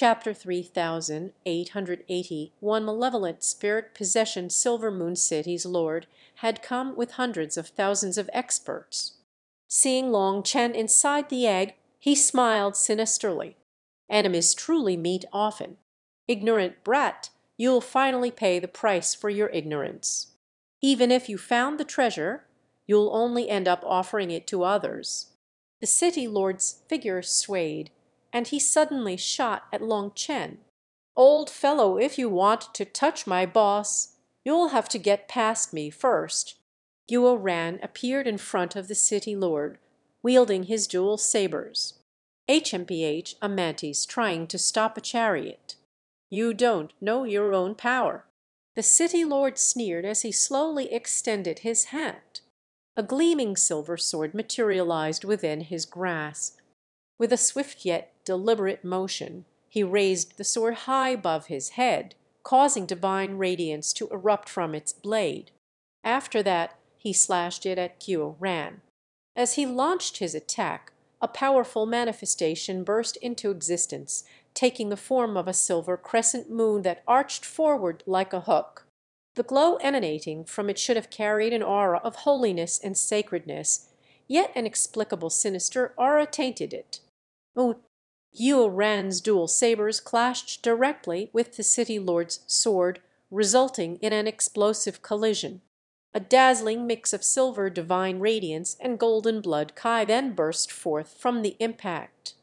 Chapter 3880 one malevolent spirit possession Silver Moon City's lord had come with hundreds of thousands of experts. Seeing Long Chen inside the egg, he smiled sinisterly. Enemies truly meet often. Ignorant brat, you'll finally pay the price for your ignorance. Even if you found the treasure, you'll only end up offering it to others. The city lord's figure swayed, and he suddenly shot at Long Chen. "Old fellow, if you want to touch my boss, you'll have to get past me first." Guo Ran appeared in front of the city lord, wielding his dual sabres. HMPH Amantes trying to stop a chariot. You don't know your own power. The city lord sneered as he slowly extended his hand. A gleaming silver sword materialized within his grasp. With a swift yet deliberate motion he raised the sword high above his head, causing divine radiance to erupt from its blade. After that he slashed it at Guo Ran. As he launched his attack, a powerful manifestation burst into existence, taking the form of a silver crescent moon that arched forward like a hook. The glow emanating from it should have carried an aura of holiness and sacredness, yet an inexplicable sinister aura tainted it. Guo Ran's dual sabres clashed directly with the city lord's sword, resulting in an explosive collision. A dazzling mix of silver divine radiance and golden blood Kai then burst forth from the impact.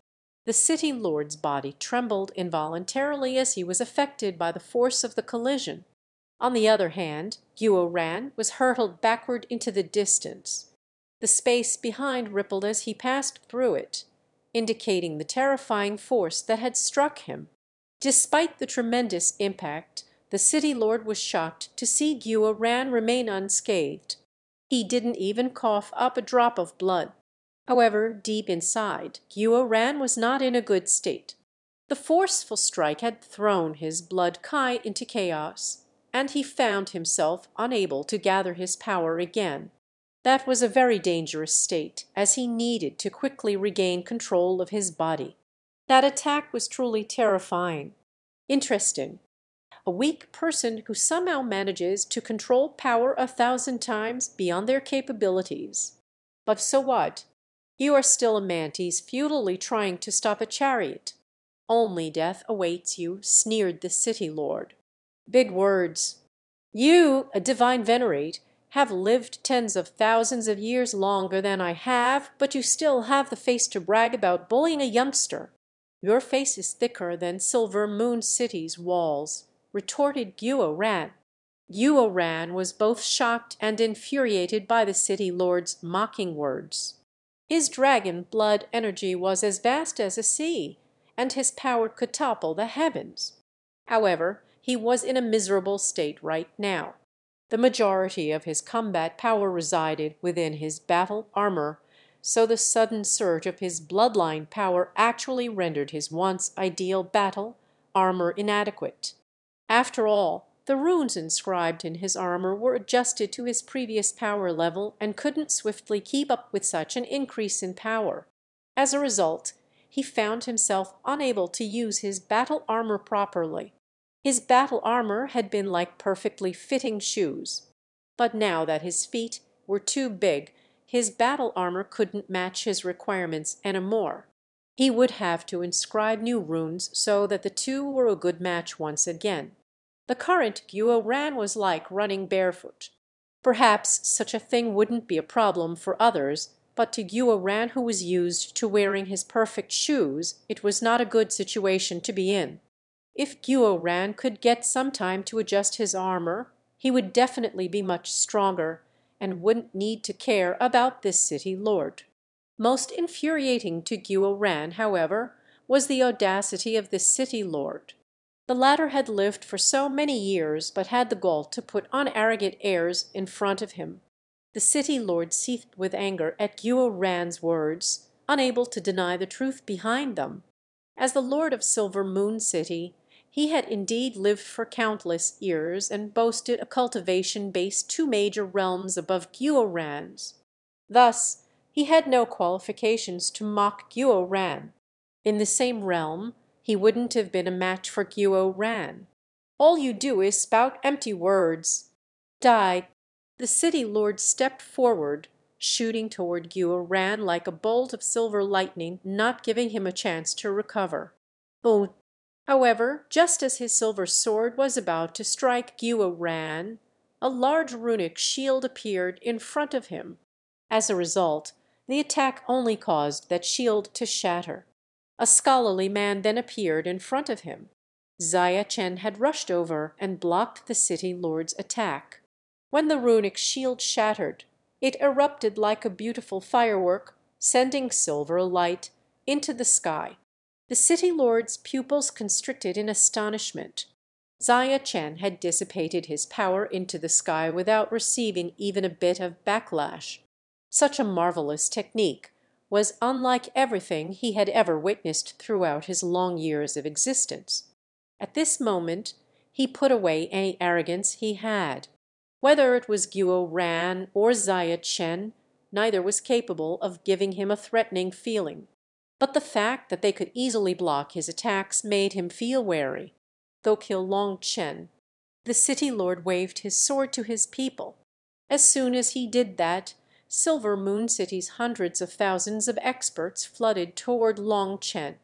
The city lord's body trembled involuntarily as he was affected by the force of the collision. On the other hand, Guo Ran was hurtled backward into the distance. The space behind rippled as he passed through it, indicating the terrifying force that had struck him. Despite the tremendous impact, the city lord was shocked to see Guo Ran remain unscathed. He didn't even cough up a drop of blood. However, deep inside, Guo Ran was not in a good state. The forceful strike had thrown his blood Kai into chaos and he found himself unable to gather his power again. That was a very dangerous state, as he needed to quickly regain control of his body. That attack was truly terrifying. Interesting. A weak person who somehow manages to control power a thousand times beyond their capabilities. But so what? You are still a mantis futilely trying to stop a chariot. Only death awaits you, sneered the city lord. Big words. You, a divine venerate, have lived tens of thousands of years longer than I have, but you still have the face to brag about bullying a youngster. Your face is thicker than Silver Moon City's walls, retorted Guo Ran. Guo Ran was both shocked and infuriated by the city lord's mocking words. His dragon blood energy was as vast as a sea, and his power could topple the heavens. However, he was in a miserable state right now. The majority of his combat power resided within his battle armor, so the sudden surge of his bloodline power actually rendered his once ideal battle armor inadequate. After all, the runes inscribed in his armor were adjusted to his previous power level and couldn't swiftly keep up with such an increase in power. As a result, he found himself unable to use his battle armor properly. His battle armor had been like perfectly fitting shoes. But now that his feet were too big, his battle armor couldn't match his requirements any more. He would have to inscribe new runes so that the two were a good match once again. The current Guo Ran was like running barefoot. Perhaps such a thing wouldn't be a problem for others, but to Guo Ran who was used to wearing his perfect shoes it was not a good situation to be in. If Guo Ran could get some time to adjust his armor, he would definitely be much stronger, and wouldn't need to care about this city lord. Most infuriating to Guo Ran, however, was the audacity of this city lord. The latter had lived for so many years, but had the gall to put on arrogant airs in front of him. The city lord seethed with anger at Guo Ran's words, unable to deny the truth behind them. As the lord of Silver Moon City, he had indeed lived for countless years and boasted a cultivation base two major realms above Guo Ran's. Thus he had no qualifications to mock Guo Ran. In the same realm he wouldn't have been a match for Guo Ran. All you do is spout empty words. Die. The city lord stepped forward, shooting toward Guo Ran like a bolt of silver lightning, not giving him a chance to recover. Boom. However, just as his silver sword was about to strike Guo Ran, a large runic shield appeared in front of him. As a result, the attack only caused that shield to shatter. A scholarly man then appeared in front of him. Xia Chen had rushed over and blocked the city lord's attack. When the runic shield shattered, it erupted like a beautiful firework, sending silver light into the sky. The city lord's pupils constricted in astonishment. Xia Chen had dissipated his power into the sky without receiving even a bit of backlash. Such a marvelous technique was unlike everything he had ever witnessed throughout his long years of existence. At this moment he put away any arrogance he had. Whether it was Guo Ran or Xia Chen, neither was capable of giving him a threatening feeling. But the fact that they could easily block his attacks made him feel wary. Though kill Long Chen, the city lord waved his sword to his people. As soon as he did that, Silver Moon City's hundreds of thousands of experts flooded toward Long Chen.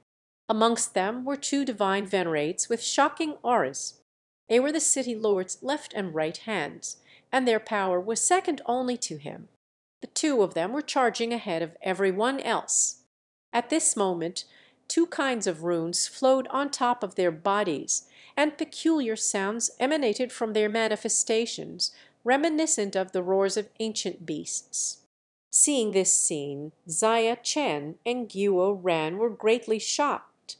Amongst them were two divine venerates with shocking auras. They were the city lord's left and right hands, and their power was second only to him. The two of them were charging ahead of everyone else. At this moment two kinds of runes flowed on top of their bodies, and peculiar sounds emanated from their manifestations, reminiscent of the roars of ancient beasts. Seeing this scene, Xia Chen and Guo Ran were greatly shocked.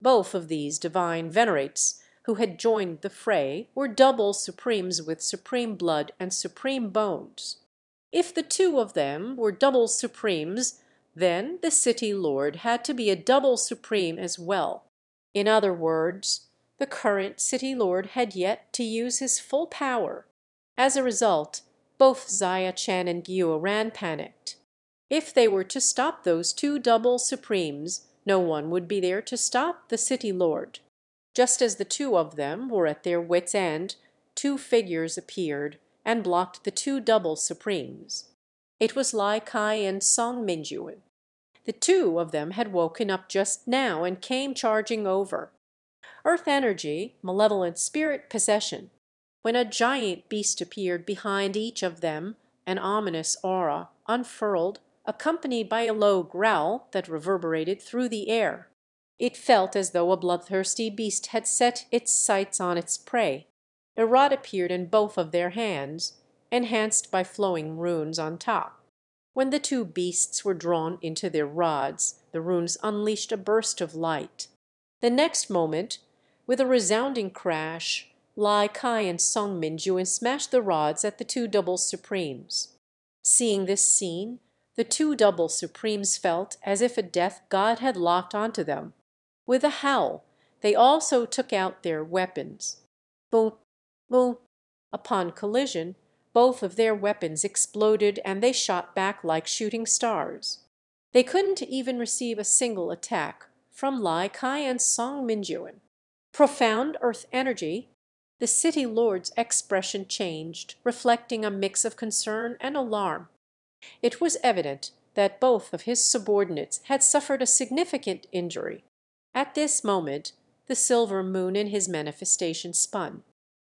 Both of these divine venerates who had joined the fray were double supremes with supreme blood and supreme bones. If the two of them were double supremes, then the city lord had to be a double supreme as well. In other words, the current city lord had yet to use his full power. As a result, both Xia Chen and Guo Ran panicked. If they were to stop those two double supremes, no one would be there to stop the city lord. Just as the two of them were at their wits' end, two figures appeared and blocked the two double supremes. It was Lai Kai and Song Minjuin. The two of them had woken up just now and came charging over. Earth energy, malevolent spirit possession. When a giant beast appeared behind each of them, an ominous aura unfurled, accompanied by a low growl that reverberated through the air. It felt as though a bloodthirsty beast had set its sights on its prey. A rod appeared in both of their hands, enhanced by flowing runes on top. When the two beasts were drawn into their rods, the runes unleashed a burst of light. The next moment, with a resounding crash, Lai Kai and Song Minjuin smashed the rods at the two double supremes. Seeing this scene, the two double supremes felt as if a death god had locked onto them. With a howl, they also took out their weapons. Boom, boom. Upon collision, both of their weapons exploded and they shot back like shooting stars. They couldn't even receive a single attack from Lai Kai and Song Minjuin. Profound earth energy, the city lord's expression changed, reflecting a mix of concern and alarm. It was evident that both of his subordinates had suffered a significant injury. At this moment the silver moon in his manifestation spun.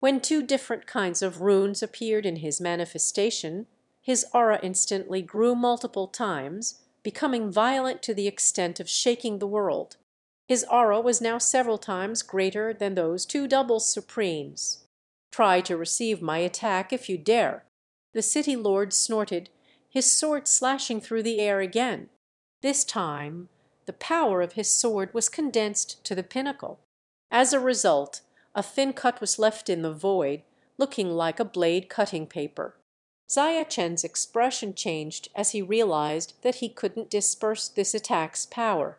When two different kinds of runes appeared in his manifestation, his aura instantly grew multiple times, becoming violent to the extent of shaking the world. His aura was now several times greater than those two double supremes. Try to receive my attack if you dare. The city lord snorted, his sword slashing through the air again. This time the power of his sword was condensed to the pinnacle. As a result, a thin cut was left in the void, looking like a blade cutting paper. Xia Chen's expression changed as he realized that he couldn't disperse this attack's power.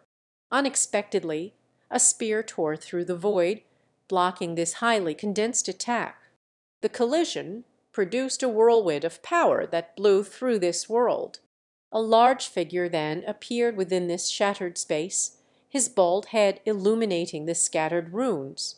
Unexpectedly, a spear tore through the void, blocking this highly condensed attack. The collision produced a whirlwind of power that blew through this world. A large figure then appeared within this shattered space, his bald head illuminating the scattered runes.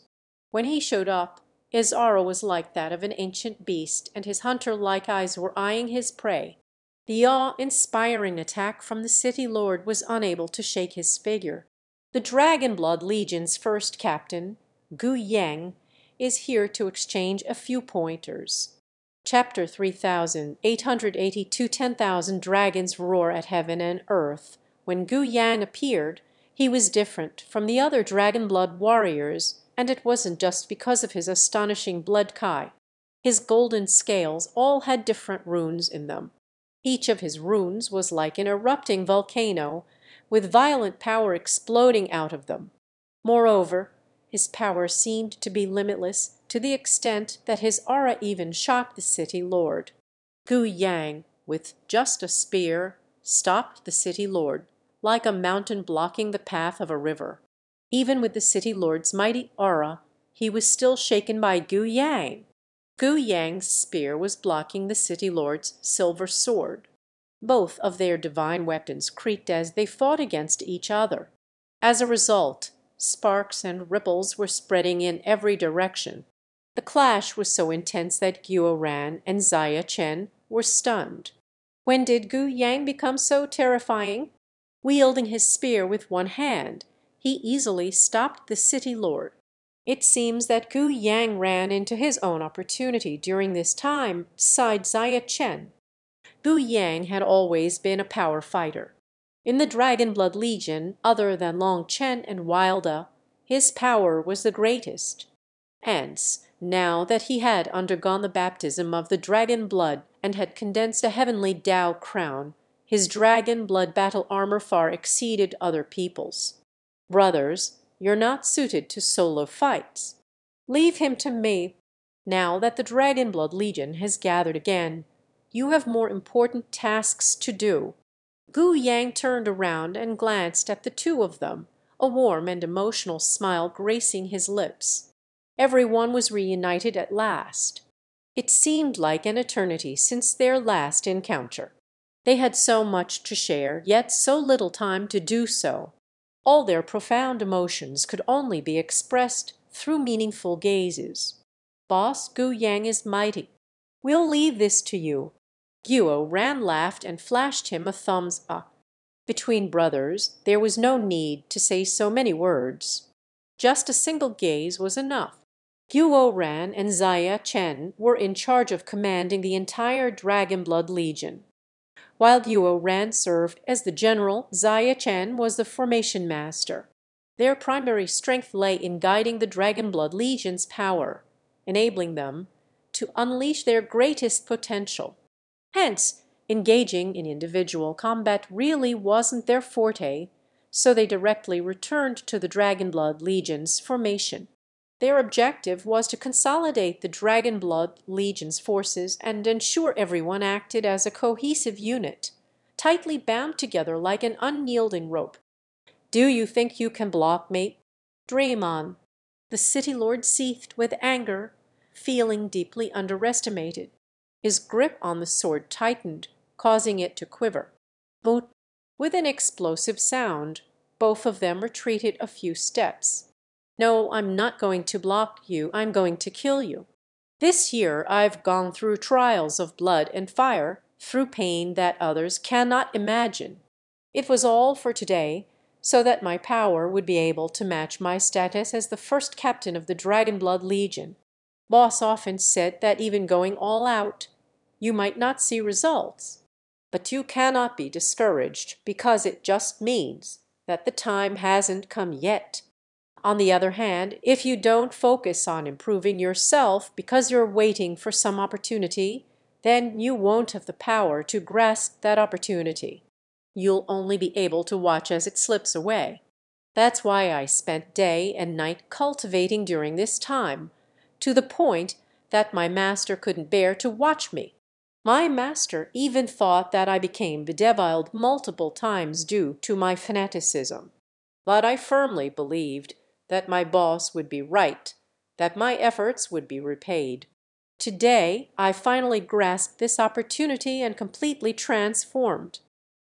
When he showed up, his aura was like that of an ancient beast, and his hunter like eyes were eyeing his prey. The awe inspiring attack from the city lord was unable to shake his figure. The Dragon Blood Legion's first captain, Gu Yang, is here to exchange a few pointers. Chapter 3882 10,000 dragons roar at heaven and earth. When Gu Yang appeared, he was different from the other dragon blood warriors, and it wasn't just because of his astonishing blood kai. His golden scales all had different runes in them. Each of his runes was like an erupting volcano, with violent power exploding out of them. Moreover, his power seemed to be limitless to the extent that his aura even shocked the city lord. Gu Yang, with just a spear, stopped the city lord, like a mountain blocking the path of a river. Even with the city lord's mighty aura, he was still shaken by Gu Yang. Gu Yang's spear was blocking the city lord's silver sword. Both of their divine weapons creaked as they fought against each other. As a result, sparks and ripples were spreading in every direction. The clash was so intense that Guo Ran and Xia Chen were stunned. When did Gu Yang become so terrifying? Wielding his spear with one hand, he easily stopped the city lord. It seems that Gu Yang ran into his own opportunity during this time, sighed Xia Chen. Gu Yang had always been a power fighter. In the Dragon Blood Legion, other than Long Chen and Wilde, his power was the greatest. Hence, now that he had undergone the baptism of the dragon blood and had condensed a heavenly Tao crown, his dragon blood battle armor far exceeded other people's. Brothers, you're not suited to solo fights. Leave him to me. Now that the Dragon Blood Legion has gathered again, you have more important tasks to do. Gu Yang turned around and glanced at the two of them, a warm and emotional smile gracing his lips. Every one was reunited at last. It seemed like an eternity since their last encounter. They had so much to share, yet so little time to do so. All their profound emotions could only be expressed through meaningful gazes. Boss Gu Yang is mighty. We'll leave this to you. Guo Ran laughed and flashed him a thumbs up. Between brothers there was no need to say so many words. Just a single gaze was enough. Guo Ran and Xia Chen were in charge of commanding the entire Dragon Blood Legion. While Guo Ran served as the general, Xia Chen was the formation master. Their primary strength lay in guiding the Dragon Blood Legion's power, enabling them to unleash their greatest potential. Hence, engaging in individual combat really wasn't their forte, so they directly returned to the Dragon Blood Legion's formation. Their objective was to consolidate the Dragon Blood Legion's forces and ensure everyone acted as a cohesive unit, tightly bound together like an unyielding rope. Do you think you can block me? Dream on. The city lord seethed with anger, feeling deeply underestimated. His grip on the sword tightened, causing it to quiver. But with an explosive sound, both of them retreated a few steps. No, I'm not going to block you, I'm going to kill you. This year I've gone through trials of blood and fire, through pain that others cannot imagine. It was all for today, so that my power would be able to match my status as the first captain of the Dragon Blood Legion. Boss often said that even going all out, you might not see results. But you cannot be discouraged because it just means that the time hasn't come yet. On the other hand, if you don't focus on improving yourself because you're waiting for some opportunity, then you won't have the power to grasp that opportunity. You'll only be able to watch as it slips away. That's why I spent day and night cultivating during this time, to the point that my master couldn't bear to watch me. My master even thought that I became bedeviled multiple times due to my fanaticism. But I firmly believed that my boss would be right, that my efforts would be repaid. Today I finally grasped this opportunity and completely transformed.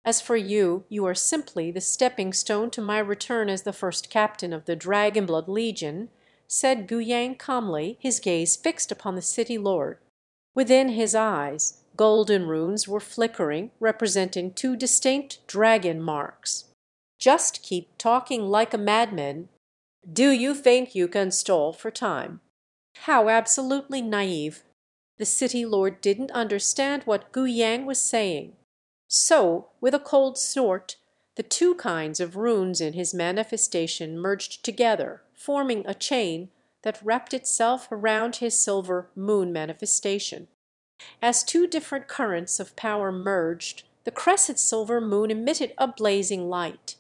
As for you, you are simply the stepping stone to my return as the first captain of the Dragonblood Legion," said Guyang calmly, his gaze fixed upon the city lord. Within his eyes golden runes were flickering, representing two distinct dragon marks. "Just keep talking like a madman. Do you think you can stall for time?" How absolutely naïve! The city lord didn't understand what Guyang was saying. So, with a cold snort, the two kinds of runes in his manifestation merged together, forming a chain that wrapped itself around his silver moon manifestation. As two different currents of power merged, the crescent silver moon emitted a blazing light.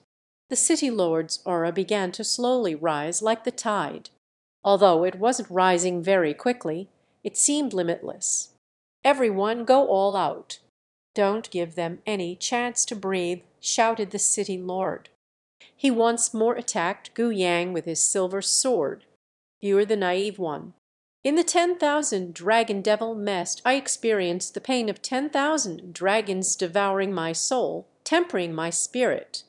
The city lord's aura began to slowly rise like the tide. Although it wasn't rising very quickly, it seemed limitless. Everyone go all out. Don't give them any chance to breathe, shouted the city lord. He once more attacked Gu Yang with his silver sword. You're the naive one. In the ten thousand dragon devil mess I experienced the pain of ten thousand dragons devouring my soul, tempering my spirit.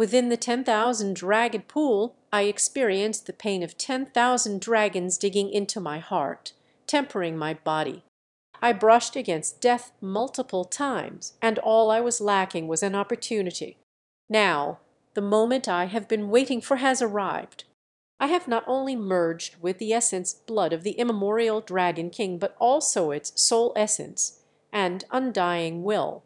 Within the ten thousand dragon pool I experienced the pain of ten thousand dragons digging into my heart tempering my body. I brushed against death multiple times, and all I was lacking was an opportunity. Now the moment I have been waiting for has arrived. I have not only merged with the essence blood of the immemorial Dragon King, but also its soul essence and undying will.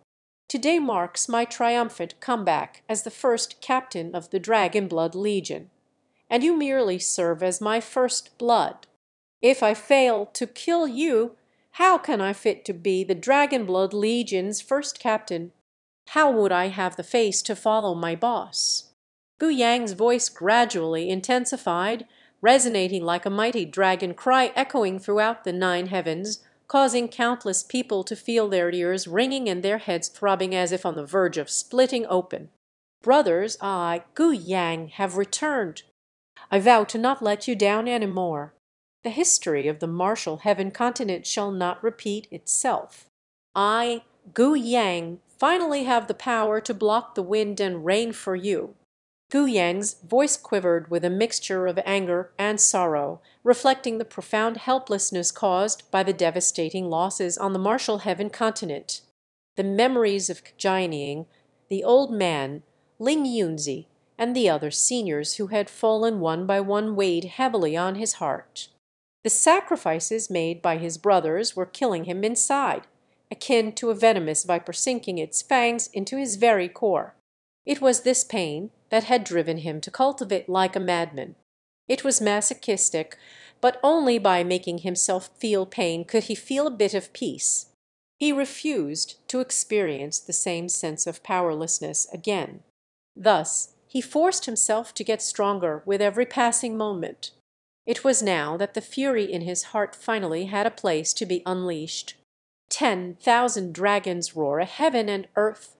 Today marks my triumphant comeback as the first captain of the Dragon Blood Legion, and you merely serve as my first blood. If I fail to kill you, how can I fit to be the Dragonblood Legion's first captain? How would I have the face to follow my boss? Guyang's voice gradually intensified, resonating like a mighty dragon cry echoing throughout the nine heavens, causing countless people to feel their ears ringing and their heads throbbing as if on the verge of splitting open. Brothers, I, Guyang, have returned. I vow to not let you down any more. The history of the martial heaven continent shall not repeat itself. I, Guyang, finally have the power to block the wind and rain for you. Guyang's voice quivered with a mixture of anger and sorrow, reflecting the profound helplessness caused by the devastating losses on the martial heaven continent. The memories of Jining, the old man, Ling Yunzi, and the other seniors who had fallen one by one weighed heavily on his heart. The sacrifices made by his brothers were killing him inside, akin to a venomous viper sinking its fangs into his very core. It was this pain that had driven him to cultivate like a madman. It was masochistic, but only by making himself feel pain could he feel a bit of peace. He refused to experience the same sense of powerlessness again. Thus he forced himself to get stronger with every passing moment. It was now that the fury in his heart finally had a place to be unleashed. Ten thousand dragons roar a heaven and earth.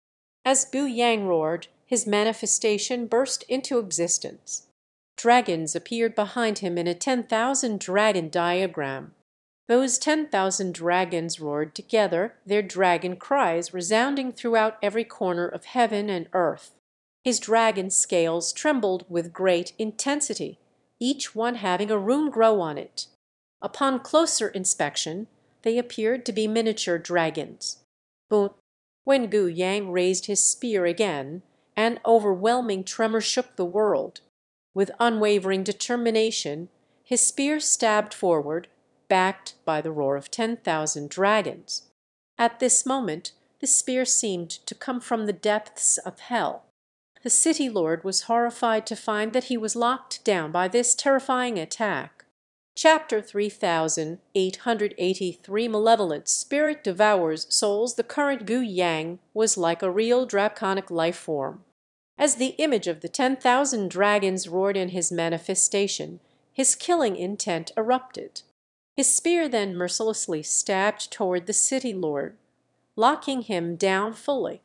As Gu Yang roared, his manifestation burst into existence. Dragons appeared behind him in a ten thousand dragon diagram. Those ten thousand dragons roared together, their dragon cries resounding throughout every corner of heaven and earth. His dragon scales trembled with great intensity each one having a rune grow on it. Upon closer inspection they appeared to be miniature dragons. But when Gu Yang raised his spear again, an overwhelming tremor shook the world. With unwavering determination his spear stabbed forward, backed by the roar of ten thousand dragons. At this moment the spear seemed to come from the depths of hell. The city lord was horrified to find that he was locked down by this terrifying attack. Chapter 3883 Malevolent Spirit Devours Souls The current Gu Yang was like a real draconic life form. As the image of the ten thousand dragons roared in his manifestation, his killing intent erupted. His spear then mercilessly stabbed toward the city lord, locking him down fully.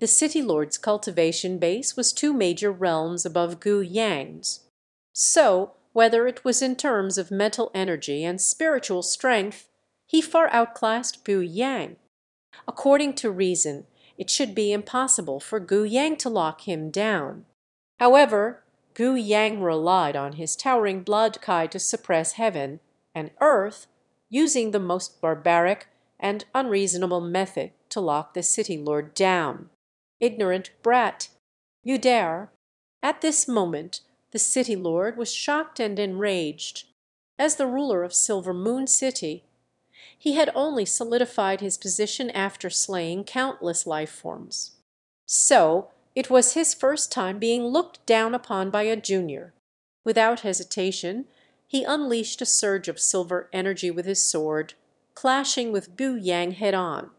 The city lord's cultivation base was two major realms above Gu Yang's. So, whether it was in terms of mental energy and spiritual strength, he far outclassed Gu Yang. According to reason, it should be impossible for Gu Yang to lock him down. However, Gu Yang relied on his towering blood Kai to suppress heaven, and earth, using the most barbaric and unreasonable method to lock the city lord down. Ignorant brat! You dare! At this moment the city lord was shocked and enraged. As the ruler of Silver Moon City, he had only solidified his position after slaying countless life forms. So it was his first time being looked down upon by a junior. Without hesitation he unleashed a surge of silver energy with his sword, clashing with Gu Yang head on.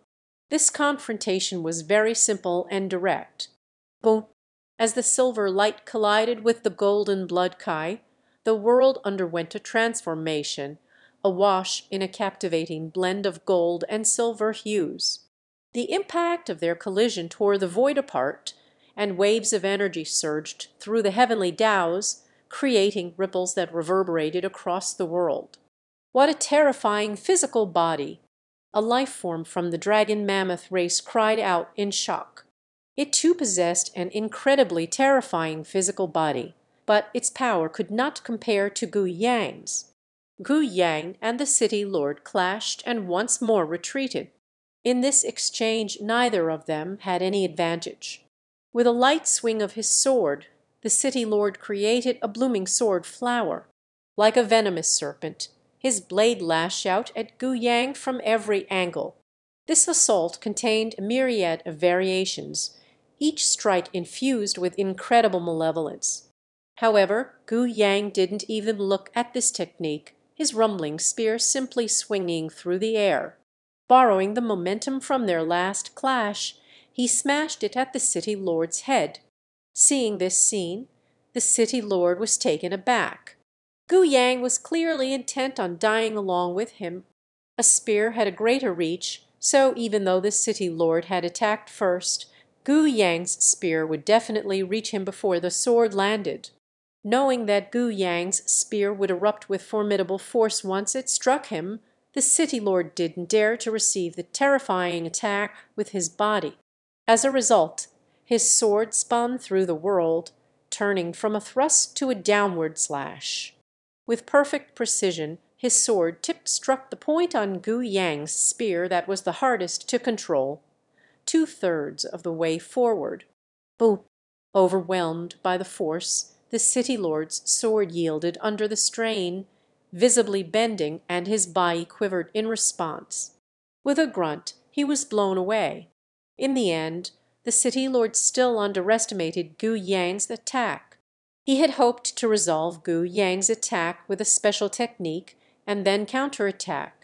This confrontation was very simple and direct. Boom! As the silver light collided with the golden blood Kai, the world underwent a transformation awash in a captivating blend of gold and silver hues. The impact of their collision tore the void apart, and waves of energy surged through the heavenly Taos, creating ripples that reverberated across the world. What a terrifying physical body! A life form from the dragon mammoth race cried out in shock. It too possessed an incredibly terrifying physical body, but its power could not compare to Gu Yang's. Gu Yang and the city lord clashed and once more retreated. In this exchange neither of them had any advantage. With a light swing of his sword the city lord created a blooming sword flower. Like a venomous serpent, his blade lashed out at Gu Yang from every angle. This assault contained a myriad of variations, each strike infused with incredible malevolence. However, Gu Yang didn't even look at this technique his rumbling spear simply swinging through the air. Borrowing the momentum from their last clash, he smashed it at the city lord's head. Seeing this scene, the city lord was taken aback. Gu Yang was clearly intent on dying along with him. A spear had a greater reach, so even though the city lord had attacked first, Gu Yang's spear would definitely reach him before the sword landed. Knowing that Gu Yang's spear would erupt with formidable force once it struck him, the city lord didn't dare to receive the terrifying attack with his body. As a result, his sword spun through the world, turning from a thrust to a downward slash. With perfect precision, his sword tip struck the point on Gu Yang's spear that was the hardest to control, two thirds of the way forward. Boom! Overwhelmed by the force, the city lord's sword yielded under the strain, visibly bending, and his body quivered in response. With a grunt he was blown away. In the end the city lord still underestimated Gu Yang's attack. He had hoped to resolve Gu Yang's attack with a special technique and then counterattack.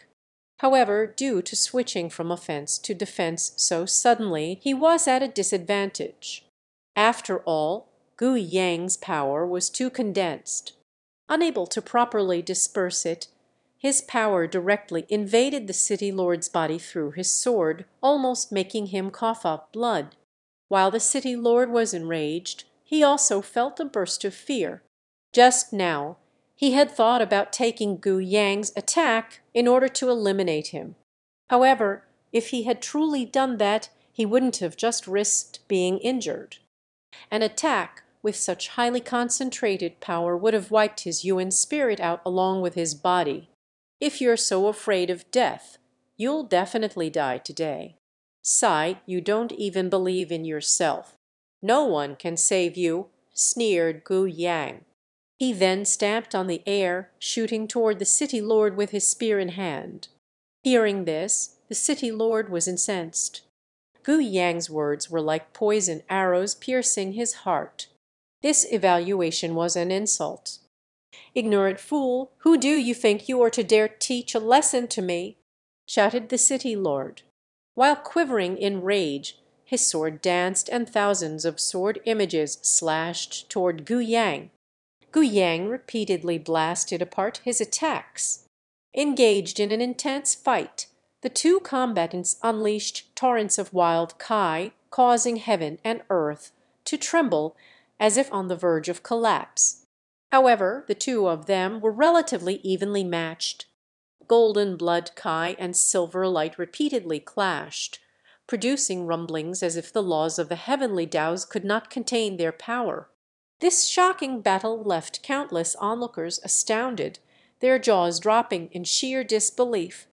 However, due to switching from offense to defense so suddenly, he was at a disadvantage. After all, Gu Yang's power was too condensed. Unable to properly disperse it, his power directly invaded the city lord's body through his sword, almost making him cough up blood. While the city lord was enraged, he also felt a burst of fear. Just now he had thought about taking Gu Yang's attack in order to eliminate him. However, if he had truly done that, he wouldn't have just risked being injured. An attack with such highly concentrated power would have wiped his Yuan spirit out along with his body. If you're so afraid of death, you'll definitely die today. Sai, you don't even believe in yourself. No one can save you, sneered Gu Yang. He then stamped on the air, shooting toward the city lord with his spear in hand. Hearing this, the city lord was incensed. Gu Yang's words were like poison arrows piercing his heart. This evaluation was an insult. Ignorant fool, who do you think you are to dare teach a lesson to me? shouted the city lord. While quivering in rage, his sword danced and thousands of sword images slashed toward Gu Yang. Gu Yang repeatedly blasted apart his attacks. Engaged in an intense fight, the two combatants unleashed torrents of wild Kai, causing heaven and earth to tremble as if on the verge of collapse. However, the two of them were relatively evenly matched. Golden blood Kai and silver light repeatedly clashed, producing rumblings as if the laws of the heavenly Taos could not contain their power. This shocking battle left countless onlookers astounded, their jaws dropping in sheer disbelief.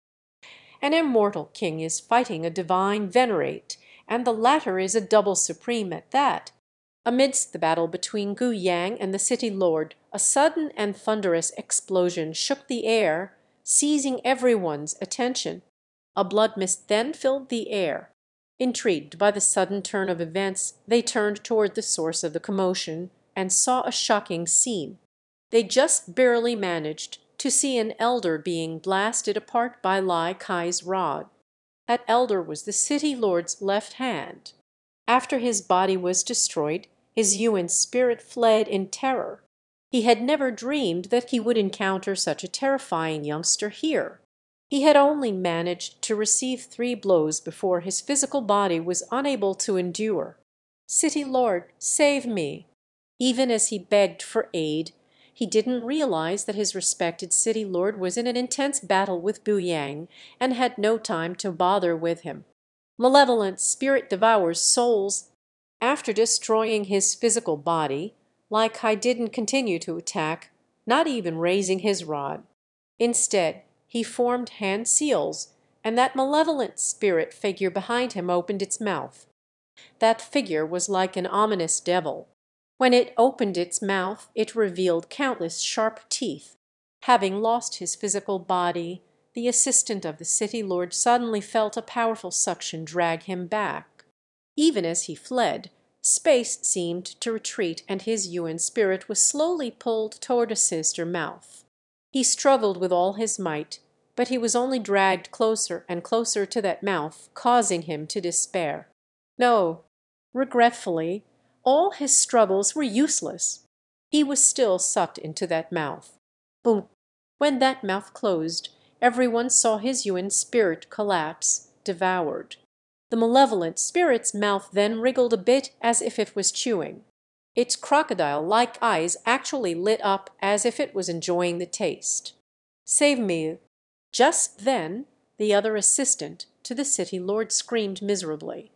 An immortal king is fighting a divine venerate, and the latter is a double supreme at that. Amidst the battle between Gu Yang and the city lord a sudden and thunderous explosion shook the air, seizing every one's attention. A blood mist then filled the air. Intrigued by the sudden turn of events, they turned toward the source of the commotion, and saw a shocking scene. They just barely managed to see an elder being blasted apart by Lai Kai's rod. That elder was the city lord's left hand. After his body was destroyed, his Yuan spirit fled in terror. He had never dreamed that he would encounter such a terrifying youngster here. He had only managed to receive three blows before his physical body was unable to endure. City Lord, save me! Even as he begged for aid, he didn't realize that his respected city lord was in an intense battle with Guyang and had no time to bother with him. Malevolent spirit devours souls. After destroying his physical body, Lai Kai didn't continue to attack, not even raising his rod. Instead, he formed hand seals, and that malevolent spirit figure behind him opened its mouth. That figure was like an ominous devil. When it opened its mouth it revealed countless sharp teeth. Having lost his physical body, the assistant of the city lord suddenly felt a powerful suction drag him back. Even as he fled, space seemed to retreat and his Yuan spirit was slowly pulled toward a sinister mouth. He struggled with all his might, but he was only dragged closer and closer to that mouth, causing him to despair. No, regretfully, all his struggles were useless. He was still sucked into that mouth. Boom! When that mouth closed, everyone saw his Yuan spirit collapse, devoured. The malevolent spirit's mouth then wriggled a bit as if it was chewing. Its crocodile-like eyes actually lit up as if it was enjoying the taste. Save me! Just then the other assistant to the city lord screamed miserably.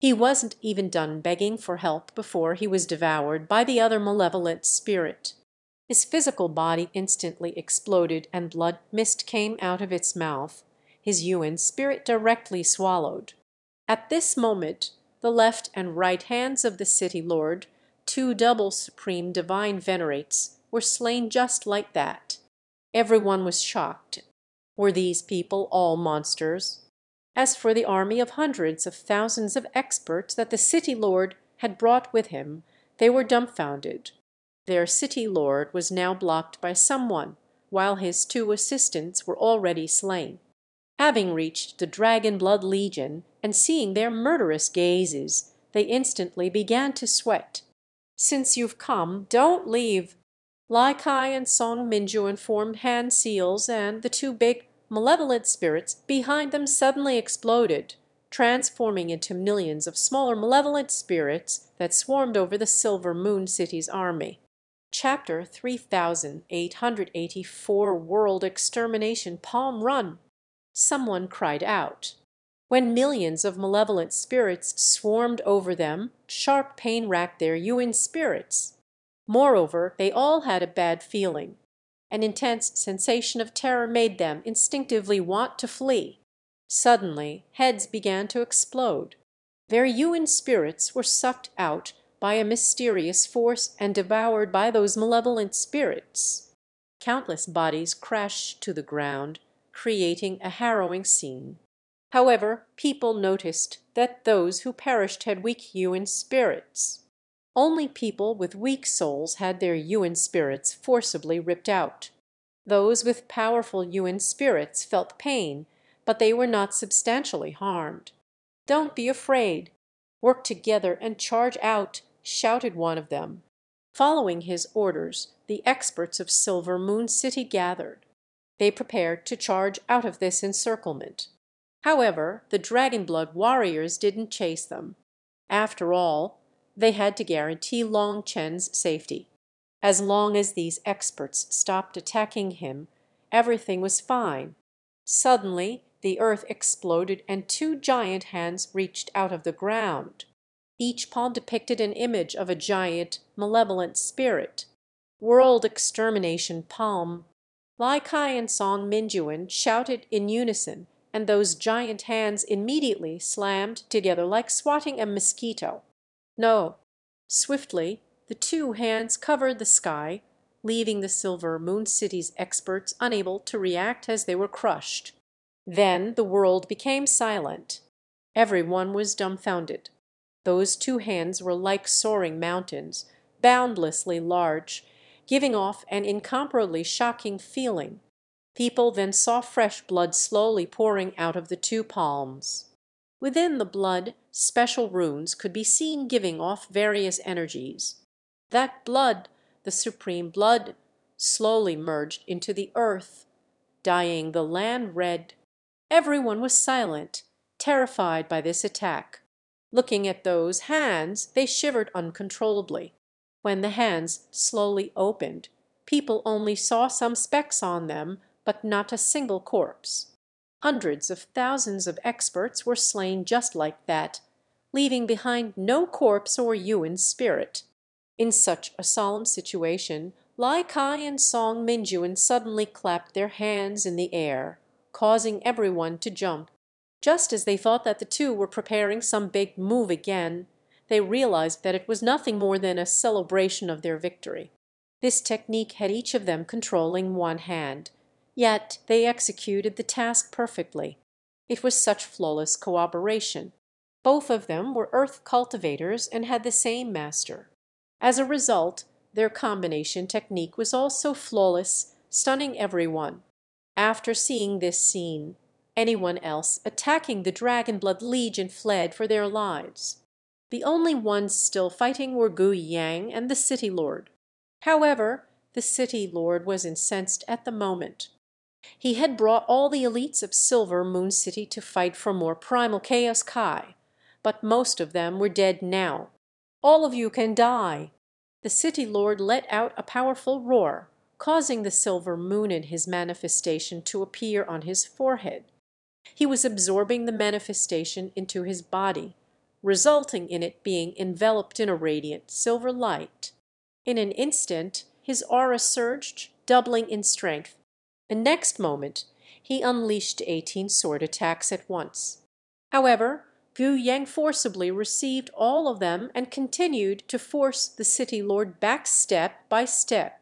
He wasn't even done begging for help before he was devoured by the other malevolent spirit. His physical body instantly exploded and blood mist came out of its mouth, his Yuan spirit directly swallowed. At this moment the left and right hands of the city lord, two double supreme divine venerates, were slain just like that. Everyone was shocked. Were these people all monsters? As for the army of hundreds of thousands of experts that the city lord had brought with him, they were dumbfounded. Their city lord was now blocked by someone, while his two assistants were already slain. Having reached the Dragon Blood Legion, and seeing their murderous gazes, they instantly began to sweat. "Since you've come, don't leave." Lai Kai and Song Minju informed hand seals, and the two big malevolent spirits behind them suddenly exploded, transforming into millions of smaller malevolent spirits that swarmed over the Silver Moon City's army. Chapter 3884 World Extermination Palm Run. Someone cried out. When millions of malevolent spirits swarmed over them, sharp pain racked their Yuan spirits. Moreover, they all had a bad feeling. An intense sensation of terror made them instinctively want to flee. Suddenly heads began to explode. Their Yuan spirits were sucked out by a mysterious force and devoured by those malevolent spirits. Countless bodies crashed to the ground, creating a harrowing scene. However, people noticed that those who perished had weak Yuan spirits. Only people with weak souls had their Yuan spirits forcibly ripped out. Those with powerful Yuan spirits felt pain, but they were not substantially harmed. "Don't be afraid. Work together and charge out," shouted one of them. Following his orders, the experts of Silver Moon City gathered. They prepared to charge out of this encirclement. However, the Dragon Blood warriors didn't chase them. After all, they had to guarantee Long Chen's safety. As long as these experts stopped attacking him, everything was fine. Suddenly the earth exploded and two giant hands reached out of the ground. Each palm depicted an image of a giant, malevolent spirit. World Extermination Palm. Lai Kai and Song Minjuin shouted in unison, and those giant hands immediately slammed together like swatting a mosquito. No. Swiftly the two hands covered the sky, leaving the Silver Moon City's experts unable to react as they were crushed. Then the world became silent. Every one was dumbfounded. Those two hands were like soaring mountains, boundlessly large, giving off an incomparably shocking feeling. People then saw fresh blood slowly pouring out of the two palms. Within the blood special runes could be seen giving off various energies. That blood the supreme blood, slowly merged into the earth, dyeing the land red. Everyone was silent, terrified by this attack. Looking at those hands, they shivered uncontrollably. When the hands slowly opened, people only saw some specks on them, but not a single corpse. Hundreds of thousands of experts were slain just like that, leaving behind no corpse or Yuan spirit. In such a solemn situation, Lai Kai and Song Mingyuan suddenly clapped their hands in the air, causing everyone to jump. Just as they thought that the two were preparing some big move again, they realized that it was nothing more than a celebration of their victory. This technique had each of them controlling one hand, yet they executed the task perfectly. It was such flawless cooperation. Both of them were earth cultivators and had the same master. As a result, their combination technique was also flawless, stunning everyone. After seeing this scene, anyone else attacking the Dragonblood Legion fled for their lives. The only ones still fighting were Guyang and the City Lord. However, the City Lord was incensed at the moment. He had brought all the elites of Silver Moon City to fight for more primal Chaos Kai, but most of them were dead now all of you can die!" The City Lord let out a powerful roar, causing the silver moon in his manifestation to appear on his forehead. He was absorbing the manifestation into his body, resulting in it being enveloped in a radiant silver light. In an instant his aura surged, doubling in strength. The next moment he unleashed eighteen sword attacks at once. However, Gu Yang forcibly received all of them and continued to force the city lord back step by step.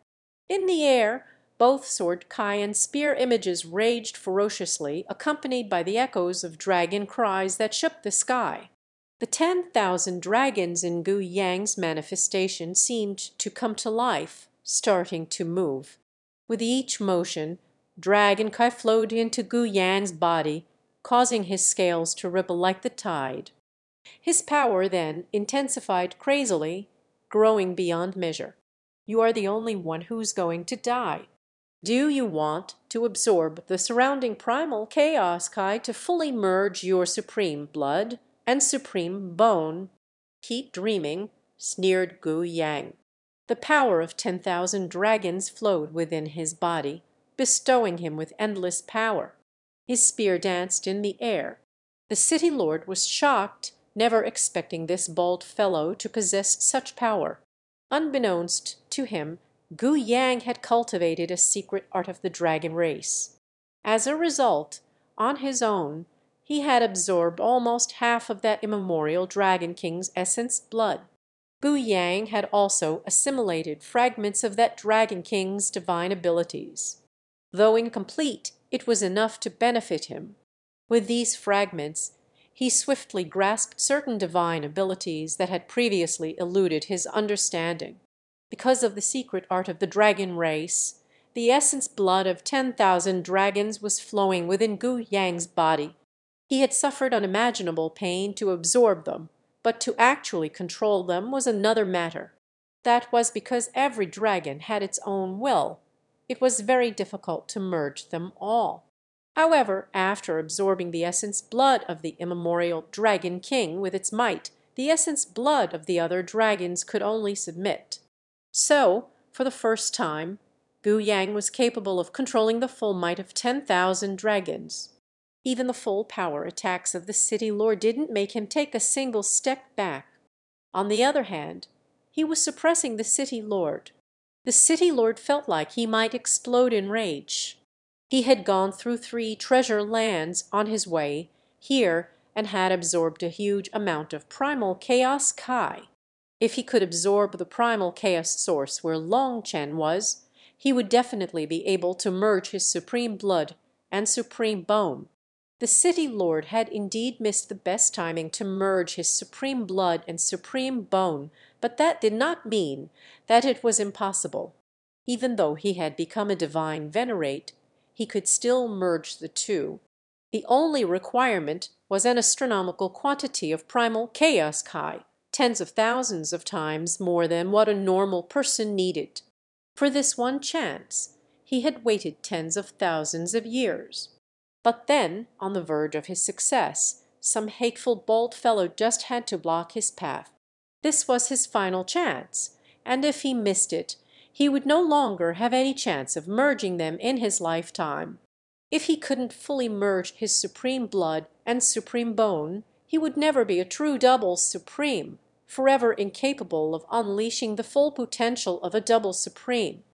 In the air both sword kai and spear images raged ferociously, accompanied by the echoes of dragon cries that shook the sky. The ten thousand dragons in Gu Yang's manifestation seemed to come to life, starting to move. With each motion, dragon kai flowed into Gu Yang's body, causing his scales to ripple like the tide. His power then intensified crazily, growing beyond measure. You are the only one who's going to die. Do you want to absorb the surrounding primal chaos, Kai, to fully merge your supreme blood and supreme bone? Keep dreaming, sneered Gu Yang. The power of ten thousand dragons flowed within his body, bestowing him with endless power. His spear danced in the air. The city lord was shocked, never expecting this bold fellow to possess such power. Unbeknownst to him, Gu Yang had cultivated a secret art of the dragon race. As a result, on his own, he had absorbed almost half of that immemorial Dragon King's essence blood. Gu Yang had also assimilated fragments of that Dragon King's divine abilities. Though incomplete, it was enough to benefit him. With these fragments he swiftly grasped certain divine abilities that had previously eluded his understanding. Because of the secret art of the dragon race, the essence blood of ten thousand dragons was flowing within Gu Yang's body. He had suffered unimaginable pain to absorb them, but to actually control them was another matter. That was because every dragon had its own will, it was very difficult to merge them all. However, after absorbing the essence blood of the immemorial Dragon King with its might, the essence blood of the other dragons could only submit. So, for the first time, Gu Yang was capable of controlling the full might of ten thousand dragons. Even the full power attacks of the city lord didn't make him take a single step back. On the other hand, he was suppressing the city lord. The city lord felt like he might explode in rage. He had gone through three treasure lands on his way here and had absorbed a huge amount of primal chaos Kai. If he could absorb the primal chaos source where Long Chen was, he would definitely be able to merge his supreme blood and supreme bone. The city lord had indeed missed the best timing to merge his supreme blood and supreme bone, but that did not mean that it was impossible. Even though he had become a divine venerate, he could still merge the two. The only requirement was an astronomical quantity of primal chaos Kai, tens of thousands of times more than what a normal person needed. For this one chance he had waited tens of thousands of years. But then, on the verge of his success, some hateful bold fellow just had to block his path. This was his final chance, and if he missed it, he would no longer have any chance of merging them in his lifetime. If he couldn't fully merge his supreme blood and supreme bone, he would never be a true double supreme, forever incapable of unleashing the full potential of a double supreme.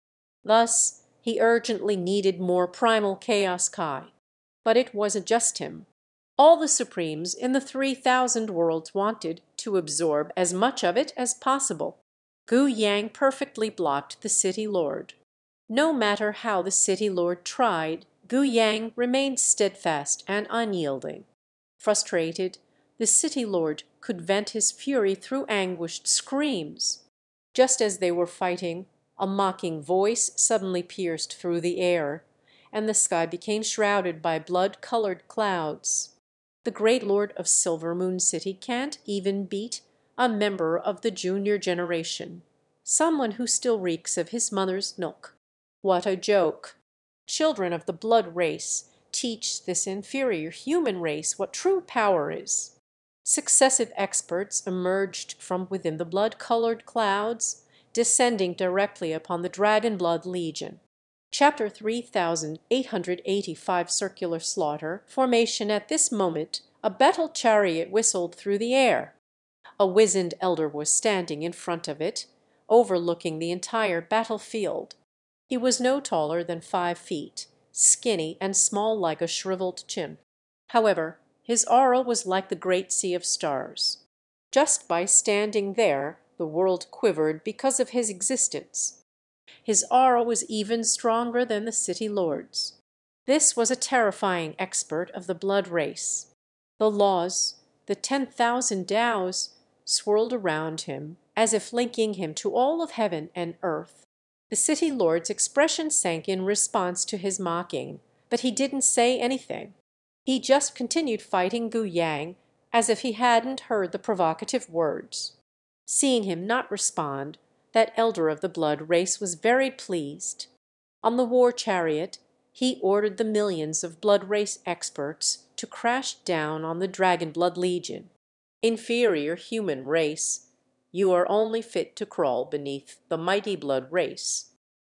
Thus he urgently needed more primal chaos Kai. But it wasn't just him. All the Supremes in the three thousand worlds wanted to absorb as much of it as possible. Gu Yang perfectly blocked the city lord. No matter how the city lord tried, Gu Yang remained steadfast and unyielding. Frustrated, the city lord could vent his fury through anguished screams. Just as they were fighting, a mocking voice suddenly pierced through the air and the sky became shrouded by blood colored clouds. The great lord of Silver Moon City can't even beat a member of the junior generation, someone who still reeks of his mother's milk. What a joke! Children of the blood race teach this inferior human race what true power is. Successive experts emerged from within the blood colored clouds, descending directly upon the Dragon Blood Legion. Chapter 3885 Circular Slaughter Formation At this moment a battle chariot whistled through the air. A wizened elder was standing in front of it, overlooking the entire battlefield. He was no taller than five feet, skinny and small like a shriveled chin. However, his aura was like the great sea of stars. Just by standing there the world quivered because of his existence. His aura was even stronger than the city lord's. This was a terrifying expert of the blood race. The laws, the ten thousand Daos, swirled around him as if linking him to all of heaven and earth. The city lord's expression sank in response to his mocking, but he didn't say anything. He just continued fighting Gu Yang as if he hadn't heard the provocative words. Seeing him not respond, that elder of the blood race was very pleased. On the war chariot he ordered the millions of blood race experts to crash down on the Dragon Blood Legion. Inferior human race, you are only fit to crawl beneath the mighty blood race.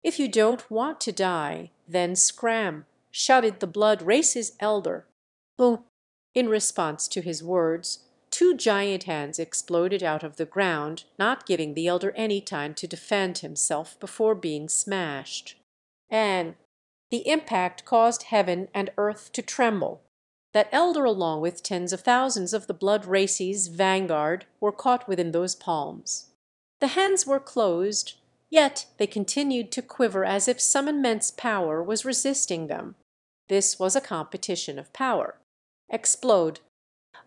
If you don't want to die, then scram, shouted the blood race's elder. Boom! In response to his words, two giant hands exploded out of the ground, not giving the elder any time to defend himself before being smashed. And the impact caused heaven and earth to tremble. That elder along with tens of thousands of the blood races vanguard were caught within those palms. The hands were closed, yet they continued to quiver as if some immense power was resisting them. This was a competition of power. Explode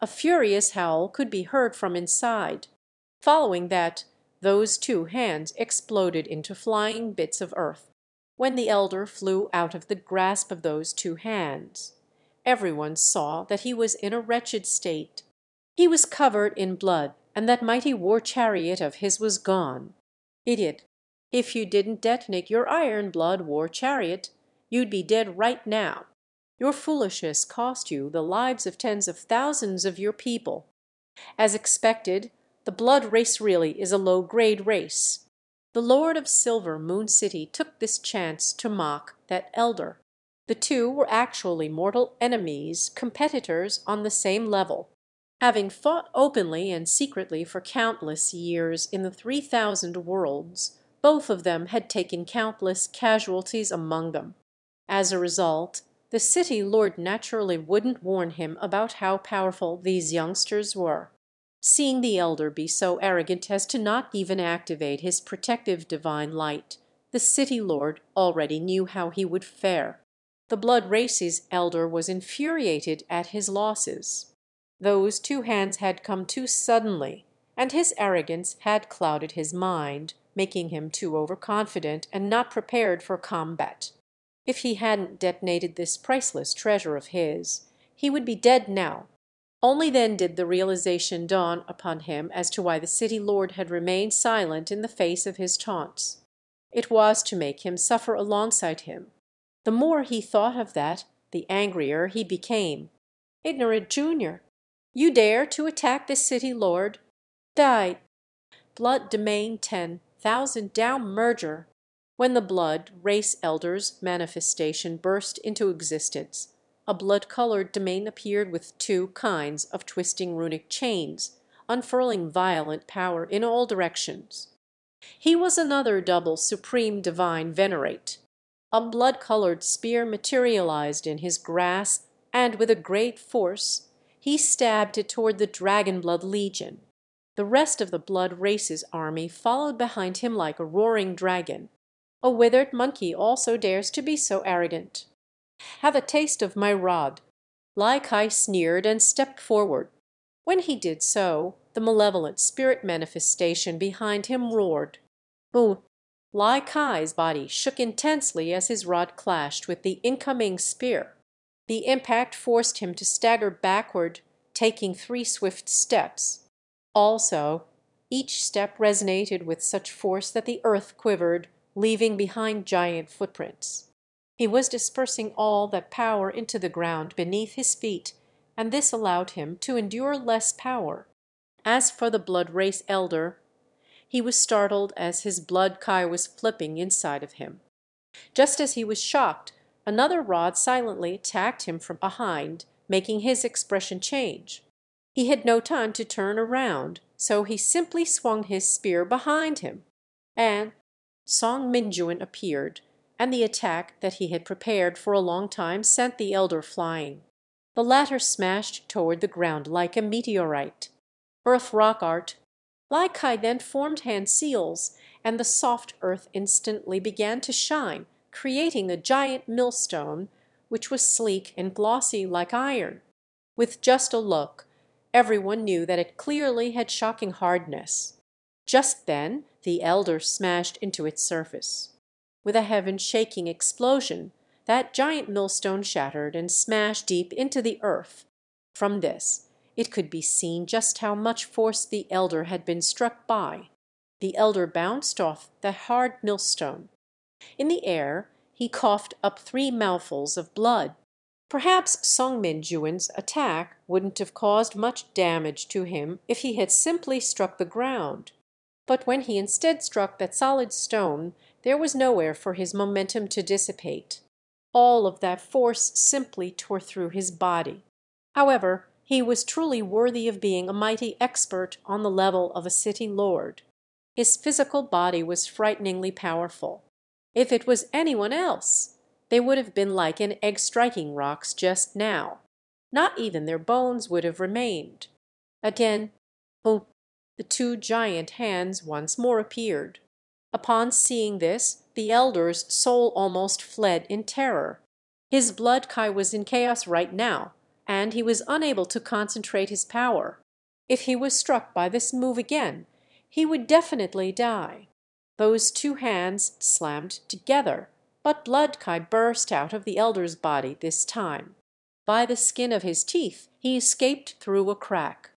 a furious howl could be heard from inside. Following that, those two hands exploded into flying bits of earth. When the elder flew out of the grasp of those two hands, everyone saw that he was in a wretched state. He was covered in blood, and that mighty war chariot of his was gone. Idiot! If you didn't detonate your iron blood war chariot, you'd be dead right now. Your foolishness cost you the lives of tens of thousands of your people. As expected, the blood race really is a low grade race. The Lord of Silver Moon City took this chance to mock that elder. The two were actually mortal enemies, competitors on the same level. Having fought openly and secretly for countless years in the three thousand worlds, both of them had taken countless casualties among them. As a result, the city lord naturally wouldn't warn him about how powerful these youngsters were. Seeing the elder be so arrogant as to not even activate his protective divine light, the city lord already knew how he would fare. The blood race's elder was infuriated at his losses. Those two hands had come too suddenly, and his arrogance had clouded his mind, making him too overconfident and not prepared for combat. If he hadn't detonated this priceless treasure of his, he would be dead now. Only then did the realization dawn upon him as to why the city lord had remained silent in the face of his taunts. It was to make him suffer alongside him. The more he thought of that, the angrier he became. Ignorant junior! You dare to attack the city lord? Die! Blood domain ten thousand down merger! When the blood race elder's manifestation burst into existence, a blood-colored domain appeared with two kinds of twisting runic chains, unfurling violent power in all directions. He was another double supreme divine venerate. A blood-colored spear materialized in his grasp, and with a great force he stabbed it toward the Dragon Blood Legion. The rest of the blood race's army followed behind him like a roaring dragon. A withered monkey also dares to be so arrogant. Have a taste of my rod. Lai Kai sneered and stepped forward. When he did so, the malevolent spirit manifestation behind him roared. Boom! Lai Kai's body shook intensely as his rod clashed with the incoming spear. The impact forced him to stagger backward, taking three swift steps. Also, each step resonated with such force that the earth quivered, leaving behind giant footprints. He was dispersing all that power into the ground beneath his feet, and this allowed him to endure less power. As for the blood race elder, he was startled as his blood kai was flipping inside of him. Just as he was shocked, another rod silently attacked him from behind, making his expression change. He had no time to turn around, so he simply swung his spear behind him, and Song Mingyuan appeared, and the attack that he had prepared for a long time sent the elder flying. The latter smashed toward the ground like a meteorite. Earth rock art. Lai Kai then formed hand seals, and the soft earth instantly began to shine, creating a giant millstone, which was sleek and glossy like iron. With just a look, everyone knew that it clearly had shocking hardness. Just then the elder smashed into its surface. With a heaven-shaking explosion, that giant millstone shattered and smashed deep into the earth. From this it could be seen just how much force the elder had been struck by. The elder bounced off the hard millstone. In the air he coughed up three mouthfuls of blood. Perhaps Song Mingyuan's attack wouldn't have caused much damage to him if he had simply struck the ground. But when he instead struck that solid stone there was nowhere for his momentum to dissipate. All of that force simply tore through his body. However, he was truly worthy of being a mighty expert on the level of a city lord. His physical body was frighteningly powerful. If it was anyone else, they would have been like an egg striking rocks just now. Not even their bones would have remained. Again, boom, the two giant hands once more appeared. Upon seeing this, the elder's soul almost fled in terror. His blood kai was in chaos right now, and he was unable to concentrate his power. If he was struck by this move again, he would definitely die. Those two hands slammed together, but blood kai burst out of the elder's body this time. By the skin of his teeth he escaped through a crack.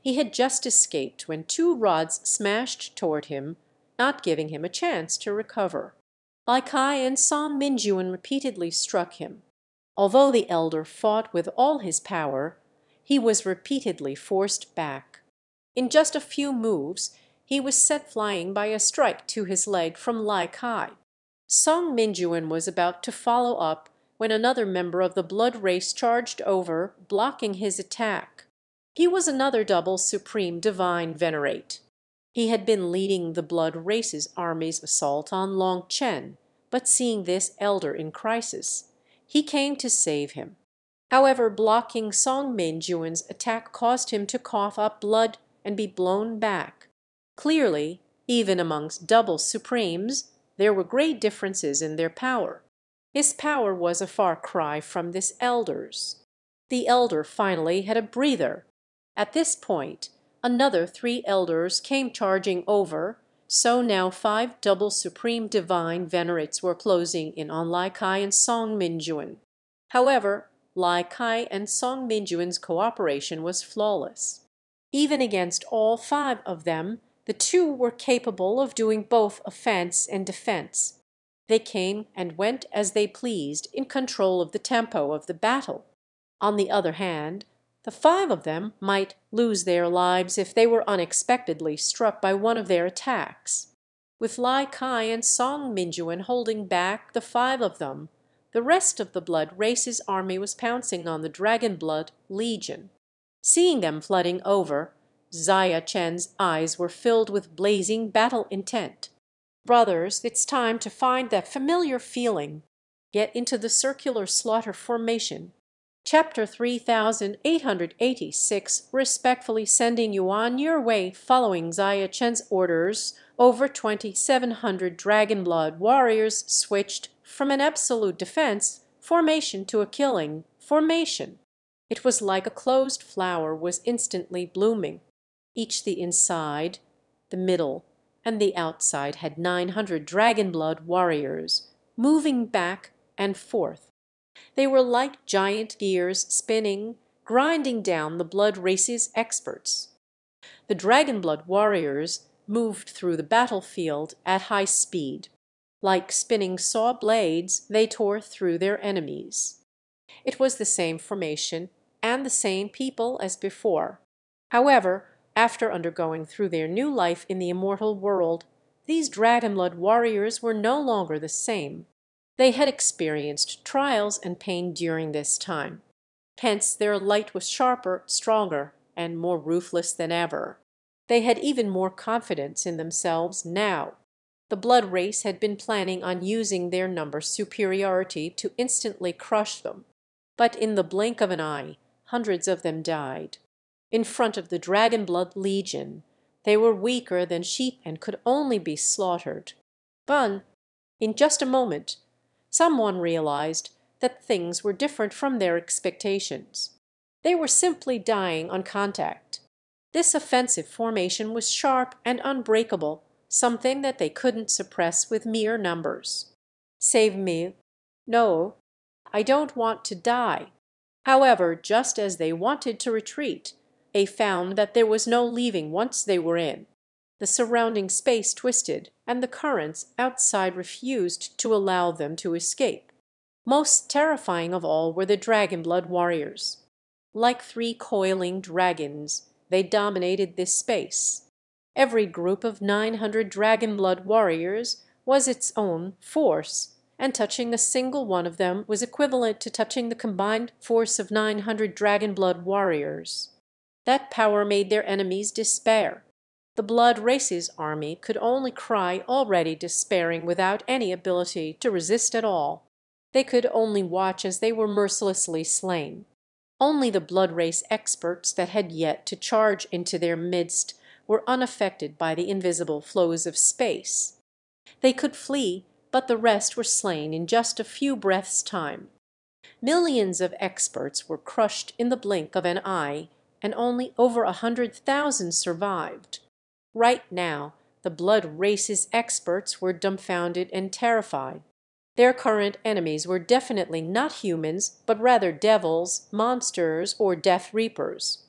He had just escaped when two rods smashed toward him not giving him a chance to recover. Lai Kai and Song Mingyuan repeatedly struck him. Although the elder fought with all his power, he was repeatedly forced back. In just a few moves he was set flying by a strike to his leg from Lai Kai. Song Mingyuan was about to follow up when another member of the blood race charged over, blocking his attack. He was another double supreme divine venerate. He had been leading the blood race's army's assault on Long Chen, but seeing this elder in crisis, he came to save him. However, blocking Song Mingyuan's attack caused him to cough up blood and be blown back. Clearly, even amongst double supremes, there were great differences in their power. His power was a far cry from this elder's. The elder finally had a breather. At this point another three elders came charging over, so now five double supreme divine venerates were closing in on Lai Kai and Song Mingyuan. However, Lai Kai and Song Mingyuan's cooperation was flawless. Even against all five of them, the two were capable of doing both offense and defense. They came and went as they pleased in control of the tempo of the battle. On the other hand, the five of them might lose their lives if they were unexpectedly struck by one of their attacks. With Lai Kai and Song Mingyuan holding back the five of them, the rest of the Blood Race's army was pouncing on the Dragon Blood Legion. Seeing them flooding over, Xia Chen's eyes were filled with blazing battle intent. Brothers, it's time to find that familiar feeling. Get into the circular slaughter formation. Chapter 3886 respectfully sending you on your way following Xia Chen's orders over 2700 Dragon Blood warriors switched from an absolute defense formation to a killing formation. It was like a closed flower was instantly blooming. Each the inside, the middle, and the outside had nine hundred dragon blood warriors, moving back and forth. They were like giant gears spinning, grinding down the blood race's experts. The dragon blood warriors moved through the battlefield at high speed. Like spinning saw blades, they tore through their enemies. It was the same formation and the same people as before. However, after undergoing through their new life in the immortal world, these Dragonblood warriors were no longer the same. They had experienced trials and pain during this time. Hence their light was sharper, stronger, and more ruthless than ever. They had even more confidence in themselves now. The blood race had been planning on using their number superiority to instantly crush them. But in the blink of an eye, hundreds of them died in front of the dragon blood legion. They were weaker than sheep and could only be slaughtered. But in just a moment someone realized that things were different from their expectations. They were simply dying on contact. This offensive formation was sharp and unbreakable, something that they couldn't suppress with mere numbers. Save me. No, I don't want to die. However, just as they wanted to retreat, they found that there was no leaving once they were in. The surrounding space twisted, and the currents outside refused to allow them to escape. Most terrifying of all were the dragon blood warriors. Like three coiling dragons, they dominated this space. Every group of nine hundred dragon blood warriors was its own force, and touching a single one of them was equivalent to touching the combined force of nine hundred dragon blood warriors. That power made their enemies despair. The blood race's army could only cry already despairing without any ability to resist at all. They could only watch as they were mercilessly slain. Only the blood race experts that had yet to charge into their midst were unaffected by the invisible flows of space. They could flee, but the rest were slain in just a few breaths' time. Millions of experts were crushed in the blink of an eye and only over a hundred thousand survived. Right now, the blood race's experts were dumbfounded and terrified. Their current enemies were definitely not humans, but rather devils, monsters, or death reapers.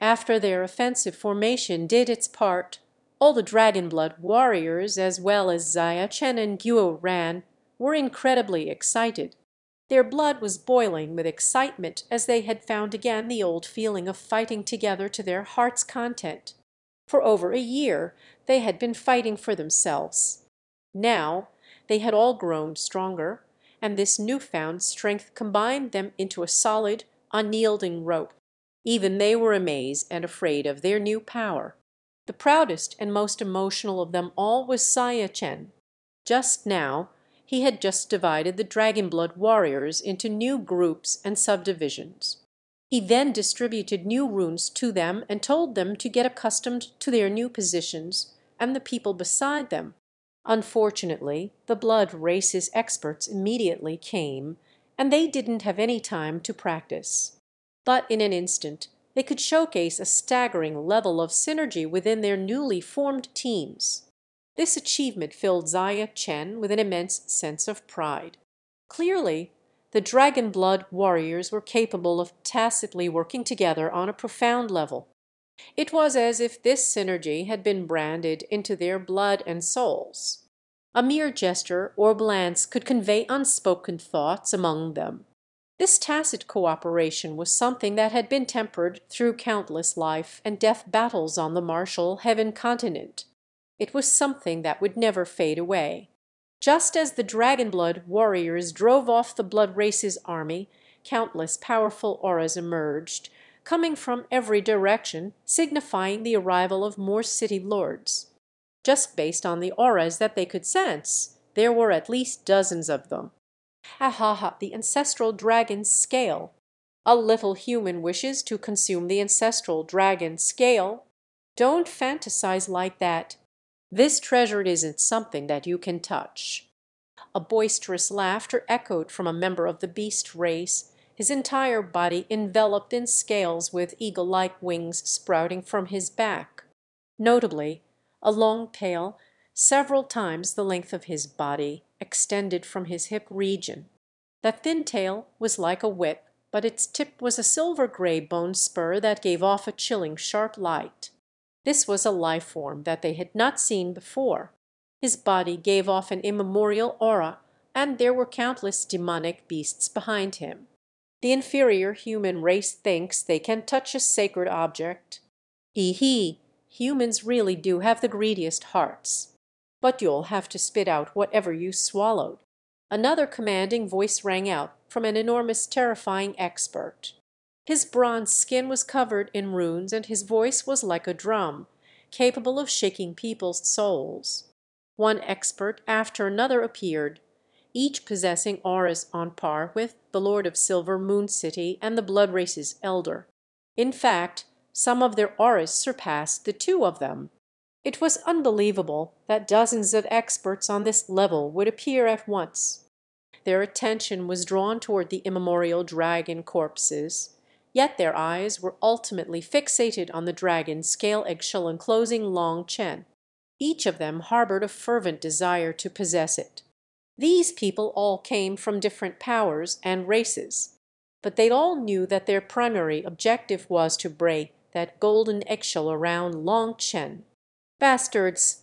After their offensive formation did its part, all the dragon blood warriors, as well as Xia Chen and Guo Ran, were incredibly excited. Their blood was boiling with excitement as they had found again the old feeling of fighting together to their heart's content. For over a year they had been fighting for themselves. Now they had all grown stronger, and this new found strength combined them into a solid, unyielding rope. Even they were amazed and afraid of their new power. The proudest and most emotional of them all was Xia Chen. Just now he had just divided the dragon blood warriors into new groups and subdivisions. He then distributed new runes to them and told them to get accustomed to their new positions and the people beside them. Unfortunately, the blood race's experts immediately came, and they didn't have any time to practice. But in an instant they could showcase a staggering level of synergy within their newly formed teams. This achievement filled Xia Chen with an immense sense of pride. Clearly, the dragon blood warriors were capable of tacitly working together on a profound level. It was as if this synergy had been branded into their blood and souls. A mere gesture or glance could convey unspoken thoughts among them. This tacit cooperation was something that had been tempered through countless life and death battles on the martial heaven continent. It was something that would never fade away. Just as the dragon blood warriors drove off the blood race's army, countless powerful auras emerged, coming from every direction, signifying the arrival of more city lords. Just based on the auras that they could sense, there were at least dozens of them. Ahaha, the ancestral dragon's scale. A little human wishes to consume the ancestral dragon's scale. Don't fantasize like that. This treasure isn't something that you can touch. A boisterous laughter echoed from a member of the beast race, his entire body enveloped in scales with eagle-like wings sprouting from his back. Notably, a long tail, several times the length of his body, extended from his hip region. That thin tail was like a whip, but its tip was a silver gray bone spur that gave off a chilling sharp light. This was a life form that they had not seen before. His body gave off an immemorial aura, and there were countless demonic beasts behind him. The inferior human race thinks they can touch a sacred object. He he, humans really do have the greediest hearts. But you'll have to spit out whatever you swallowed. Another commanding voice rang out from an enormous terrifying expert. His bronze skin was covered in runes and his voice was like a drum, capable of shaking people's souls. One expert after another appeared, each possessing auras on par with the Lord of Silver Moon City and the Blood Race's elder. In fact, some of their auras surpassed the two of them. It was unbelievable that dozens of experts on this level would appear at once. Their attention was drawn toward the immemorial dragon corpses Yet their eyes were ultimately fixated on the dragon scale eggshell enclosing Long Chen. Each of them harbored a fervent desire to possess it. These people all came from different powers and races, but they all knew that their primary objective was to break that golden eggshell around Long Chen. Bastards!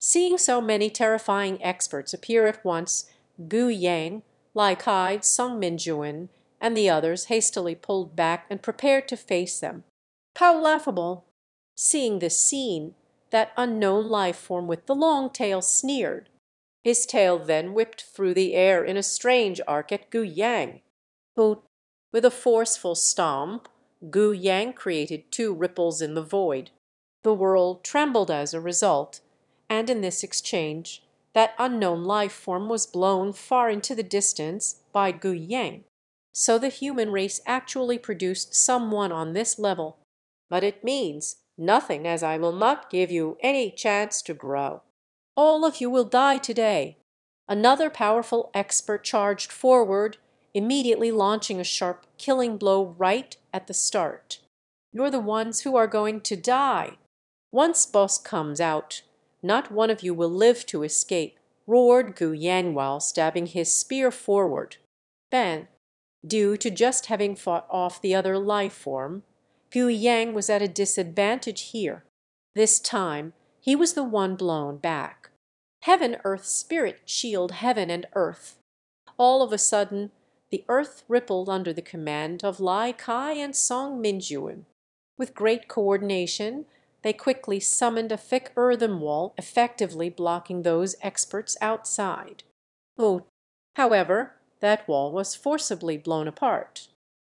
Seeing so many terrifying experts appear at once, Gu Yang, Lai Kai, Song Mingyuan, and the others hastily pulled back and prepared to face them. How laughable! Seeing this scene, that unknown life form with the long tail sneered. His tail then whipped through the air in a strange arc at Gu Yang, who, with a forceful stomp, Gu Yang created two ripples in the void. The world trembled as a result, and in this exchange that unknown life form was blown far into the distance by Gu Yang. So the human race actually produced someone on this level. But it means nothing as I will not give you any chance to grow. All of you will die today. Another powerful expert charged forward, immediately launching a sharp killing blow right at the start. You're the ones who are going to die. Once Boss comes out, not one of you will live to escape, roared Gu Yang while stabbing his spear forward. Bang! Due to just having fought off the other life form, Gu Yang was at a disadvantage here. This time he was the one blown back. Heaven Earth Spirit shield heaven and earth. All of a sudden the earth rippled under the command of Lai Kai and Song Mingyuan. With great coordination, they quickly summoned a thick earthen wall effectively blocking those experts outside. Oh, however, that wall was forcibly blown apart.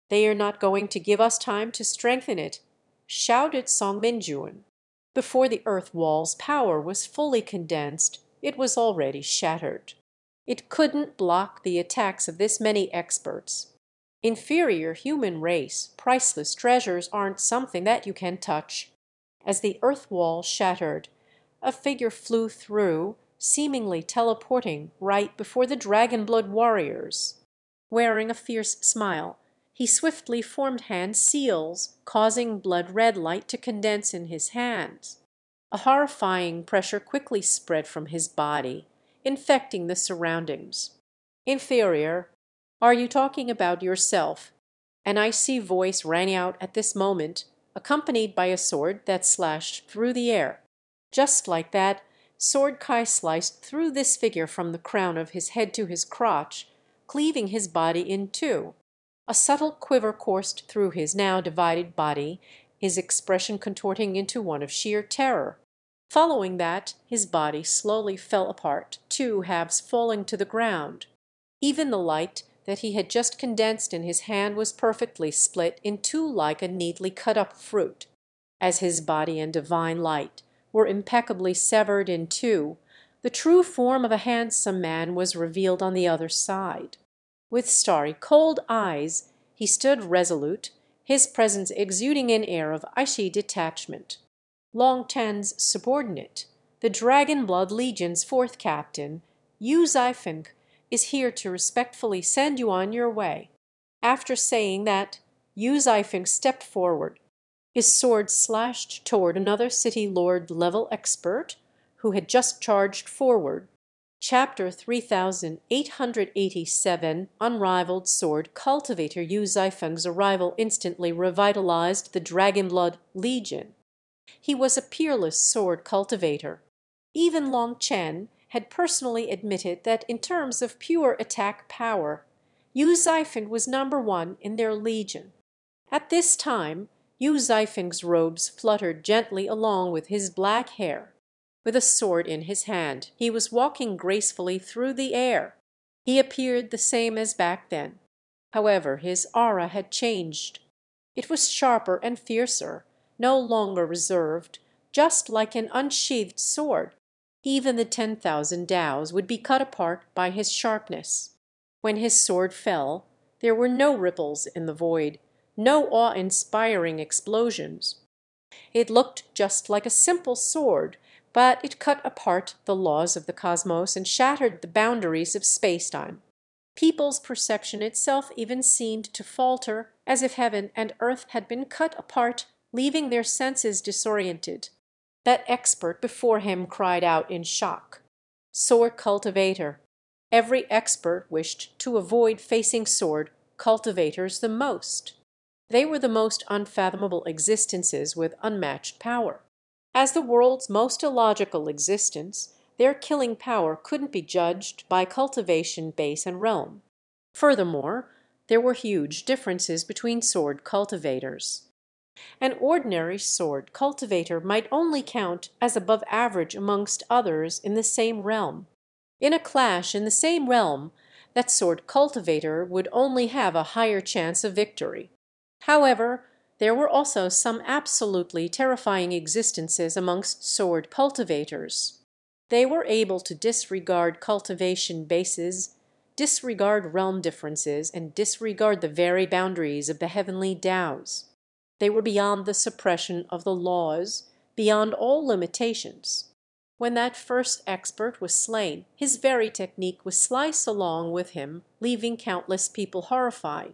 "They are not going to give us time to strengthen it," shouted Song Mingyuan. Before the earth wall's power was fully condensed it was already shattered. It couldn't block the attacks of this many experts. Inferior human race, priceless treasures aren't something that you can touch. As the earth wall shattered, a figure flew through, seemingly teleporting right before the dragon blood warriors. Wearing a fierce smile, he swiftly formed hand seals, causing blood red light to condense in his hands. A horrifying pressure quickly spread from his body infecting the surroundings. "Inferior, are you talking about yourself?" An icy voice rang out at this moment, accompanied by a sword that slashed through the air. Just like that, Sword Kai sliced through this figure from the crown of his head to his crotch, cleaving his body in two. A subtle quiver coursed through his now divided body, his expression contorting into one of sheer terror. Following that, his body slowly fell apart, two halves falling to the ground. Even the light that he had just condensed in his hand was perfectly split in two like a neatly cut up fruit. As his body and divine light were impeccably severed in two, the true form of a handsome man was revealed on the other side. With starry cold eyes he stood resolute, his presence exuding an air of icy detachment. Long Chen's subordinate, the Dragon Blood Legion's fourth captain, Yue Zifeng, is here to respectfully send you on your way." After saying that, Yue Zifeng stepped forward. His sword slashed toward another city lord level expert who had just charged forward. Chapter 3887 Unrivaled Sword Cultivator Yue Zifeng's arrival instantly revitalized the Dragon Blood Legion. He was a peerless sword cultivator. Even Long Chen had personally admitted that in terms of pure attack power, Yu Zaifeng was number one in their legion. At this time Yue Zifeng's robes fluttered gently along with his black hair. With a sword in his hand he was walking gracefully through the air. He appeared the same as back then. However, his aura had changed. It was sharper and fiercer, no longer reserved, just like an unsheathed sword. Even the ten thousand Daos would be cut apart by his sharpness. When his sword fell, there were no ripples in the void, no awe-inspiring explosions. It looked just like a simple sword, but it cut apart the laws of the cosmos and shattered the boundaries of space-time. People's perception itself even seemed to falter, as if heaven and earth had been cut apart leaving their senses disoriented. That expert before him cried out in shock. Sword cultivator. Every expert wished to avoid facing sword cultivators the most. They were the most unfathomable existences with unmatched power. As the world's most illogical existence, their killing power couldn't be judged by cultivation base and realm. Furthermore, there were huge differences between sword cultivators. An ordinary sword cultivator might only count as above average amongst others in the same realm. In a clash in the same realm, that sword cultivator would only have a higher chance of victory. However, there were also some absolutely terrifying existences amongst sword cultivators. They were able to disregard cultivation bases, disregard realm differences, and disregard the very boundaries of the heavenly Daos. They were beyond the suppression of the laws, beyond all limitations. When that first expert was slain, his very technique was sliced along with him, leaving countless people horrified.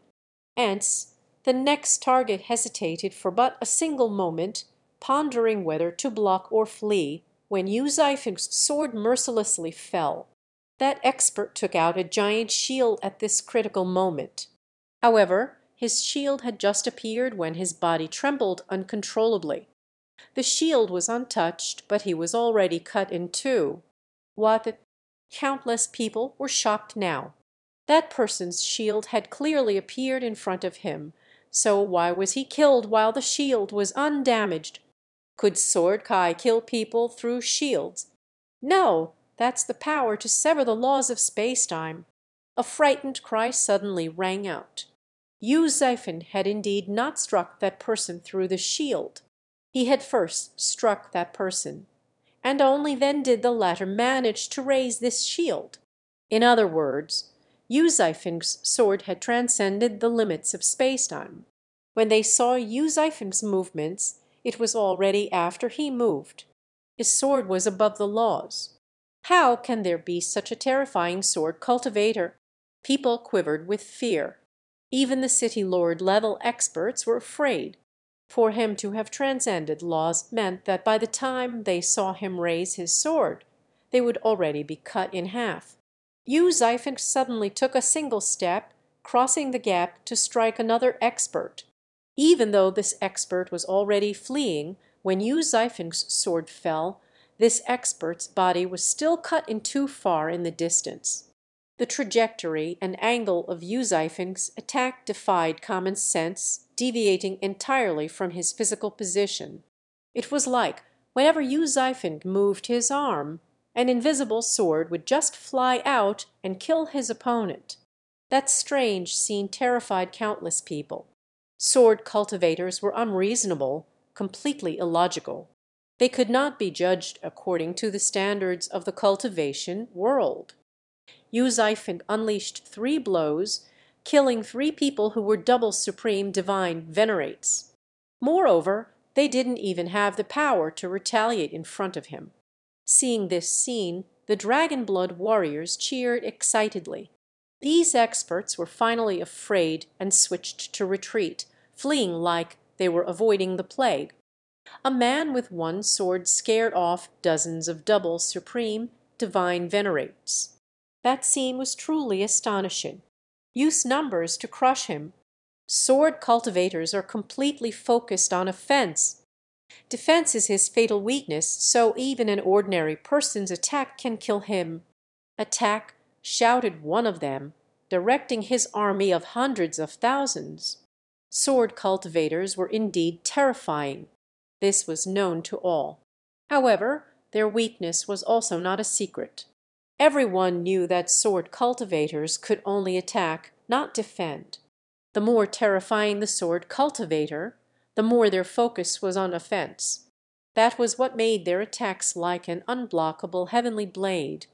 Hence, the next target hesitated for but a single moment, pondering whether to block or flee, when Zifeng's sword mercilessly fell. That expert took out a giant shield at this critical moment. However, his shield had just appeared when his body trembled uncontrollably. The shield was untouched, but he was already cut in two. What. Countless people were shocked now. That person's shield had clearly appeared in front of him, so why was he killed while the shield was undamaged? Could Sword Kai kill people through shields? No, that's the power to sever the laws of space time. A frightened cry suddenly rang out. Yue Zifeng had indeed not struck that person through the shield. He had first struck that person, and only then did the latter manage to raise this shield. In other words, Zifeng's sword had transcended the limits of space time. When they saw Zifeng's movements, it was already after he moved. His sword was above the laws. How can there be such a terrifying sword cultivator? People quivered with fear. Even the city lord level experts were afraid. For him to have transcended laws meant that by the time they saw him raise his sword, they would already be cut in half. Zifeng suddenly took a single step, crossing the gap to strike another expert. Even though this expert was already fleeing when Zifeng's sword fell, this expert's body was still cut in two far in the distance. The trajectory and angle of Zifeng's attack defied common sense, deviating entirely from his physical position. It was like whenever Zifeng moved his arm, an invisible sword would just fly out and kill his opponent. That strange scene terrified countless people. Sword cultivators were unreasonable, completely illogical. They could not be judged according to the standards of the cultivation world. Zifeng unleashed three blows, killing three people who were double supreme divine venerates. Moreover, they didn't even have the power to retaliate in front of him. Seeing this scene, the Dragon Blood warriors cheered excitedly. These experts were finally afraid and switched to retreat, fleeing like they were avoiding the plague. A man with one sword scared off dozens of double supreme divine venerates. That scene was truly astonishing. Use numbers to crush him. Sword cultivators are completely focused on offense Defense is his fatal weakness, so even an ordinary person's attack can kill him. Attack, shouted one of them, directing his army of hundreds of thousands. Sword cultivators were indeed terrifying. This was known to all. However, their weakness was also not a secret. Every one knew that sword cultivators could only attack, not defend. The more terrifying the sword cultivator, the more their focus was on offense. That was what made their attacks like an unblockable heavenly blade.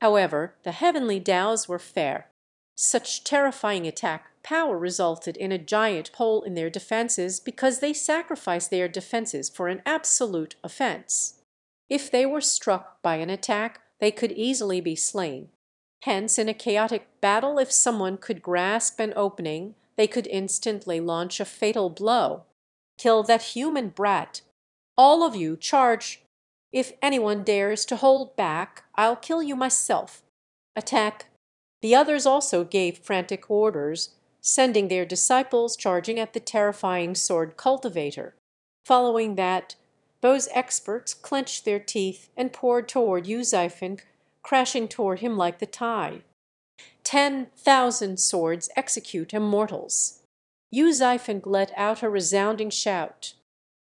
However, the heavenly Tao's were fair. Such terrifying attack power resulted in a giant hole in their defenses because they sacrificed their defenses for an absolute offense. If they were struck by an attack, they could easily be slain. Hence, in a chaotic battle, if someone could grasp an opening, they could instantly launch a fatal blow. Kill that human brat. All of you charge. If anyone dares to hold back, I'll kill you myself. Attack. The others also gave frantic orders, sending their disciples charging at the terrifying sword cultivator. Following that, those experts clenched their teeth and poured toward Zifeng, crashing toward him like the tide. Ten thousand swords execute immortals. Zifeng let out a resounding shout.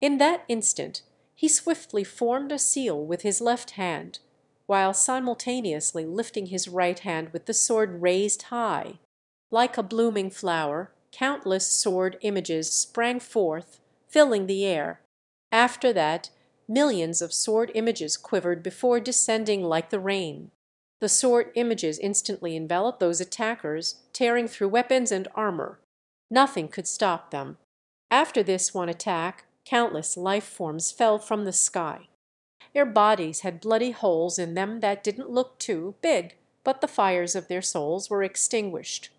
In that instant he swiftly formed a seal with his left hand, while simultaneously lifting his right hand with the sword raised high. Like a blooming flower, countless sword images sprang forth, filling the air. After that, millions of sword images quivered before descending like the rain. The sword images instantly enveloped those attackers, tearing through weapons and armor. Nothing could stop them. After this one attack, countless life forms fell from the sky. Their bodies had bloody holes in them that didn't look too big, but the fires of their souls were extinguished.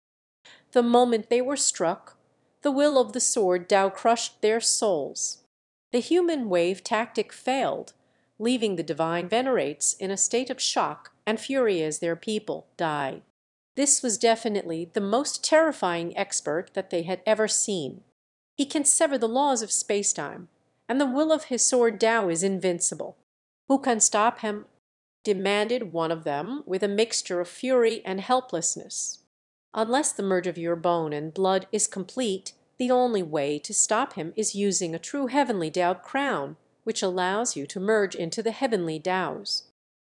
The moment they were struck, the will of the sword Tao crushed their souls. The human wave tactic failed, leaving the divine venerates in a state of shock and fury as their people died. This was definitely the most terrifying expert that they had ever seen. He can sever the laws of space-time, and the will of his sword Tao is invincible. Who can stop him? demanded one of them with a mixture of fury and helplessness. Unless the merge of your bone and blood is complete, the only way to stop him is using a true heavenly Tao crown, which allows you to merge into the heavenly Taos.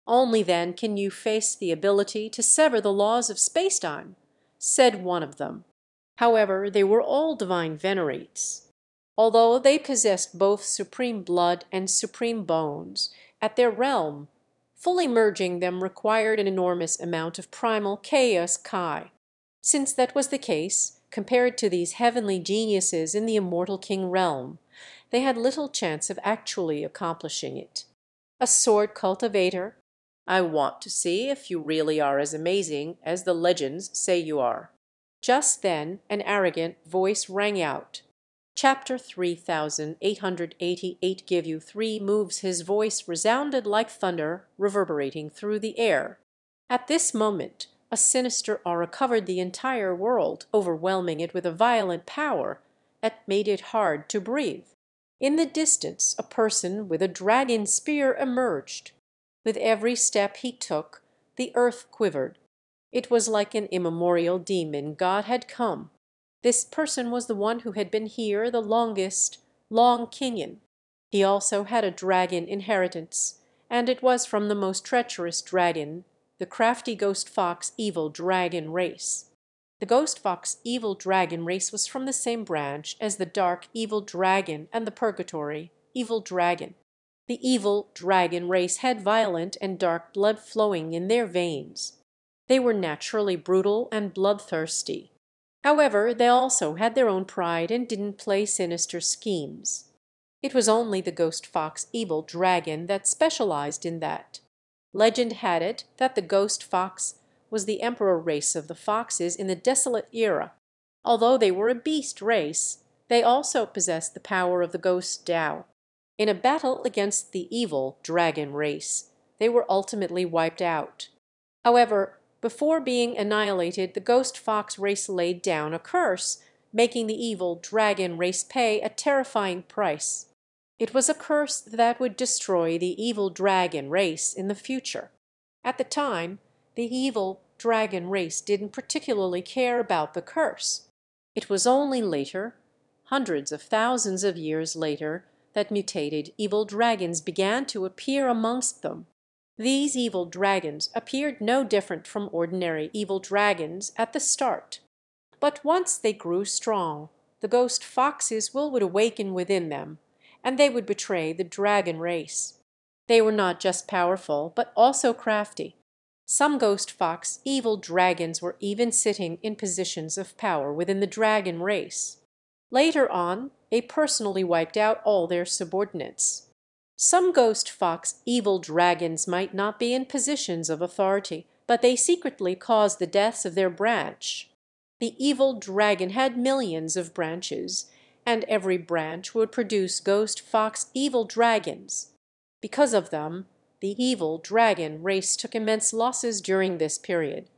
Only then can you face the ability to sever the laws of space time, said one of them. However, they were all divine Venerates. Although they possessed both supreme blood and supreme bones, at their realm, fully merging them required an enormous amount of primal chaos chi. Since that was the case, compared to these heavenly geniuses in the immortal king realm, they had little chance of actually accomplishing it. A sword cultivator, I want to see if you really are as amazing as the legends say you are. Just then an arrogant voice rang out. Chapter 3888 give you three moves his voice resounded like thunder reverberating through the air. At this moment a sinister aura covered the entire world, overwhelming it with a violent power that made it hard to breathe. In the distance a person with a dragon spear emerged. With every step he took the earth quivered it was like an immemorial demon God had come. This person was the one who had been here the longest, Long Kinyon. He also had a dragon inheritance, and it was from the most treacherous dragon, the crafty ghost fox evil dragon race. The ghost fox evil dragon race was from the same branch as the dark evil dragon and the purgatory evil dragon. The evil dragon race had violent and dark blood flowing in their veins. They were naturally brutal and bloodthirsty. However, they also had their own pride and didn't play sinister schemes. It was only the ghost fox evil dragon that specialized in that. Legend had it that the ghost fox was the emperor race of the foxes in the desolate era. Although they were a beast race, they also possessed the power of the ghost Tao. In a battle against the evil dragon race, they were ultimately wiped out. However, before being annihilated, the ghost fox race laid down a curse, making the evil dragon race pay a terrifying price. It was a curse that would destroy the evil dragon race in the future. At the time, the evil dragon race didn't particularly care about the curse. It was only later, hundreds of thousands of years later, that mutated evil dragons began to appear amongst them. These evil dragons appeared no different from ordinary evil dragons at the start. But once they grew strong, the ghost foxes will would awaken within them, and they would betray the dragon race. They were not just powerful, but also crafty. Some ghost fox evil dragons were even sitting in positions of power within the dragon race. Later on, they personally wiped out all their subordinates. Some ghost fox evil dragons might not be in positions of authority, but they secretly caused the deaths of their branch. The evil dragon had millions of branches, and every branch would produce ghost fox evil dragons. Because of them, the evil dragon race took immense losses during this period.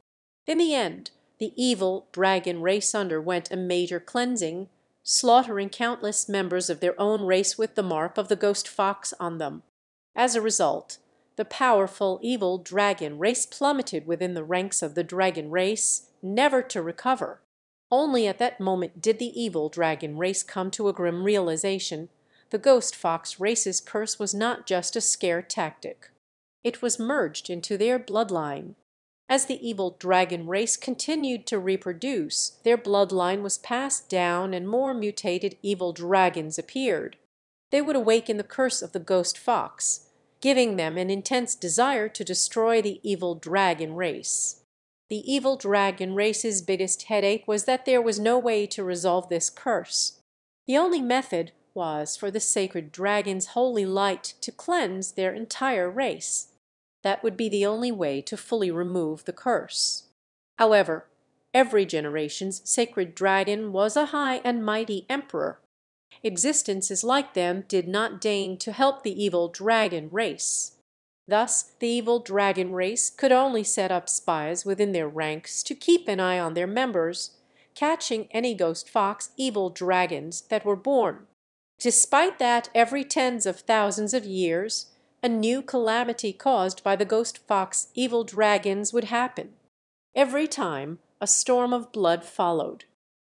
In the end, the evil dragon race underwent a major cleansing slaughtering countless members of their own race with the mark of the ghost fox on them. As a result, the powerful evil dragon race plummeted within the ranks of the dragon race, never to recover. Only at that moment did the evil dragon race come to a grim realization. The ghost fox race's curse was not just a scare tactic. It was merged into their bloodline. As the evil dragon race continued to reproduce, their bloodline was passed down and more mutated evil dragons appeared. They would awaken the curse of the ghost fox, giving them an intense desire to destroy the evil dragon race. The evil dragon race's biggest headache was that there was no way to resolve this curse. The only method was for the sacred dragon's holy light to cleanse their entire race. That would be the only way to fully remove the curse. However, every generation's sacred dragon was a high and mighty emperor. Existences like them did not deign to help the evil dragon race. Thus the evil dragon race could only set up spies within their ranks to keep an eye on their members, catching any ghost fox evil dragons that were born. Despite that, every tens of thousands of years a new calamity caused by the ghost fox evil dragons would happen. Every time a storm of blood followed.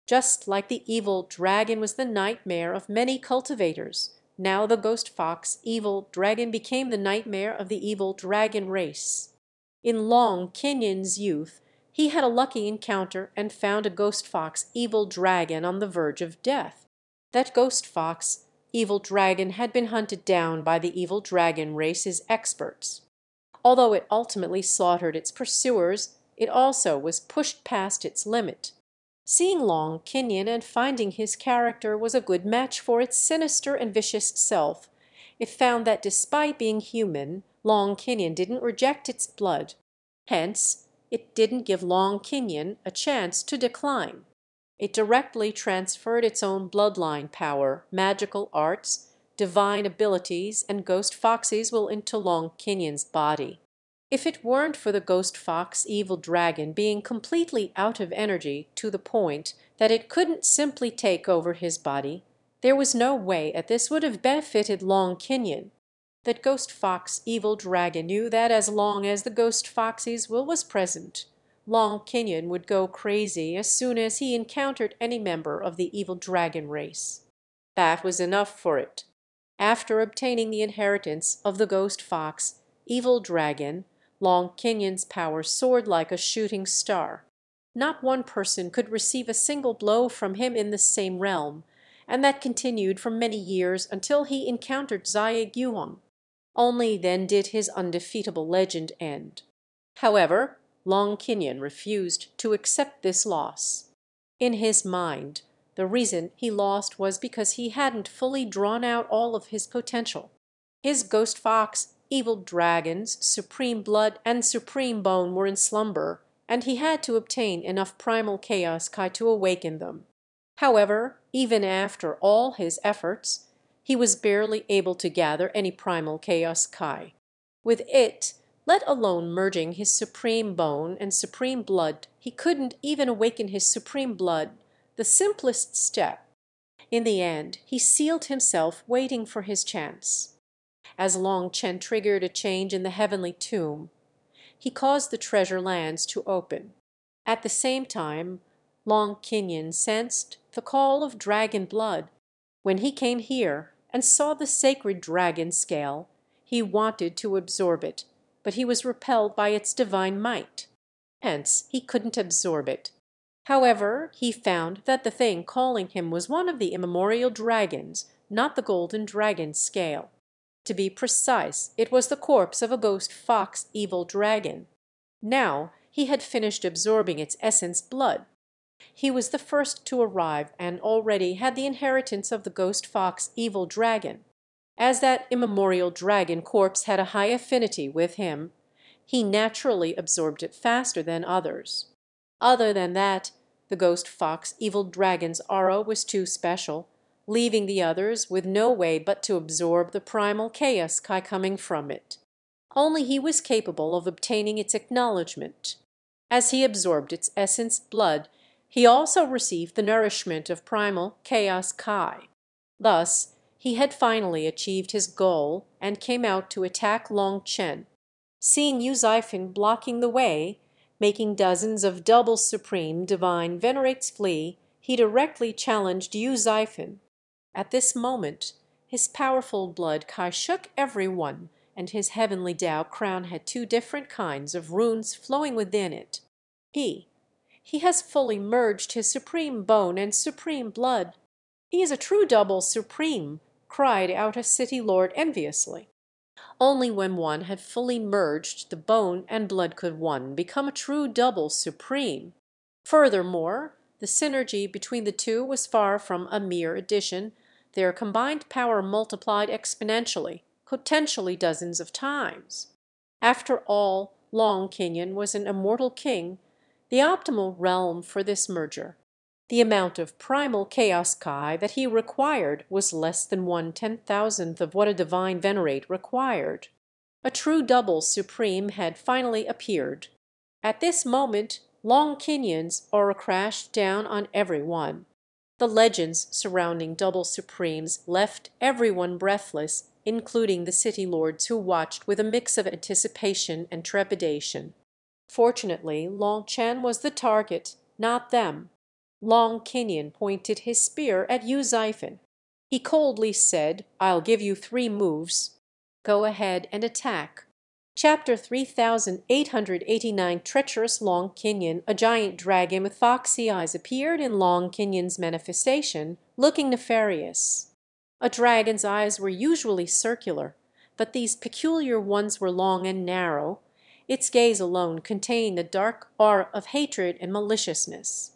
Just like the evil dragon was the nightmare of many cultivators, Now the ghost fox, evil dragon, became the nightmare of the evil dragon race. In Long Kenyon's youth he had a lucky encounter and found a ghost fox, evil dragon, on the verge of death. That ghost fox, evil dragon, had been hunted down by the evil dragon race's experts. Although it ultimately slaughtered its pursuers, it also was pushed past its limit. Seeing Long Kinyon and finding his character was a good match for its sinister and vicious self, it found that despite being human, Long Kinyon didn't reject its blood. Hence it didn't give Long Kinyon a chance to decline. It directly transferred its own bloodline power, magical arts, divine abilities, and ghost foxes will into Long Kinyon's body. If it weren't for the ghost fox evil dragon being completely out of energy to the point that it couldn't simply take over his body, there was no way that this would have benefited Long Kinyon. That ghost fox evil dragon knew that as long as the ghost fox's will was present, Long Kenyon would go crazy as soon as he encountered any member of the evil dragon race. That was enough for it. After obtaining the inheritance of the ghost fox, evil dragon, Long Kenyon's power soared like a shooting star. Not one person could receive a single blow from him in this same realm, and that continued for many years until he encountered Yuong. Only then did his undefeatable legend end. However, Long Kinyon refused to accept this loss. In his mind, the reason he lost was because he hadn't fully drawn out all of his potential. His ghost fox evil dragons, supreme blood, and supreme bone were in slumber, and he had to obtain enough primal chaos chi to awaken them. However, even after all his efforts, he was barely able to gather any primal chaos chi. With it, let alone merging his supreme bone and supreme blood, he couldn't even awaken his supreme blood, the simplest step. In the end, he sealed himself waiting for his chance as Long Chen triggered a change in the heavenly tomb. He caused the treasure lands to open. At the same time Long Kinyon sensed the call of dragon blood. When he came here and saw the sacred dragon scale, he wanted to absorb it, but he was repelled by its divine might. Hence he couldn't absorb it. However, he found that the thing calling him was one of the immemorial dragons, not the golden dragon scale. To be precise, it was the corpse of a ghost fox evil dragon. Now he had finished absorbing its essence blood. He was the first to arrive and already had the inheritance of the ghost fox evil dragon. As that immemorial dragon corpse had a high affinity with him, he naturally absorbed it faster than others. Other than that, the ghost fox evil dragon's aura was too special leaving the others with no way but to absorb the primal chaos Kai coming from it. Only he was capable of obtaining its acknowledgment. As he absorbed its essence blood, he also received the nourishment of primal chaos Chi. Thus he had finally achieved his goal and came out to attack Long Chen. Seeing Yue Zifeng blocking the way, making dozens of double supreme divine venerates flee, he directly challenged Yue Zifeng at this moment his powerful blood Kai shook every one, and his heavenly Tao crown had two different kinds of runes flowing within it. He, he has fully merged his supreme bone and supreme blood. He is a true double supreme, cried out a city lord enviously. Only when one had fully merged the bone and blood could one become a true double supreme. Furthermore, the synergy between the two was far from a mere addition their combined power multiplied exponentially, potentially dozens of times. After all, Long Kinyon was an immortal king, the optimal realm for this merger. The amount of primal chaos chi that he required was less than one ten thousandth of what a divine venerate required. A true double supreme had finally appeared. At this moment Long Kinyon's aura crashed down on every one. The legends surrounding double supremes left everyone breathless, including the city lords who watched with a mix of anticipation and trepidation. Fortunately, Long Chen was the target, not them. Long Kinyon pointed his spear at Zifeng. He coldly said, "I'll give you three moves. Go ahead and attack." Chapter 3889 Treacherous Long Kinyon, a giant dragon with foxy eyes appeared in Long Kinyon's manifestation, looking nefarious. A dragon's eyes were usually circular, but these peculiar ones were long and narrow; its gaze alone contained the dark aura of hatred and maliciousness.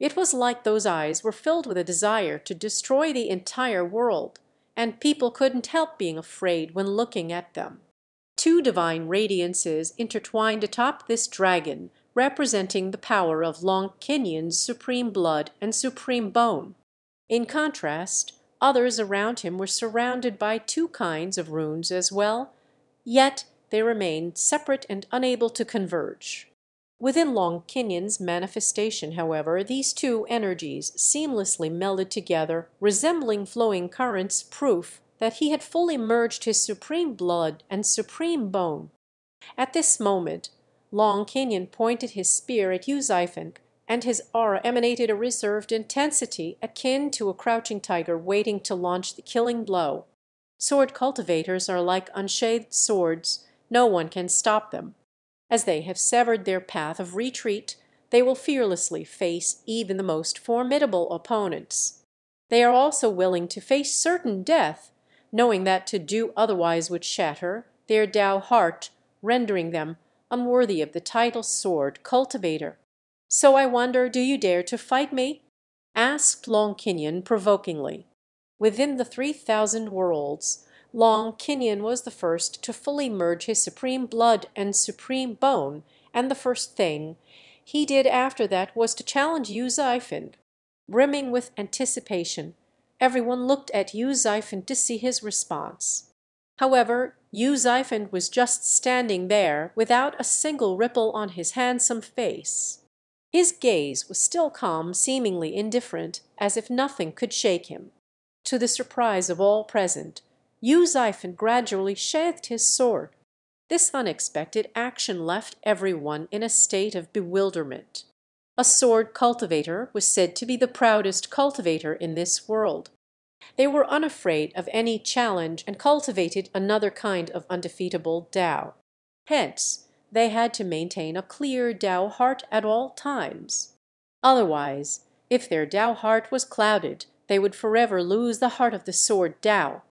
It was like those eyes were filled with a desire to destroy the entire world, and people couldn't help being afraid when looking at them. Two divine radiances intertwined atop this dragon, representing the power of Long Kinyon's supreme blood and supreme bone. In contrast, others around him were surrounded by two kinds of runes as well, yet they remained separate and unable to converge. Within Long Kinyon's manifestation, however, these two energies seamlessly melded together, resembling flowing currents, proof that he had fully merged his supreme blood and supreme bone. At this moment Long Kinyon pointed his spear at Yue Zifeng, and his aura emanated a reserved intensity akin to a crouching tiger waiting to launch the killing blow. Sword cultivators are like unsheathed swords, no one can stop them. As they have severed their path of retreat, they will fearlessly face even the most formidable opponents. They are also willing to face certain death knowing that to do otherwise would shatter their Tao heart, rendering them unworthy of the title sword cultivator. So I wonder, do you dare to fight me? asked Long Kinyon provokingly. Within the three thousand worlds, Long Kinyon was the first to fully merge his supreme blood and supreme bone, and the first thing he did after that was to challenge Yue Zifeng. Brimming with anticipation, Everyone looked at Yue Zifeng to see his response. However, Yue Zifeng was just standing there without a single ripple on his handsome face. His gaze was still calm, seemingly indifferent, as if nothing could shake him. To the surprise of all present, Yue Zifeng gradually sheathed his sword. This unexpected action left every one in a state of bewilderment. A sword cultivator was said to be the proudest cultivator in this world. They were unafraid of any challenge and cultivated another kind of undefeatable Tao. Hence they had to maintain a clear Tao heart at all times. Otherwise, if their Tao heart was clouded, they would forever lose the heart of the sword Tao.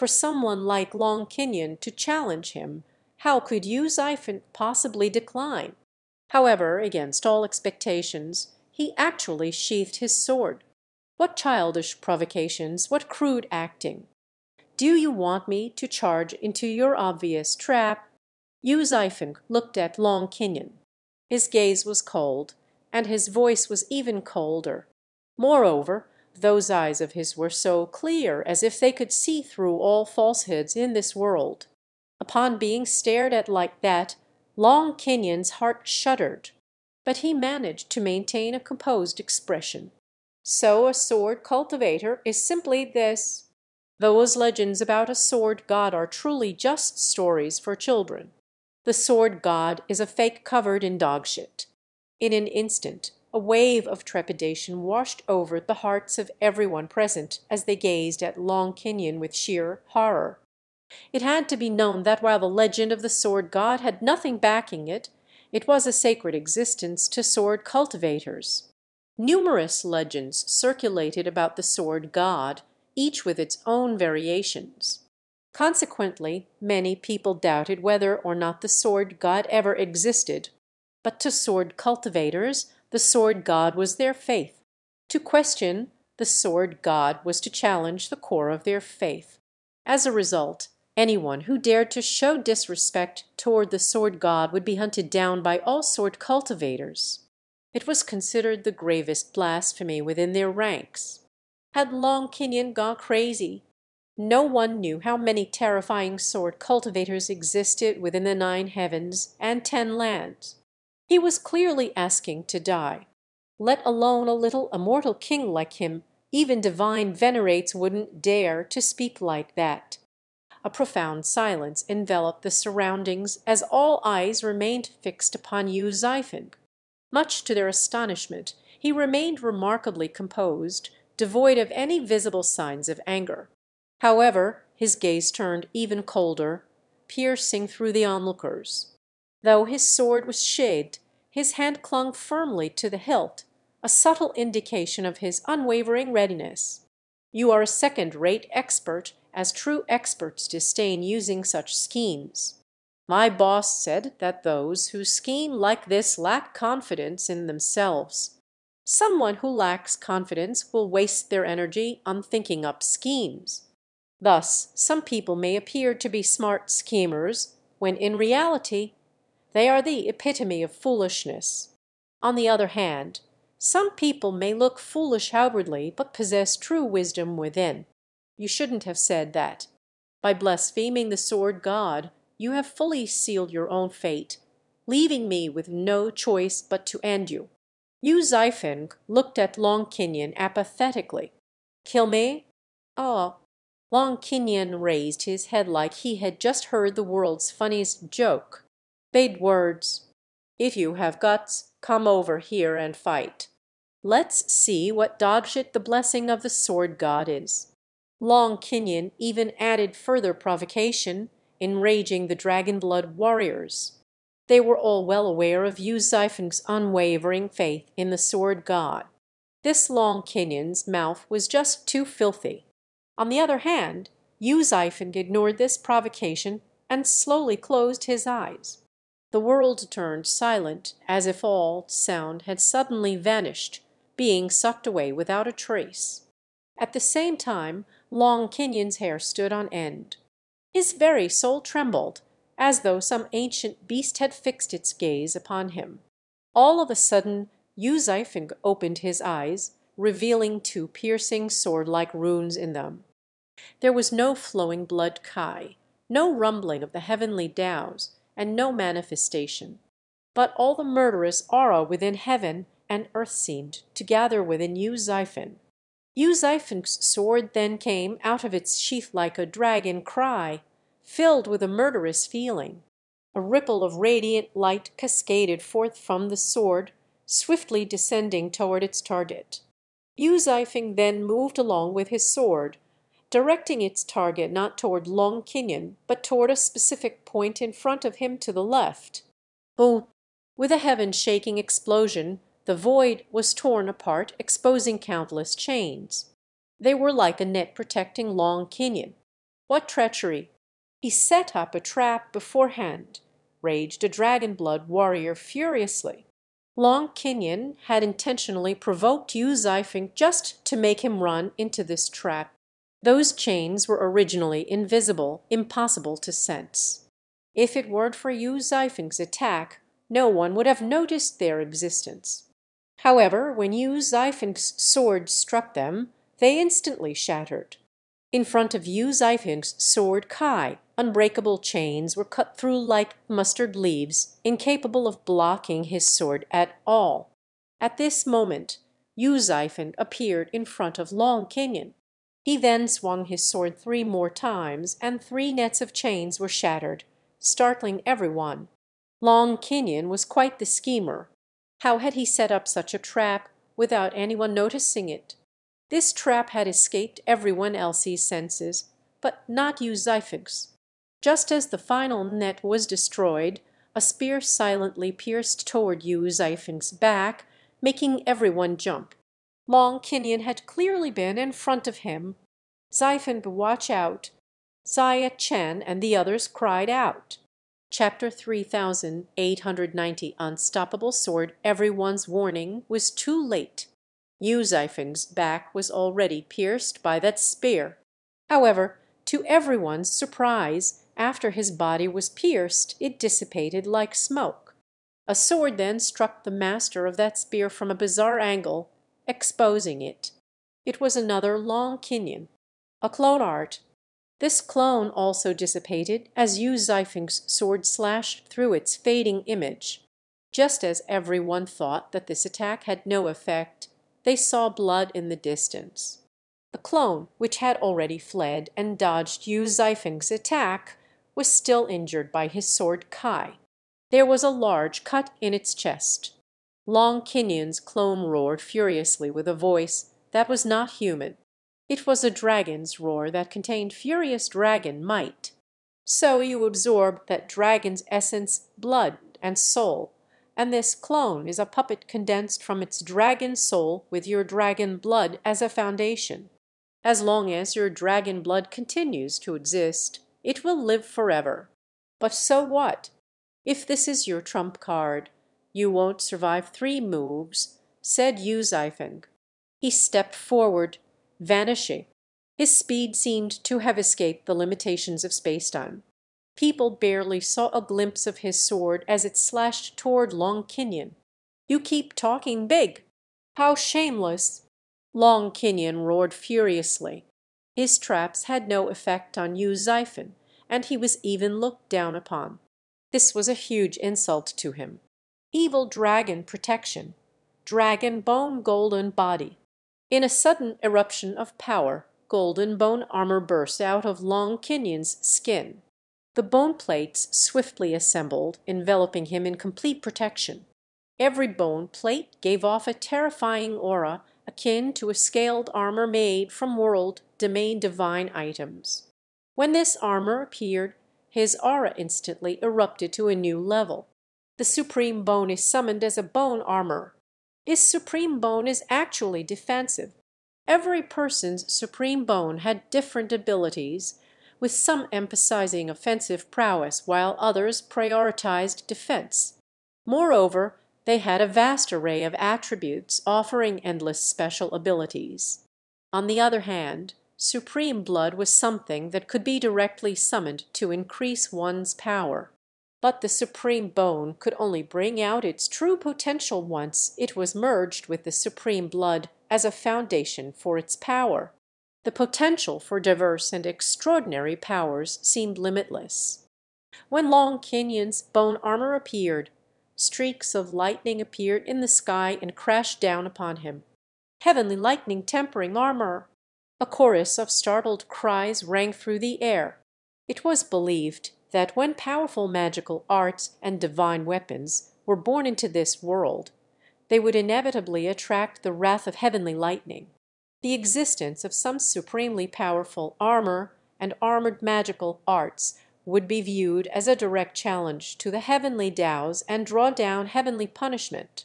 For someone like Long Kinyon to challenge him, how could Yue Zifeng possibly decline? However, against all expectations, he actually sheathed his sword. What childish provocations, what crude acting! Do you want me to charge into your obvious trap? Yue Zifeng looked at Long Kinyon. His gaze was cold, and his voice was even colder. Moreover, those eyes of his were so clear as if they could see through all falsehoods in this world. Upon being stared at like that, Long Kenyon's heart shuddered, but he managed to maintain a composed expression. So a sword cultivator is simply this. Those legends about a sword god are truly just stories for children. The sword god is a fake covered in dogshit. In an instant a wave of trepidation washed over the hearts of everyone present as they gazed at Long Kinyon with sheer horror. It had to be known that while the legend of the sword god had nothing backing it, it was a sacred existence to sword cultivators. Numerous legends circulated about the sword god, each with its own variations. Consequently, many people doubted whether or not the sword god ever existed. But to sword cultivators, the sword god was their faith. To question the sword god was to challenge the core of their faith. As a result, Anyone who dared to show disrespect toward the sword god would be hunted down by all sword cultivators. It was considered the gravest blasphemy within their ranks. Had Long Kinyon gone crazy? No one knew how many terrifying sword cultivators existed within the nine heavens and ten lands. He was clearly asking to die. Let alone a little immortal king like him, even divine venerates wouldn't dare to speak like that. A profound silence enveloped the surroundings as all eyes remained fixed upon Yue Zifeng. Much to their astonishment he remained remarkably composed devoid of any visible signs of anger. However, his gaze turned even colder, piercing through the onlookers. Though his sword was sheathed, his hand clung firmly to the hilt, a subtle indication of his unwavering readiness. You are a second-rate expert, as true experts disdain using such schemes. My boss said that those who scheme like this lack confidence in themselves. Someone who lacks confidence will waste their energy on thinking up schemes. Thus some people may appear to be smart schemers, when in reality they are the epitome of foolishness. On the other hand, some people may look foolish outwardly, but possess true wisdom within. You shouldn't have said that. By blaspheming the sword god you have fully sealed your own fate, leaving me with no choice but to end you." Yue Zifeng looked at Long Kinyon apathetically. "Kill me? Ah!" Long Kinyon raised his head like he had just heard the world's funniest joke. "Bade words. If you have guts, come over here and fight. Let's see what dog shit the blessing of the sword god is." Long Kinyon even added further provocation, enraging the dragon blood warriors. They were all well aware of Yu unwavering faith in the sword god. This Long Kinyon's mouth was just too filthy. On the other hand, Yu ignored this provocation and slowly closed his eyes. The world turned silent, as if all sound had suddenly vanished being sucked away without a trace. At the same time Long Kinyon's hair stood on end. His very soul trembled, as though some ancient beast had fixed its gaze upon him. All of a sudden Zifeng opened his eyes, revealing two piercing sword-like runes in them. There was no flowing blood kai, no rumbling of the heavenly Taos, and no manifestation. But all the murderous aura within heaven and earth seemed to gather within. Yue Zifeng's sword then came out of its sheath like a dragon cry, filled with a murderous feeling. A ripple of radiant light cascaded forth from the sword, swiftly descending toward its target. Zifeng then moved along with his sword, directing its target not toward Long Kinyon, but toward a specific point in front of him to the left. Boom! With a heaven-shaking explosion, the void was torn apart, exposing countless chains. They were like a net protecting Long Kinyon. What treachery! He set up a trap beforehand, raged a dragon blood warrior furiously. Long Kinyon had intentionally provoked Yue Zifeng just to make him run into this trap. Those chains were originally invisible, impossible to sense. If it weren't for Yue Zifeng's attack, no one would have noticed their existence. However, when Yue Zifeng's sword struck them, they instantly shattered. In front of Yue Zifeng's sword kai, unbreakable chains were cut through like mustard leaves, incapable of blocking his sword at all. At this moment Yue Zifeng appeared in front of Long Kinyon. He then swung his sword three more times, and three nets of chains were shattered, startling every one. Long Kinyon was quite the schemer, how had he set up such a trap without anyone noticing it? This trap had escaped everyone else's senses, but not Zifeng's. Just as the final net was destroyed, a spear silently pierced toward Zifeng's back, making everyone jump. Long Kinyon had clearly been in front of him. Zifeng, watch out! Xia Chen and the others cried out. Chapter 3890 Unstoppable Sword Everyone's warning was too late. Yue Zifeng's back was already pierced by that spear. However, to everyone's surprise, after his body was pierced it dissipated like smoke. A sword then struck the master of that spear from a bizarre angle, exposing it. It was another Long Kinyon. A clone art this clone also dissipated as Yue Zifeng's sword slashed through its fading image. Just as every one thought that this attack had no effect, they saw blood in the distance. The clone, which had already fled and dodged Yue Zifeng's attack, was still injured by his sword Kai. There was a large cut in its chest. Long Kinyon's clone roared furiously with a voice that was not human. It was a dragon's roar that contained furious dragon might. So you absorb that dragon's essence, blood, and soul, and this clone is a puppet condensed from its dragon soul with your dragon blood as a foundation. As long as your dragon blood continues to exist, it will live forever. But so what? If this is your trump card, you won't survive three moves, said Yue Zifeng. He stepped forward vanishing. His speed seemed to have escaped the limitations of spacetime. People barely saw a glimpse of his sword as it slashed toward Long Kenyon. "You keep talking big! How shameless!" Long Kenyon roared furiously. His traps had no effect on Yue Zifeng, and he was even looked down upon. This was a huge insult to him. Evil dragon protection, dragon bone golden body. In a sudden eruption of power, golden bone armor burst out of Long Kenyon's skin. The bone plates swiftly assembled, enveloping him in complete protection. Every bone plate gave off a terrifying aura akin to a scaled armor made from world domain divine items. When this armor appeared, his aura instantly erupted to a new level. The supreme bone is summoned as a bone armor, his supreme bone is actually defensive. Every person's supreme bone had different abilities, with some emphasizing offensive prowess while others prioritized defense. Moreover, they had a vast array of attributes offering endless special abilities. On the other hand, supreme blood was something that could be directly summoned to increase one's power. But the supreme bone could only bring out its true potential once it was merged with the supreme blood as a foundation for its power. The potential for diverse and extraordinary powers seemed limitless. When Long Kenyon's bone armor appeared, streaks of lightning appeared in the sky and crashed down upon him. Heavenly lightning tempering armor! A chorus of startled cries rang through the air. It was believed that when powerful magical arts and divine weapons were born into this world, they would inevitably attract the wrath of heavenly lightning. The existence of some supremely powerful armor and armored magical arts would be viewed as a direct challenge to the heavenly Taoes and draw down heavenly punishment.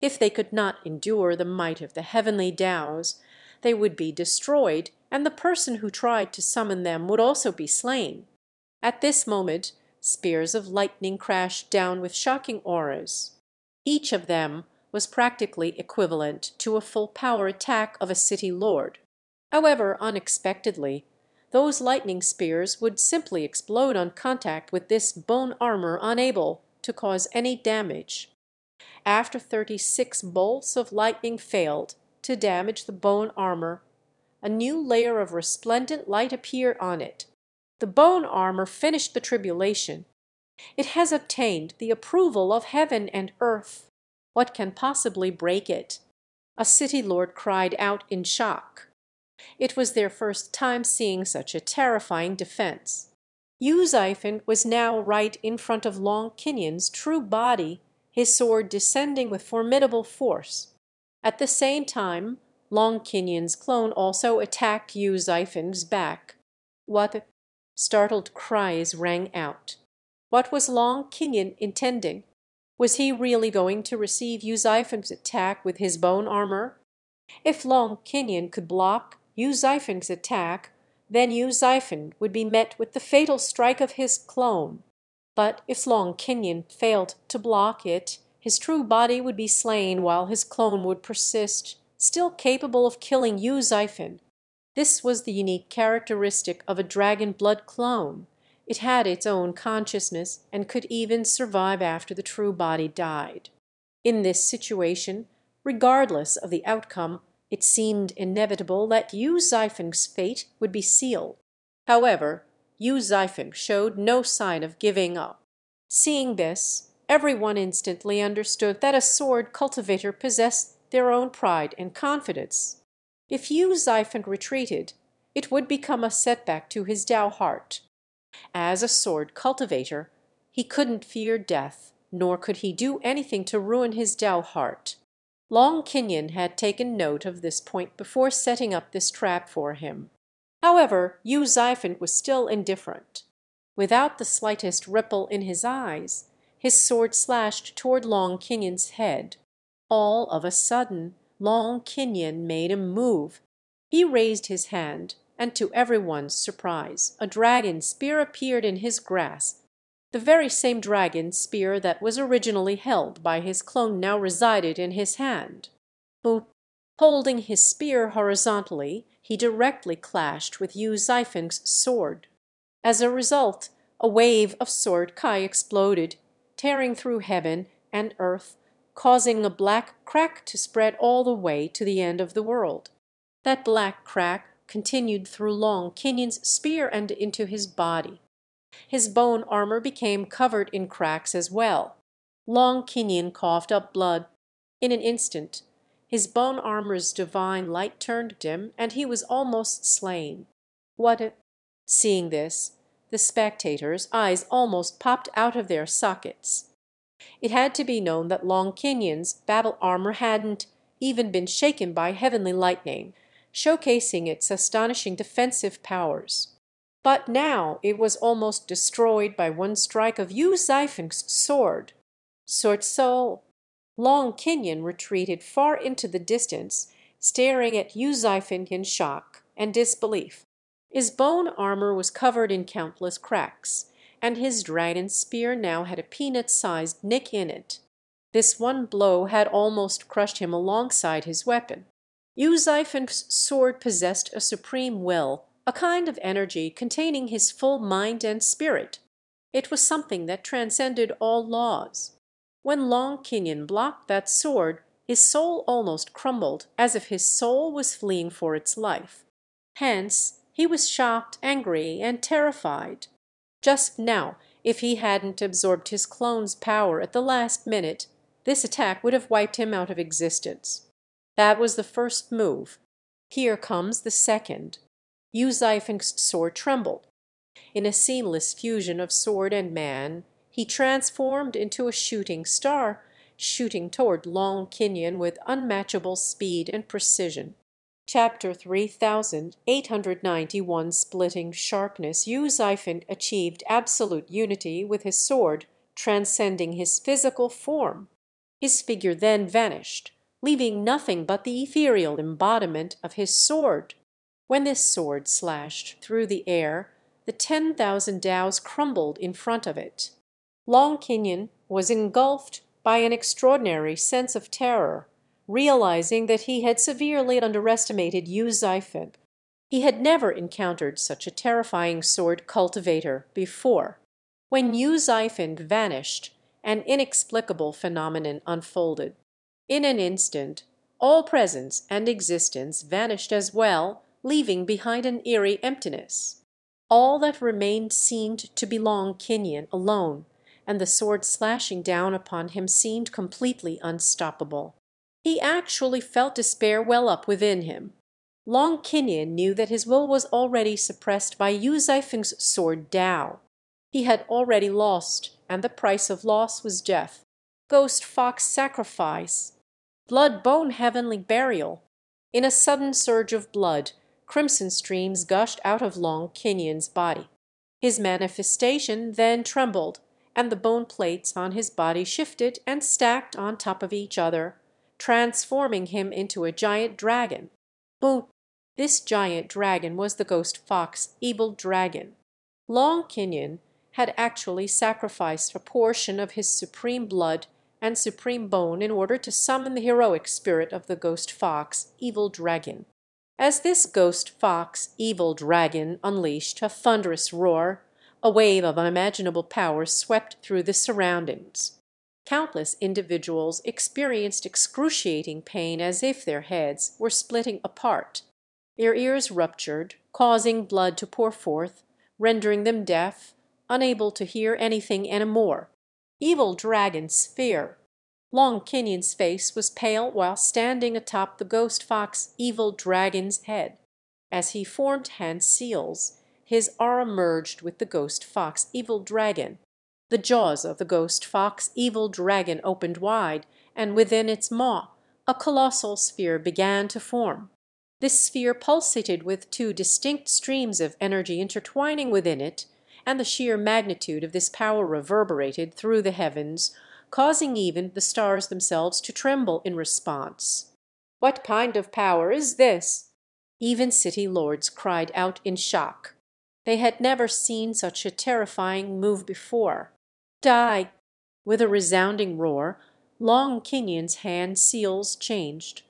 If they could not endure the might of the heavenly Taoes, they would be destroyed, and the person who tried to summon them would also be slain. At this moment spears of lightning crashed down with shocking auras. Each of them was practically equivalent to a full power attack of a city lord. However, unexpectedly, those lightning spears would simply explode on contact with this bone armor unable to cause any damage. After thirty six bolts of lightning failed to damage the bone armor, a new layer of resplendent light appeared on it, the bone armor finished the tribulation. It has obtained the approval of heaven and earth. What can possibly break it? A city lord cried out in shock. It was their first time seeing such a terrifying defense. Yue Zifeng was now right in front of Long Kenyon's true body, his sword descending with formidable force. At the same time, Long Kenyon's clone also attacked Yue Zifeng's back. What Startled cries rang out. What was Long Kenyon intending? Was he really going to receive Yue Zifeng's attack with his bone armor? If Long Kenyon could block Yue Zifeng's attack, then Yue Zifeng would be met with the fatal strike of his clone. But if Long Kenyon failed to block it, his true body would be slain while his clone would persist, still capable of killing Yue Zifeng this was the unique characteristic of a dragon blood clone. It had its own consciousness and could even survive after the true body died. In this situation, regardless of the outcome, it seemed inevitable that Yue Zifeng's fate would be sealed. However, Yue Zifeng showed no sign of giving up. Seeing this, every one instantly understood that a sword cultivator possessed their own pride and confidence. If Yue Zifeng retreated, it would become a setback to his Tao heart. As a sword cultivator, he couldn't fear death, nor could he do anything to ruin his Tao heart. Long Kenyon had taken note of this point before setting up this trap for him. However, Yue Zifeng was still indifferent. Without the slightest ripple in his eyes, his sword slashed toward Long Kenyon's head. All of a sudden Long Kenyon made a move. He raised his hand, and to every one's surprise a dragon spear appeared in his grasp, the very same dragon spear that was originally held by his clone now resided in his hand. But holding his spear horizontally, he directly clashed with Yue Zifeng's sword. As a result, a wave of sword kai exploded, tearing through heaven and earth, causing a black crack to spread all the way to the end of the world. That black crack continued through Long Kenyon's spear and into his body. His bone armor became covered in cracks as well. Long Kenyon coughed up blood. In an instant his bone armor's divine light turned dim, and he was almost slain. What a Seeing this, the spectators' eyes almost popped out of their sockets. It had to be known that Long Kenyon's battle armor hadn't even been shaken by heavenly lightning, showcasing its astonishing defensive powers. But now it was almost destroyed by one strike of Yue Zifeng's sword. Sort so Long Kenyon retreated far into the distance, staring at Yue Zifeng in shock and disbelief. His bone armor was covered in countless cracks, and his dragon spear now had a peanut-sized nick in it. This one blow had almost crushed him alongside his weapon. Yue Zifeng's sword possessed a supreme will, a kind of energy containing his full mind and spirit. It was something that transcended all laws. When Long Kenyon blocked that sword his soul almost crumbled, as if his soul was fleeing for its life. Hence he was shocked, angry, and terrified. Just now, if he hadn't absorbed his clone's power at the last minute, this attack would have wiped him out of existence. That was the first move. Here comes the second. Yue Zifeng's sword trembled. In a seamless fusion of sword and man, he transformed into a shooting star, shooting toward Long Kenyon with unmatchable speed and precision. Chapter 3891 Splitting Sharpness Yue Zifeng achieved absolute unity with his sword, transcending his physical form. His figure then vanished, leaving nothing but the ethereal embodiment of his sword. When this sword slashed through the air, the ten thousand Daos crumbled in front of it. Long Kenyon was engulfed by an extraordinary sense of terror realizing that he had severely underestimated Zifeng. He had never encountered such a terrifying sword cultivator before. When Zifeng vanished, an inexplicable phenomenon unfolded. In an instant all presence and existence vanished as well, leaving behind an eerie emptiness. All that remained seemed to belong Kenyon alone, and the sword slashing down upon him seemed completely unstoppable. He actually felt despair well up within him. Long Kenyon knew that his will was already suppressed by Yue Zifeng's sword Tao. He had already lost, and the price of loss was death. Ghost fox sacrifice. Blood bone heavenly burial. In a sudden surge of blood, crimson streams gushed out of Long Kenyon's body. His manifestation then trembled, and the bone plates on his body shifted and stacked on top of each other, transforming him into a giant dragon. Boom! This giant dragon was the ghost fox, Evil Dragon. Long Kenyon had actually sacrificed a portion of his supreme blood and supreme bone in order to summon the heroic spirit of the ghost fox, Evil Dragon. As this ghost fox, Evil Dragon, unleashed a thunderous roar, a wave of unimaginable power swept through the surroundings. Countless individuals experienced excruciating pain as if their heads were splitting apart. Their ears ruptured, causing blood to pour forth, rendering them deaf, unable to hear anything any more. Evil Dragon's fear. Long Kenyon's face was pale while standing atop the ghost fox Evil Dragon's head. As he formed hand seals, his aura merged with the ghost fox Evil Dragon, the jaws of the ghost fox Evil Dragon opened wide, and within its maw a colossal sphere began to form. This sphere pulsated with two distinct streams of energy intertwining within it, and the sheer magnitude of this power reverberated through the heavens, causing even the stars themselves to tremble in response. "What kind of power is this?" Even city lords cried out in shock. They had never seen such a terrifying move before. "Die!" With a resounding roar, Long Kinyon's hand seals changed.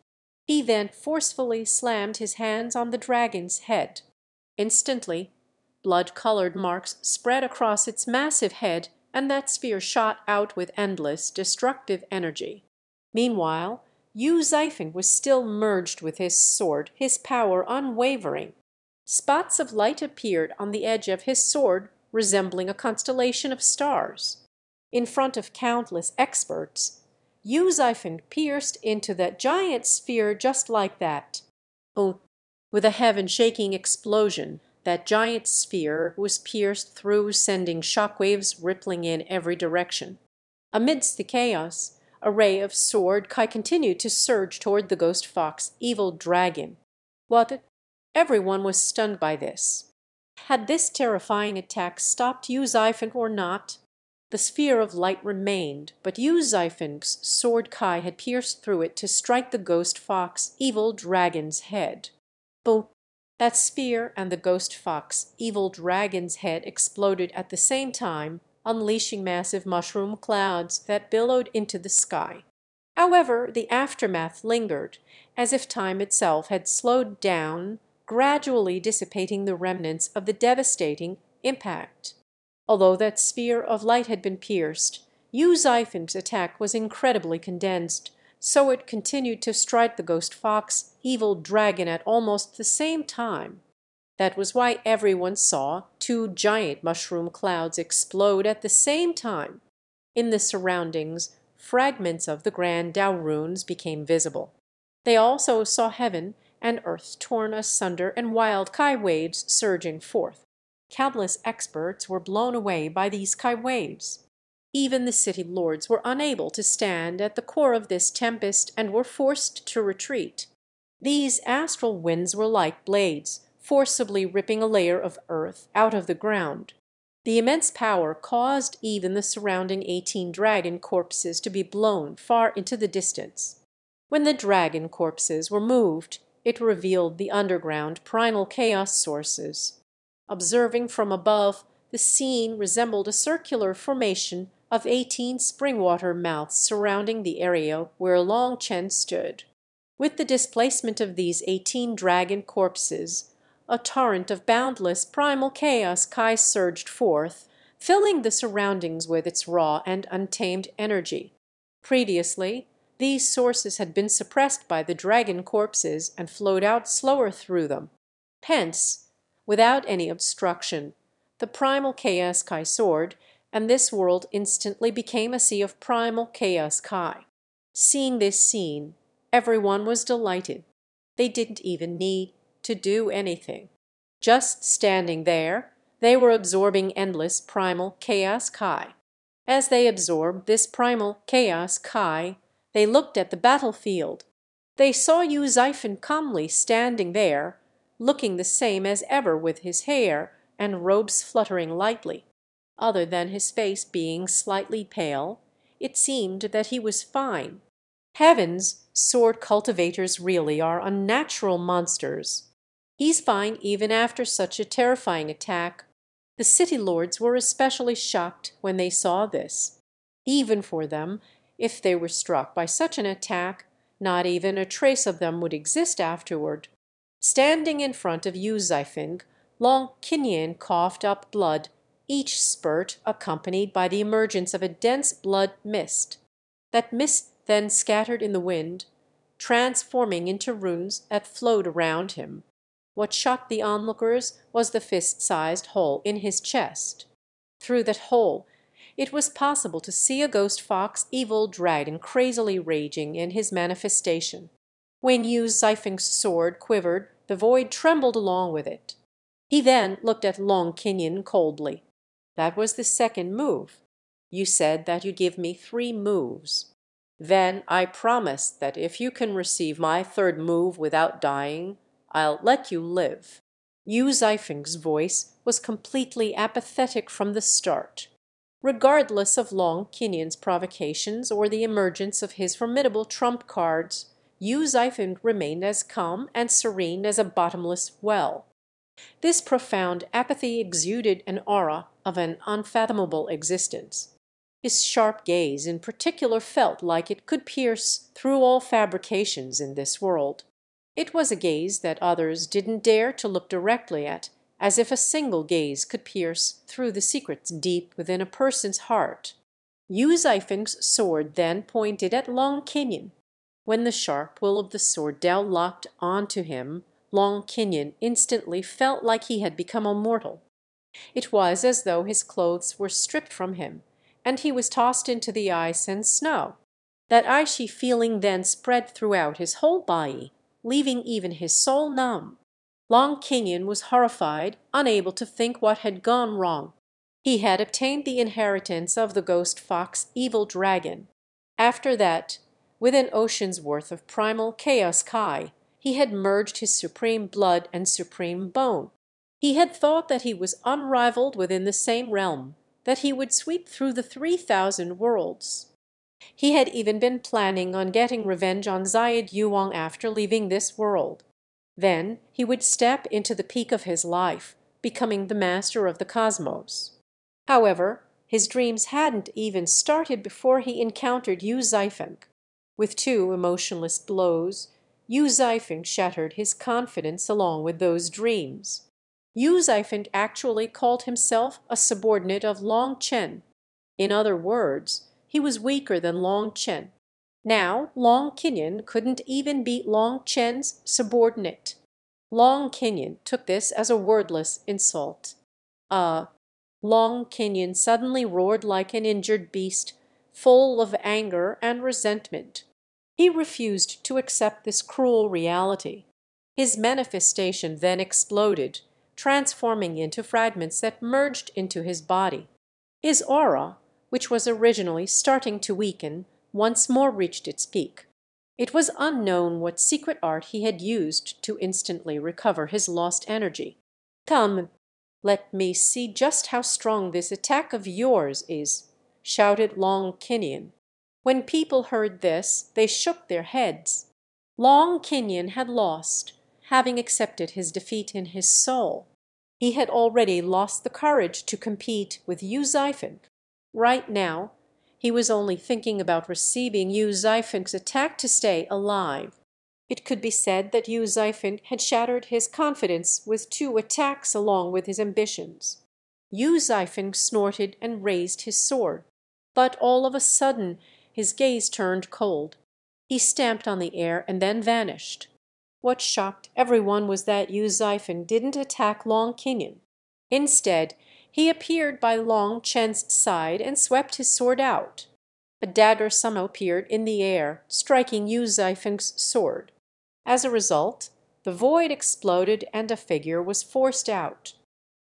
He then forcefully slammed his hands on the dragon's head. Instantly blood coloured marks spread across its massive head, and that sphere shot out with endless, destructive energy. Meanwhile Yue Zifeng was still merged with his sword, his power unwavering. Spots of light appeared on the edge of his sword resembling a constellation of stars. In front of countless experts Yue Zifeng pierced into that giant sphere just like that. With a heaven shaking explosion that giant sphere was pierced through, sending shock waves rippling in every direction. Amidst the chaos, a ray of sword Kai continued to surge toward the ghost fox, evil dragon. What? Every one was stunned by this. Had this terrifying attack stopped Yue Zifeng or not? The sphere of light remained, but Yue Zifeng's sword Kai had pierced through it to strike the ghost fox, evil dragon's head. Boom! That sphere and the ghost fox, evil dragon's head exploded at the same time, unleashing massive mushroom clouds that billowed into the sky. However, the aftermath lingered, as if time itself had slowed down, gradually dissipating the remnants of the devastating impact. Although that sphere of light had been pierced, Yue Zifeng's attack was incredibly condensed, so it continued to strike the ghost fox, evil dragon at almost the same time. That was why everyone saw two giant mushroom clouds explode at the same time. In the surroundings, fragments of the grand Tao runes became visible. They also saw heaven and earth torn asunder and wild Kai waves surging forth. Countless experts were blown away by these Kai waves. Even the city lords were unable to stand at the core of this tempest and were forced to retreat. These astral winds were like blades, forcibly ripping a layer of earth out of the ground. The immense power caused even the surrounding eighteen dragon corpses to be blown far into the distance. When the dragon corpses were moved, it revealed the underground primal chaos sources. Observing from above, the scene resembled a circular formation of eighteen spring water mouths surrounding the area where Long Chen stood. With the displacement of these eighteen dragon corpses, a torrent of boundless primal chaos Kai surged forth, filling the surroundings with its raw and untamed energy. Previously, these sources had been suppressed by the dragon corpses and flowed out slower through them. Hence, without any obstruction. The primal chaos Kai soared, and this world instantly became a sea of primal chaos Kai. Seeing this scene, everyone was delighted. They didn't even need to do anything. Just standing there, they were absorbing endless primal chaos Kai. As they absorbed this primal chaos Kai, they looked at the battlefield. They saw Yue Zifeng calmly standing there, looking the same as ever with his hair and robes fluttering lightly. Other than his face being slightly pale, it seemed that he was fine. Heavens, sword cultivators really are unnatural monsters. He's fine even after such a terrifying attack. The city lords were especially shocked when they saw this. Even for them, if they were struck by such an attack, not even a trace of them would exist afterward. Standing in front of Yue Zifeng, Long Kinyin coughed up blood, each spurt accompanied by the emergence of a dense blood mist. That mist then scattered in the wind, transforming into runes that flowed around him. What shocked the onlookers was the fist-sized hole in his chest. Through that hole it was possible to see a ghost fox evil dragon crazily raging in his manifestation. When Yue Zifeng's sword quivered the void trembled along with it. He then looked at Long Kinyin coldly. That was the second move. You said that you'd give me three moves. Then I promise that if you can receive my third move without dying, I'll let you live." Yue Zifeng's voice was completely apathetic from the start. Regardless of Long Kinyon's provocations or the emergence of his formidable trump cards, Zifeng remained as calm and serene as a bottomless well. This profound apathy exuded an aura of an unfathomable existence. His sharp gaze in particular felt like it could pierce through all fabrications in this world. It was a gaze that others didn't dare to look directly at, as if a single gaze could pierce through the secrets deep within a person's heart. Yue Zifeng's sword then pointed at Long Kinyon. When the sharp will of the sword Tao locked on to him, Long Kinyon instantly felt like he had become a mortal. It was as though his clothes were stripped from him and he was tossed into the ice and snow. That icy feeling then spread throughout his whole body, leaving even his soul numb. Long Kinyon was horrified, unable to think what had gone wrong. He had obtained the inheritance of the ghost fox Evil Dragon. After that, with an ocean's worth of primal chaos Kai, he had merged his supreme blood and supreme bone. He had thought that he was unrivaled within the same realm, that he would sweep through the three thousand worlds. He had even been planning on getting revenge on Zayed Yuang after leaving this world. Then he would step into the peak of his life, becoming the master of the cosmos. However, his dreams hadn't even started before he encountered Yue Zifeng. With two emotionless blows, Yue Zifeng shattered his confidence along with those dreams. Yue Zifeng actually called himself a subordinate of Long Chen. In other words, he was weaker than Long Chen. Now Long Kinyon couldn't even beat Long Chen's subordinate. Long Kinyon took this as a wordless insult. Uh, Long Kinyon suddenly roared like an injured beast, full of anger and resentment. He refused to accept this cruel reality. His manifestation then exploded transforming into fragments that merged into his body. His aura, which was originally starting to weaken, once more reached its peak. It was unknown what secret art he had used to instantly recover his lost energy. "Come, let me see just how strong this attack of yours is," shouted Long Kinyon. When people heard this they shook their heads. Long Kinyon had lost having accepted his defeat in his soul. He had already lost the courage to compete with Zifeng. Right now he was only thinking about receiving Zifeng's attack to stay alive. It could be said that Zifeng had shattered his confidence with two attacks along with his ambitions. Zifeng snorted and raised his sword. But all of a sudden his gaze turned cold. He stamped on the air and then vanished. What shocked everyone was that Yue Zifeng didn't attack Long Kinyon. Instead, he appeared by Long Chen's side and swept his sword out. A dagger somehow appeared in the air, striking Yue Zifeng's sword. As a result, the void exploded and a figure was forced out.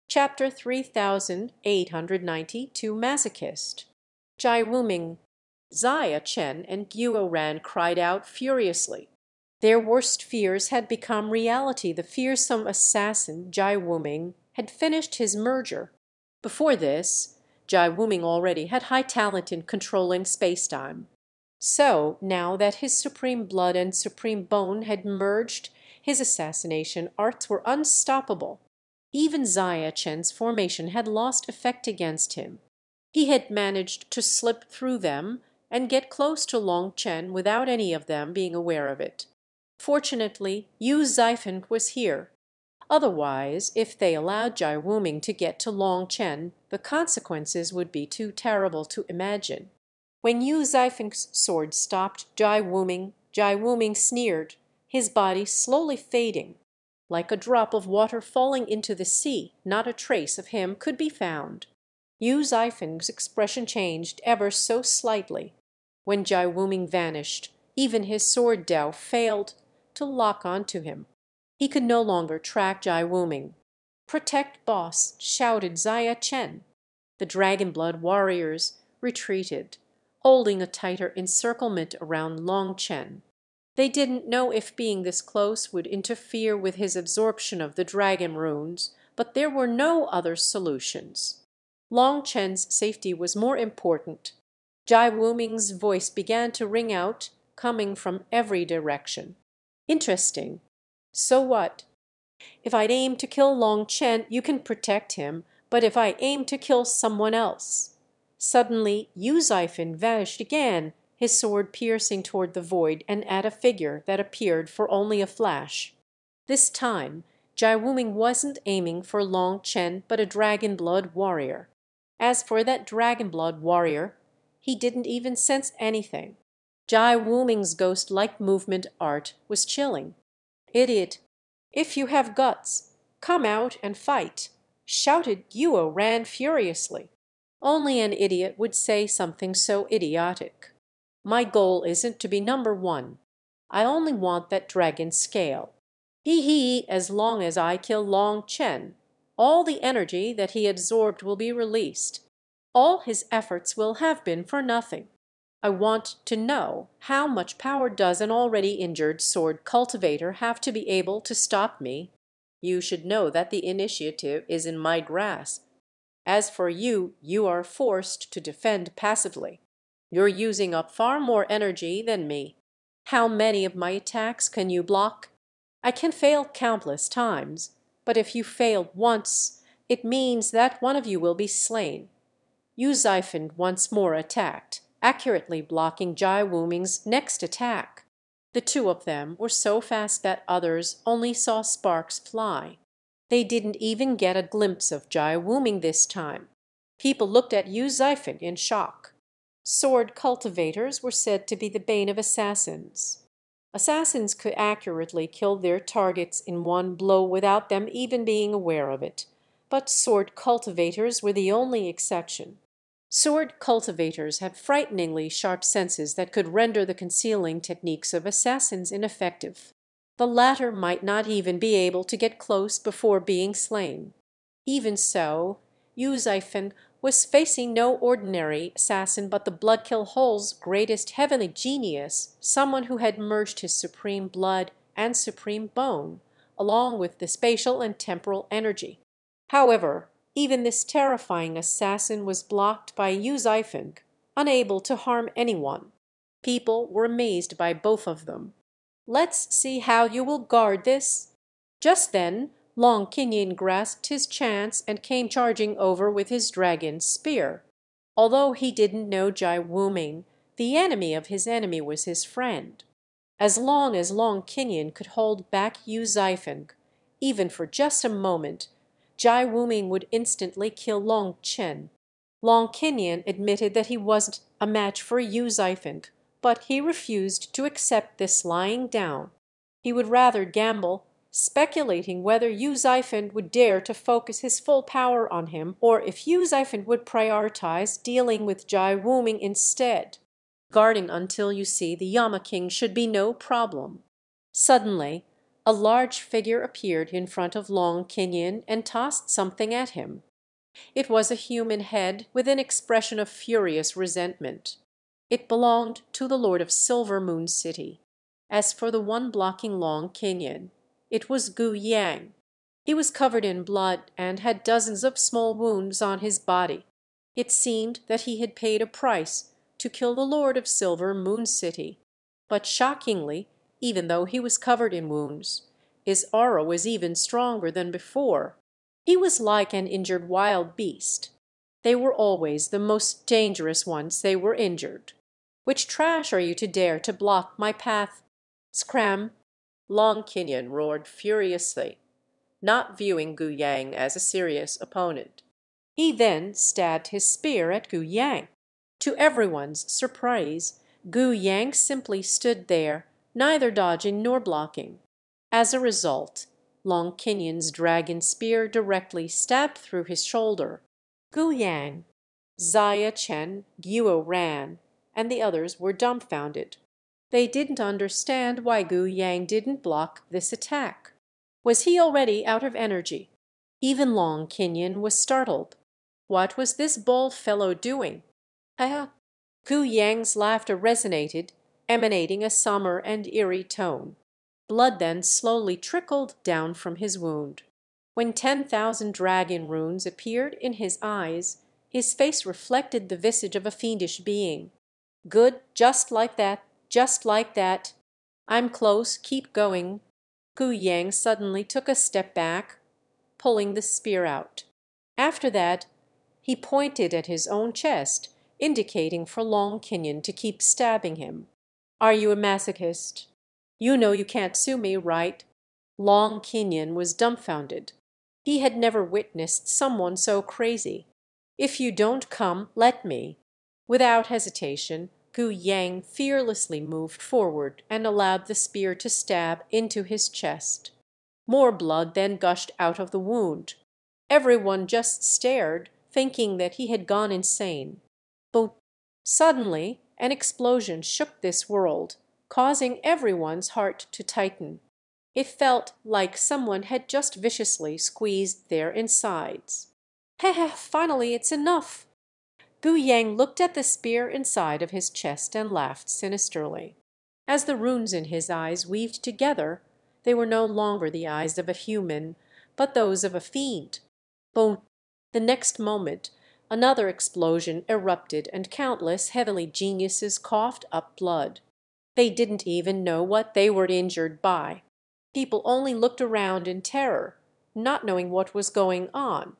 Chapter 3892 Masochist Jai Wuming, Xia Chen and Guo Ran cried out furiously. Their worst fears had become reality. The fearsome assassin, Jai Wuming, had finished his merger. Before this, Jai Wuming already had high talent in controlling space-time. So, now that his supreme blood and supreme bone had merged, his assassination arts were unstoppable. Even Xia Chen's formation had lost effect against him. He had managed to slip through them and get close to Long Chen without any of them being aware of it. Fortunately, Yue Zifeng was here. Otherwise, if they allowed Jai Wuming to get to Long Chen, the consequences would be too terrible to imagine. When Yue Zifeng's sword stopped Jai Wuming, Jai Wuming sneered, his body slowly fading. Like a drop of water falling into the sea, not a trace of him could be found. Yue Zifeng's expression changed ever so slightly. When Jai Wuming vanished, even his sword Tao failed to lock on to him. He could no longer track Jai Wuming. "Protect boss!" shouted Xia Chen. The dragon blood warriors retreated, holding a tighter encirclement around Long Chen. They didn't know if being this close would interfere with his absorption of the dragon runes, but there were no other solutions. Long Chen's safety was more important. Jai Wuming's voice began to ring out, coming from every direction. Interesting. So what? If I'd aim to kill Long Chen, you can protect him, but if I aim to kill someone else. Suddenly Yue Zifeng vanished again, his sword piercing toward the void and at a figure that appeared for only a flash. This time Jai Wuming wasn't aiming for Long Chen but a dragon blood warrior. As for that dragon blood warrior, he didn't even sense anything. Jai Wuming's ghost-like movement art was chilling. Idiot. If you have guts, come out and fight, shouted Guo Ran furiously. Only an idiot would say something so idiotic. My goal isn't to be number one. I only want that dragon scale. He he, as long as I kill Long Chen, all the energy that he absorbed will be released. All his efforts will have been for nothing. I want to know how much power does an already injured sword cultivator have to be able to stop me? You should know that the initiative is in my grasp. As for you, you are forced to defend passively. You're using up far more energy than me. How many of my attacks can you block? I can fail countless times, but if you fail once, it means that one of you will be slain. Yue Zifeng once more attacked accurately blocking Jai Wuming's next attack. The two of them were so fast that others only saw sparks fly. They didn't even get a glimpse of Jai Wuming this time. People looked at Yue Zifeng in shock. Sword cultivators were said to be the bane of assassins. Assassins could accurately kill their targets in one blow without them even being aware of it, but sword cultivators were the only exception. Sword cultivators had frighteningly sharp senses that could render the concealing techniques of assassins ineffective. The latter might not even be able to get close before being slain. Even so, Yue Zifeng was facing no ordinary assassin but the Bloodkill Hole's greatest heavenly genius, someone who had merged his supreme blood and supreme bone, along with the spatial and temporal energy. However, even this terrifying assassin was blocked by Yue Zifeng, unable to harm anyone. People were amazed by both of them. Let's see how you will guard this. Just then Long Kinyin grasped his chance and came charging over with his dragon spear. Although he didn't know Jai Wuming, the enemy of his enemy was his friend. As long as Long Kinyin could hold back Yue Zifeng, even for just a moment, Jai Wuming would instantly kill Long Chen. Long Kinyin admitted that he wasn't a match for Yue Zifeng, but he refused to accept this lying down. He would rather gamble, speculating whether Yue Zifeng would dare to focus his full power on him, or if Yue Zifeng would prioritize dealing with Jai Wuming instead. Guarding until you see the Yama King should be no problem. Suddenly, a large figure appeared in front of Long Kinyin and tossed something at him. It was a human head with an expression of furious resentment. It belonged to the Lord of Silver Moon City. As for the one blocking Long Kinyin, it was Gu Yang. He was covered in blood and had dozens of small wounds on his body. It seemed that he had paid a price to kill the Lord of Silver Moon City. But shockingly, even though he was covered in wounds. His aura was even stronger than before. He was like an injured wild beast. They were always the most dangerous once they were injured. Which trash are you to dare to block my path? Scram! Long Kinyin roared furiously, not viewing Gu Yang as a serious opponent. He then stabbed his spear at Gu Yang. To everyone's surprise, Gu Yang simply stood there, neither dodging nor blocking. As a result, Long Kinyin's dragon spear directly stabbed through his shoulder. Gu Yang, Xia Chen, Guo Ran, and the others were dumbfounded. They didn't understand why Gu Yang didn't block this attack. Was he already out of energy? Even Long Kinyin was startled. What was this bold fellow doing? Ah, Gu Yang's laughter resonated, emanating a somber and eerie tone. Blood then slowly trickled down from his wound. When ten thousand dragon runes appeared in his eyes, his face reflected the visage of a fiendish being. "Good, just like that, just like that. I'm close, keep going." Gu Yang suddenly took a step back, pulling the spear out. After that he pointed at his own chest, indicating for Long Kenyon to keep stabbing him. "Are you a masochist? You know you can't sue me, right?" Long Kenyon was dumbfounded. He had never witnessed someone so crazy. "If you don't come, let me." Without hesitation Gu Yang fearlessly moved forward and allowed the spear to stab into his chest. More blood then gushed out of the wound. Every one just stared, thinking that he had gone insane. But suddenly an explosion shook this world, causing everyone's heart to tighten. It felt like someone had just viciously squeezed their insides. "He he! Finally it's enough!" Gu Yang looked at the spear inside of his chest and laughed sinisterly. As the runes in his eyes weaved together, they were no longer the eyes of a human, but those of a fiend. Boom! The next moment another explosion erupted and countless heavenly geniuses coughed up blood. They didn't even know what they were injured by. People only looked around in terror, not knowing what was going on.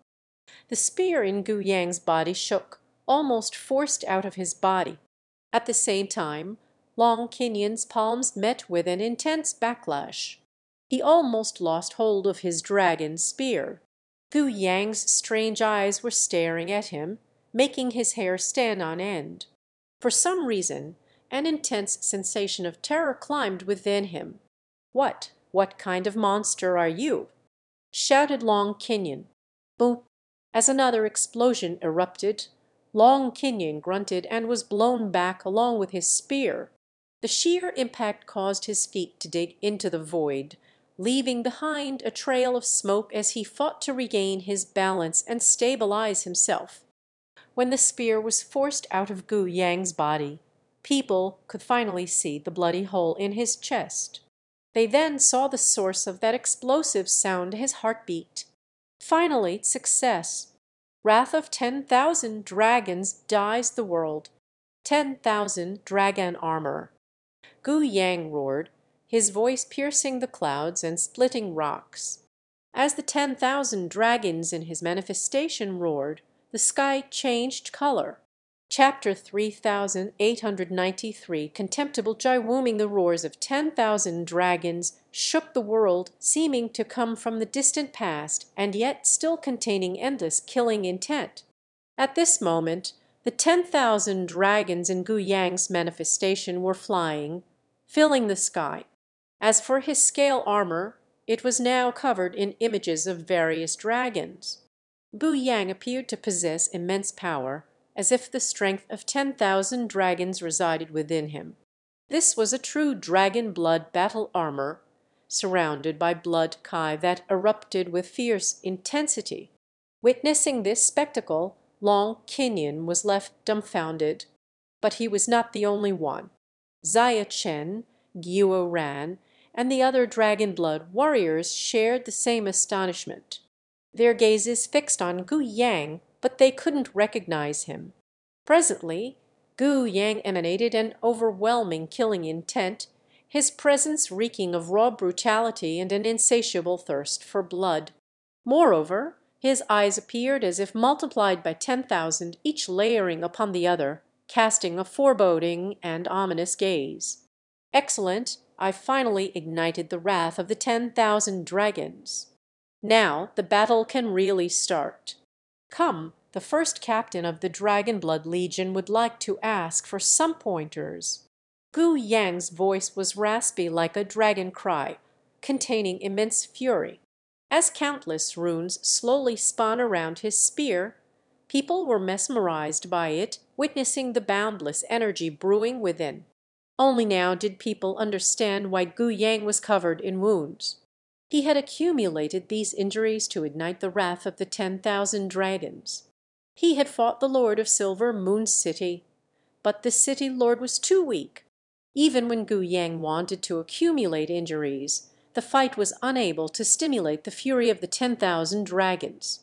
The spear in Gu Yang's body shook, almost forced out of his body. At the same time Long Kenyon's palms met with an intense backlash. He almost lost hold of his dragon spear. Gu Yang's strange eyes were staring at him, making his hair stand on end. For some reason an intense sensation of terror climbed within him. "What what kind of monster are you?" shouted Long Kenyon. Boom! As another explosion erupted, Long Kenyon grunted and was blown back along with his spear. The sheer impact caused his feet to dig into the void, leaving behind a trail of smoke as he fought to regain his balance and stabilize himself. When the spear was forced out of Gu Yang's body, people could finally see the bloody hole in his chest. They then saw the source of that explosive sound his heart beat. Finally success. Wrath of ten thousand dragons dyes the world. Ten thousand dragon armor. Gu Yang roared, his voice piercing the clouds and splitting rocks. As the ten thousand dragons in his manifestation roared, the sky changed color. Chapter 3893 Contemptible Jaiwuming the roars of ten thousand dragons shook the world seeming to come from the distant past and yet still containing endless killing intent. At this moment the ten thousand dragons in Gu Yang's manifestation were flying, filling the sky. As for his scale armor, it was now covered in images of various dragons. Gu Yang appeared to possess immense power as if the strength of ten thousand dragons resided within him. This was a true dragon blood battle armor, surrounded by blood kai that erupted with fierce intensity. Witnessing this spectacle, Long Kenyon was left dumbfounded. But he was not the only one. Xia Chen, Guo Ran, and the other dragon blood warriors shared the same astonishment. Their gazes fixed on Gu Yang but they couldn't recognize him. Presently Gu Yang emanated an overwhelming killing intent, his presence reeking of raw brutality and an insatiable thirst for blood. Moreover, his eyes appeared as if multiplied by ten thousand, each layering upon the other, casting a foreboding and ominous gaze. Excellent, I finally ignited the wrath of the ten thousand dragons. Now the battle can really start. Come, the first captain of the Dragon Blood Legion would like to ask for some pointers. Gu Yang's voice was raspy like a dragon cry, containing immense fury. As countless runes slowly spun around his spear, people were mesmerized by it, witnessing the boundless energy brewing within. Only now did people understand why Gu Yang was covered in wounds. He had accumulated these injuries to ignite the wrath of the ten thousand dragons. He had fought the lord of Silver Moon City. but the city lord was too weak. Even when Guyang wanted to accumulate injuries, the fight was unable to stimulate the fury of the ten thousand dragons.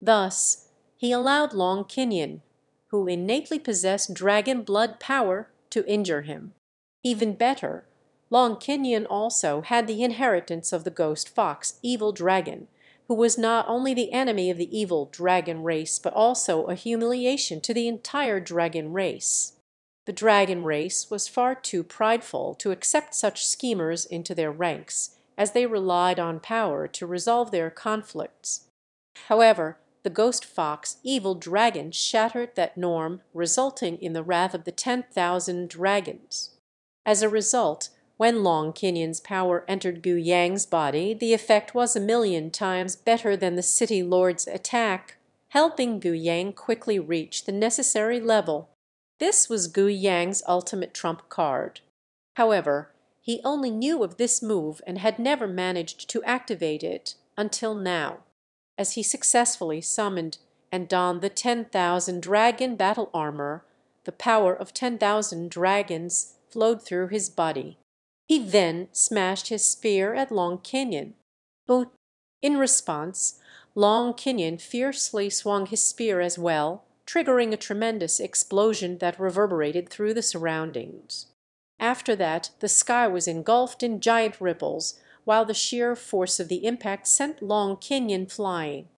Thus he allowed Long Kinyon, who innately possessed dragon blood power, to injure him. Even better, Long Kinyon also had the inheritance of the ghost fox, Evil Dragon, who was not only the enemy of the evil dragon race, but also a humiliation to the entire dragon race. The dragon race was far too prideful to accept such schemers into their ranks, as they relied on power to resolve their conflicts. However, the ghost fox Evil Dragon shattered that norm, resulting in the wrath of the ten thousand dragons. As a result, when Long Kinyon's power entered Gu Yang's body the effect was a million times better than the city lord's attack, helping Gu Yang quickly reach the necessary level. This was Gu Yang's ultimate trump card. However, he only knew of this move and had never managed to activate it until now, as he successfully summoned and donned the ten thousand dragon battle armor, the power of ten thousand dragons flowed through his body. He then smashed his spear at Long Kinyon, but in response Long Kinyon fiercely swung his spear as well, triggering a tremendous explosion that reverberated through the surroundings. After that the sky was engulfed in giant ripples, while the sheer force of the impact sent Long Kinyon flying.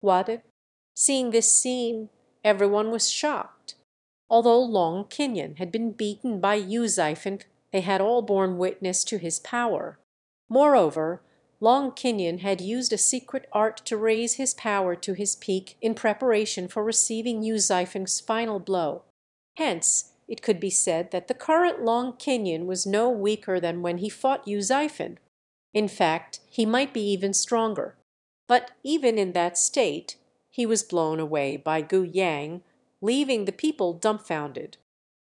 What? Seeing this scene, everyone was shocked. Although Long Kinyon had been beaten by Yue Zifeng they had all borne witness to his power. Moreover, Long Kinyon had used a secret art to raise his power to his peak in preparation for receiving Yue Zifeng's final blow. Hence it could be said that the current Long Kinyon was no weaker than when he fought Yue Zifeng. In fact, he might be even stronger. But even in that state he was blown away by Guyang, leaving the people dumbfounded.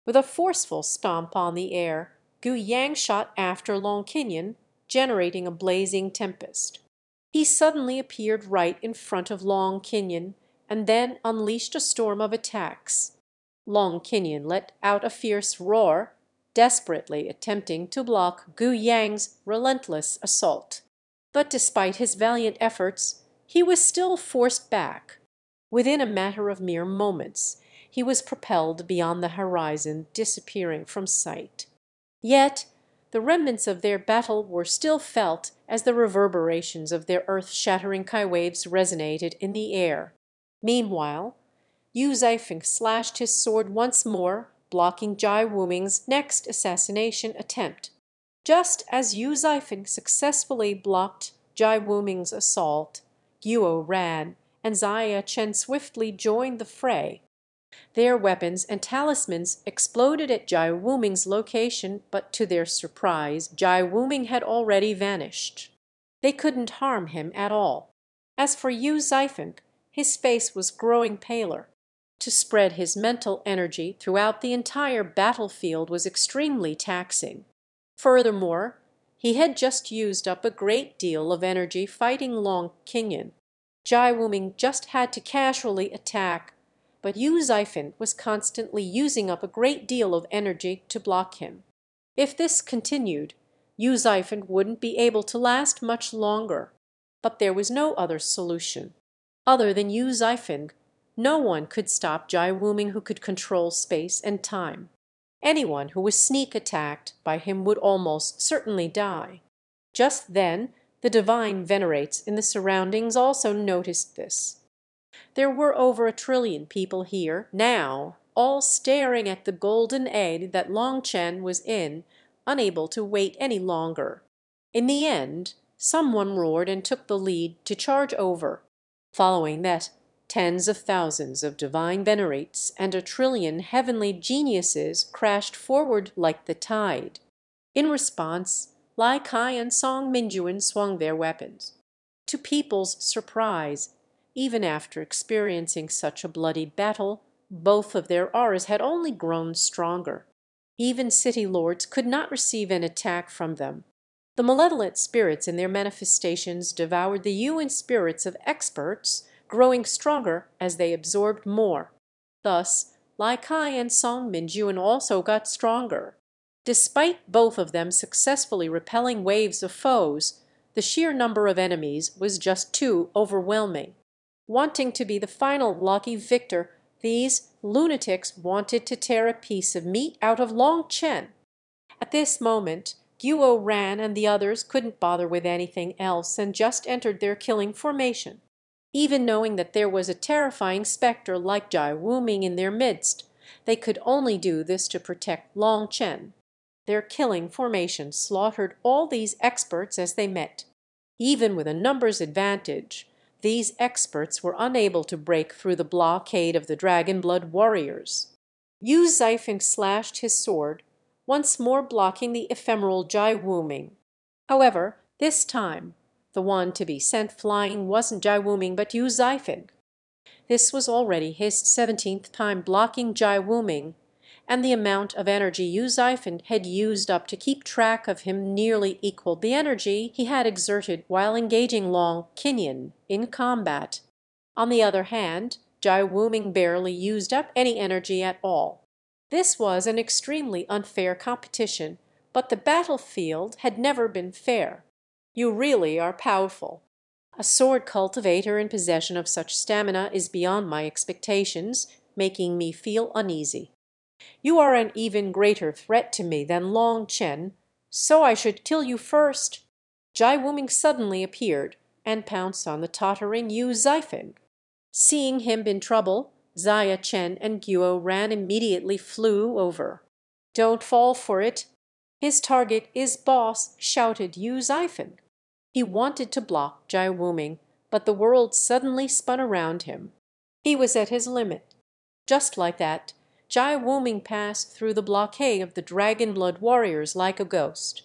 With a forceful stomp on the air, Guyang shot after Long Kinyon, generating a blazing tempest. He suddenly appeared right in front of Long Kinyon, and then unleashed a storm of attacks. Long Kinyon let out a fierce roar, desperately attempting to block Gu Yang's relentless assault. But despite his valiant efforts, he was still forced back. Within a matter of mere moments he was propelled beyond the horizon, disappearing from sight. Yet the remnants of their battle were still felt as the reverberations of their earth-shattering waves resonated in the air. Meanwhile, Yue Zifeng slashed his sword once more, blocking Jai Wuming's next assassination attempt. Just as Yue Zifeng successfully blocked Jai Wuming's assault, Guo ran, and Xia Chen swiftly joined the fray. Their weapons and talismans exploded at Jai Wuming's location, but to their surprise Jai Wuming had already vanished. They couldn't harm him at all. As for Yue Zifeng, his face was growing paler. To spread his mental energy throughout the entire battlefield was extremely taxing. Furthermore, he had just used up a great deal of energy fighting Long Kinyon. Jai Wuming just had to casually attack but Yue Zifeng was constantly using up a great deal of energy to block him. If this continued, Yue Zifeng wouldn't be able to last much longer. But there was no other solution. Other than Yue Zifeng, no one could stop Jai Wuming who could control space and time. Anyone who was sneak attacked by him would almost certainly die. Just then the divine venerates in the surroundings also noticed this. There were over a trillion people here now, all staring at the golden egg that Long Chen was in, unable to wait any longer. In the end some one roared and took the lead to charge over. Following that, tens of thousands of divine venerates and a trillion heavenly geniuses crashed forward like the tide. In response, Lai Kai and Song Mingyuan swung their weapons. To people's surprise, even after experiencing such a bloody battle, both of their auras had only grown stronger. Even city lords could not receive an attack from them. The malevolent spirits in their manifestations devoured the Yuan spirits of experts, growing stronger as they absorbed more. Thus Lai Kai and Song Mingyuan also got stronger. Despite both of them successfully repelling waves of foes, the sheer number of enemies was just too overwhelming. Wanting to be the final lucky victor, these lunatics wanted to tear a piece of meat out of Long Chen. At this moment Guo ran and the others couldn't bother with anything else and just entered their killing formation. Even knowing that there was a terrifying spectre like Jai Wuming in their midst, they could only do this to protect Long Chen. Their killing formation slaughtered all these experts as they met. Even with a numbers advantage, these experts were unable to break through the blockade of the dragon blood warriors. Yue Zifeng slashed his sword, once more blocking the ephemeral Jai Wuming. However, this time the one to be sent flying wasn't Jai Wuming but Yue Zifeng. This was already his seventeenth time blocking Jai Wuming, and the amount of energy Yu had used up to keep track of him nearly equaled the energy he had exerted while engaging Long Kinyin in combat. On the other hand, Jai Wuming barely used up any energy at all. This was an extremely unfair competition, but the battlefield had never been fair. You really are powerful. A sword cultivator in possession of such stamina is beyond my expectations, making me feel uneasy. You are an even greater threat to me than Long Chen, so I should kill you first. Jai Wuming suddenly appeared and pounced on the tottering Yue Zifeng. Seeing him in trouble, Xia Chen and Guo ran immediately flew over. Don't fall for it. His target is boss, shouted Yue Zifeng. He wanted to block Jai Wuming, but the world suddenly spun around him. He was at his limit. Just like that, Jai Wuming passed through the blockade of the dragon blood warriors like a ghost.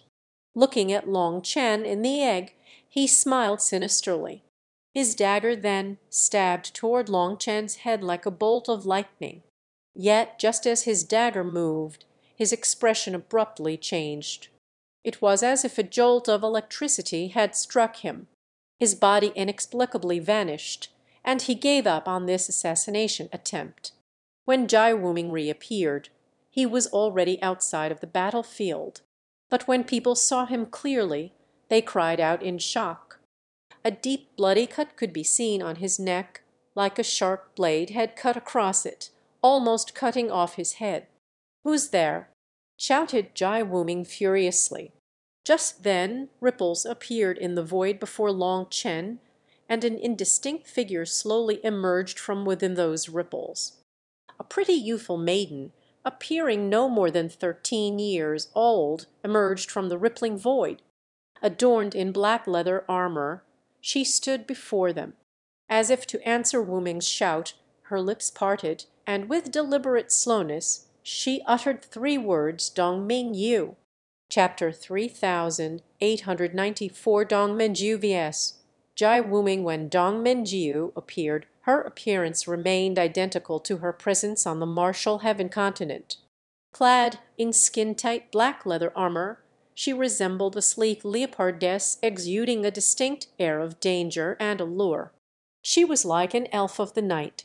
Looking at Long Chen in the egg, he smiled sinisterly. His dagger then stabbed toward Long Chen's head like a bolt of lightning. Yet, just as his dagger moved, his expression abruptly changed. It was as if a jolt of electricity had struck him. His body inexplicably vanished, and he gave up on this assassination attempt. When Jai Wuming reappeared, he was already outside of the battlefield. But when people saw him clearly, they cried out in shock. A deep bloody cut could be seen on his neck, like a sharp blade had cut across it, almost cutting off his head. "Who's there?" shouted Jai Wuming furiously. Just then ripples appeared in the void before Long Chen, and an indistinct figure slowly emerged from within those ripples. A pretty youthful maiden, appearing no more than thirteen years old, emerged from the rippling void. Adorned in black leather armour, she stood before them. As if to answer Wuming's shout, her lips parted, and with deliberate slowness she uttered three words Dong Ming Yu. Chapter 3894 Dong Mingyu vs. Jai Wuming when Dong Mingyu appeared, her appearance remained identical to her presence on the martial heaven continent. Clad in skin-tight black leather armor, she resembled a sleek leopardess exuding a distinct air of danger and allure. She was like an elf of the night,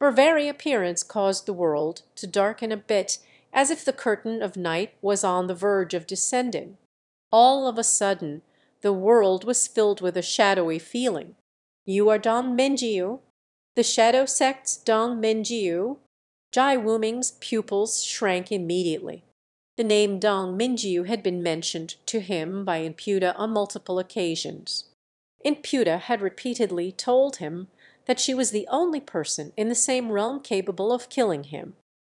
her very appearance caused the world to darken a bit as if the curtain of night was on the verge of descending. All of a sudden the world was filled with a shadowy feeling. You are Dong Mingyu? The shadow sect's Dong Mingyu? Jai Wuming's pupils shrank immediately. The name Dong Mingyu had been mentioned to him by Inputa on multiple occasions. Inputa had repeatedly told him that she was the only person in the same realm capable of killing him.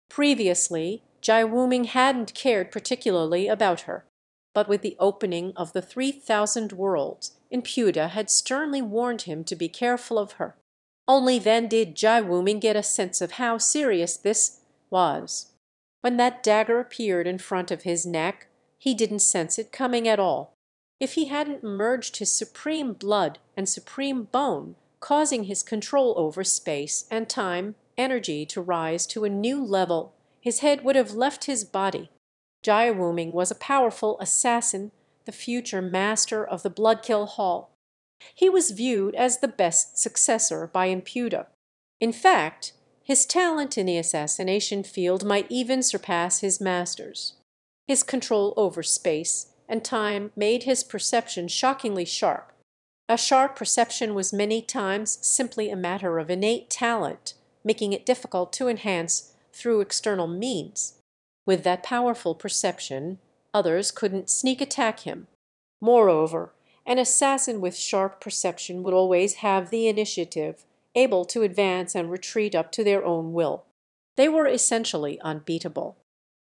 Previously, Jai Wuming hadn't cared particularly about her, but with the opening of the three thousand worlds, Inputa had sternly warned him to be careful of her. Only then did Jai Wuming get a sense of how serious this was. When that dagger appeared in front of his neck, he didn't sense it coming at all. If he hadn't merged his supreme blood and supreme bone causing his control over space and time energy to rise to a new level, his head would have left his body. Jai Wuming was a powerful assassin, the future master of the Bloodkill Hall. He was viewed as the best successor by Inputa. In fact, His talent in the assassination field might even surpass his master's. His control over space and time made his perception shockingly sharp. A sharp perception was many times simply a matter of innate talent, making it difficult to enhance through external means. With that powerful perception others couldn't sneak attack him. Moreover, an assassin with sharp perception would always have the initiative, able to advance and retreat up to their own will. They were essentially unbeatable.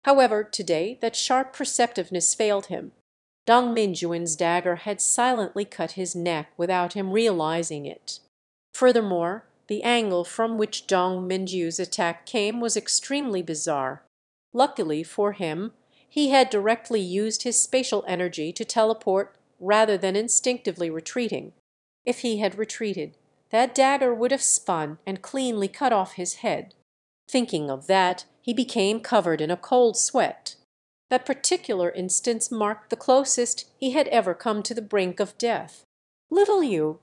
However, today that sharp perceptiveness failed him. Dong Mingyu's dagger had silently cut his neck without him realizing it. Furthermore, the angle from which Dong Mingyu's attack came was extremely bizarre. Luckily for him, he had directly used his spatial energy to teleport rather than instinctively retreating. If he had retreated, that dagger would have spun and cleanly cut off his head. Thinking of that, he became covered in a cold sweat. That particular instance marked the closest he had ever come to the brink of death. Little Yu,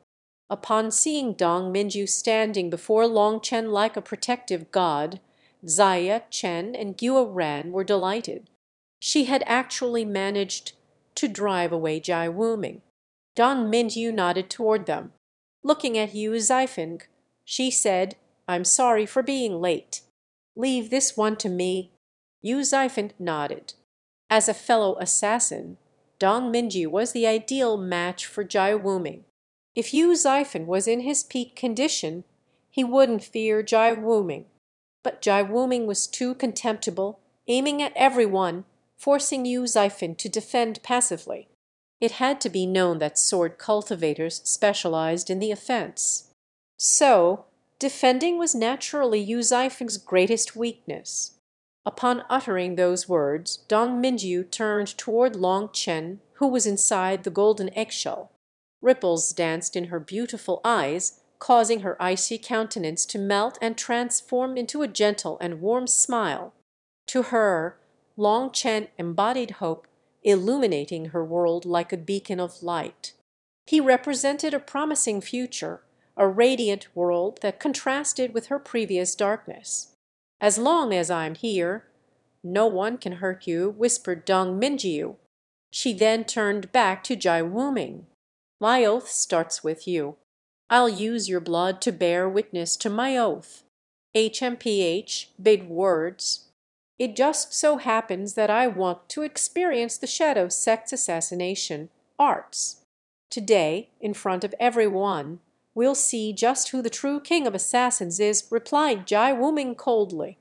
upon seeing Dong Mingyu standing before Long Chen like a protective god, Xia, Chen, and Guo Ran were delighted. She had actually managed to drive away Jai Wuming. Dong Mingyu nodded toward them. Looking at Yue Zifeng, she said, I'm sorry for being late. Leave this one to me. Yue Zifeng nodded. As a fellow assassin, Dong Mingyu was the ideal match for Jai Wuming. If Yue Zifeng was in his peak condition, he wouldn't fear Jai Wuming. But Jai Wuming was too contemptible, aiming at everyone, forcing Yue Zifeng to defend passively. It had to be known that sword cultivators specialized in the offense. So, defending was naturally Yue Zifeng's greatest weakness. Upon uttering those words, Dong Mingyu turned toward Long Chen, who was inside the golden eggshell. Ripples danced in her beautiful eyes, causing her icy countenance to melt and transform into a gentle and warm smile. To her, Long Chen embodied hope illuminating her world like a beacon of light. He represented a promising future, a radiant world that contrasted with her previous darkness. As long as I'm here, no one can hurt you, whispered Dong Mingyu. She then turned back to Jai Wuming. My oath starts with you. I'll use your blood to bear witness to my oath. HMPH, big words, it just so happens that I want to experience the Shadow Sect's assassination arts. Today, in front of everyone, we'll see just who the true king of assassins is, replied Jai Wuming coldly.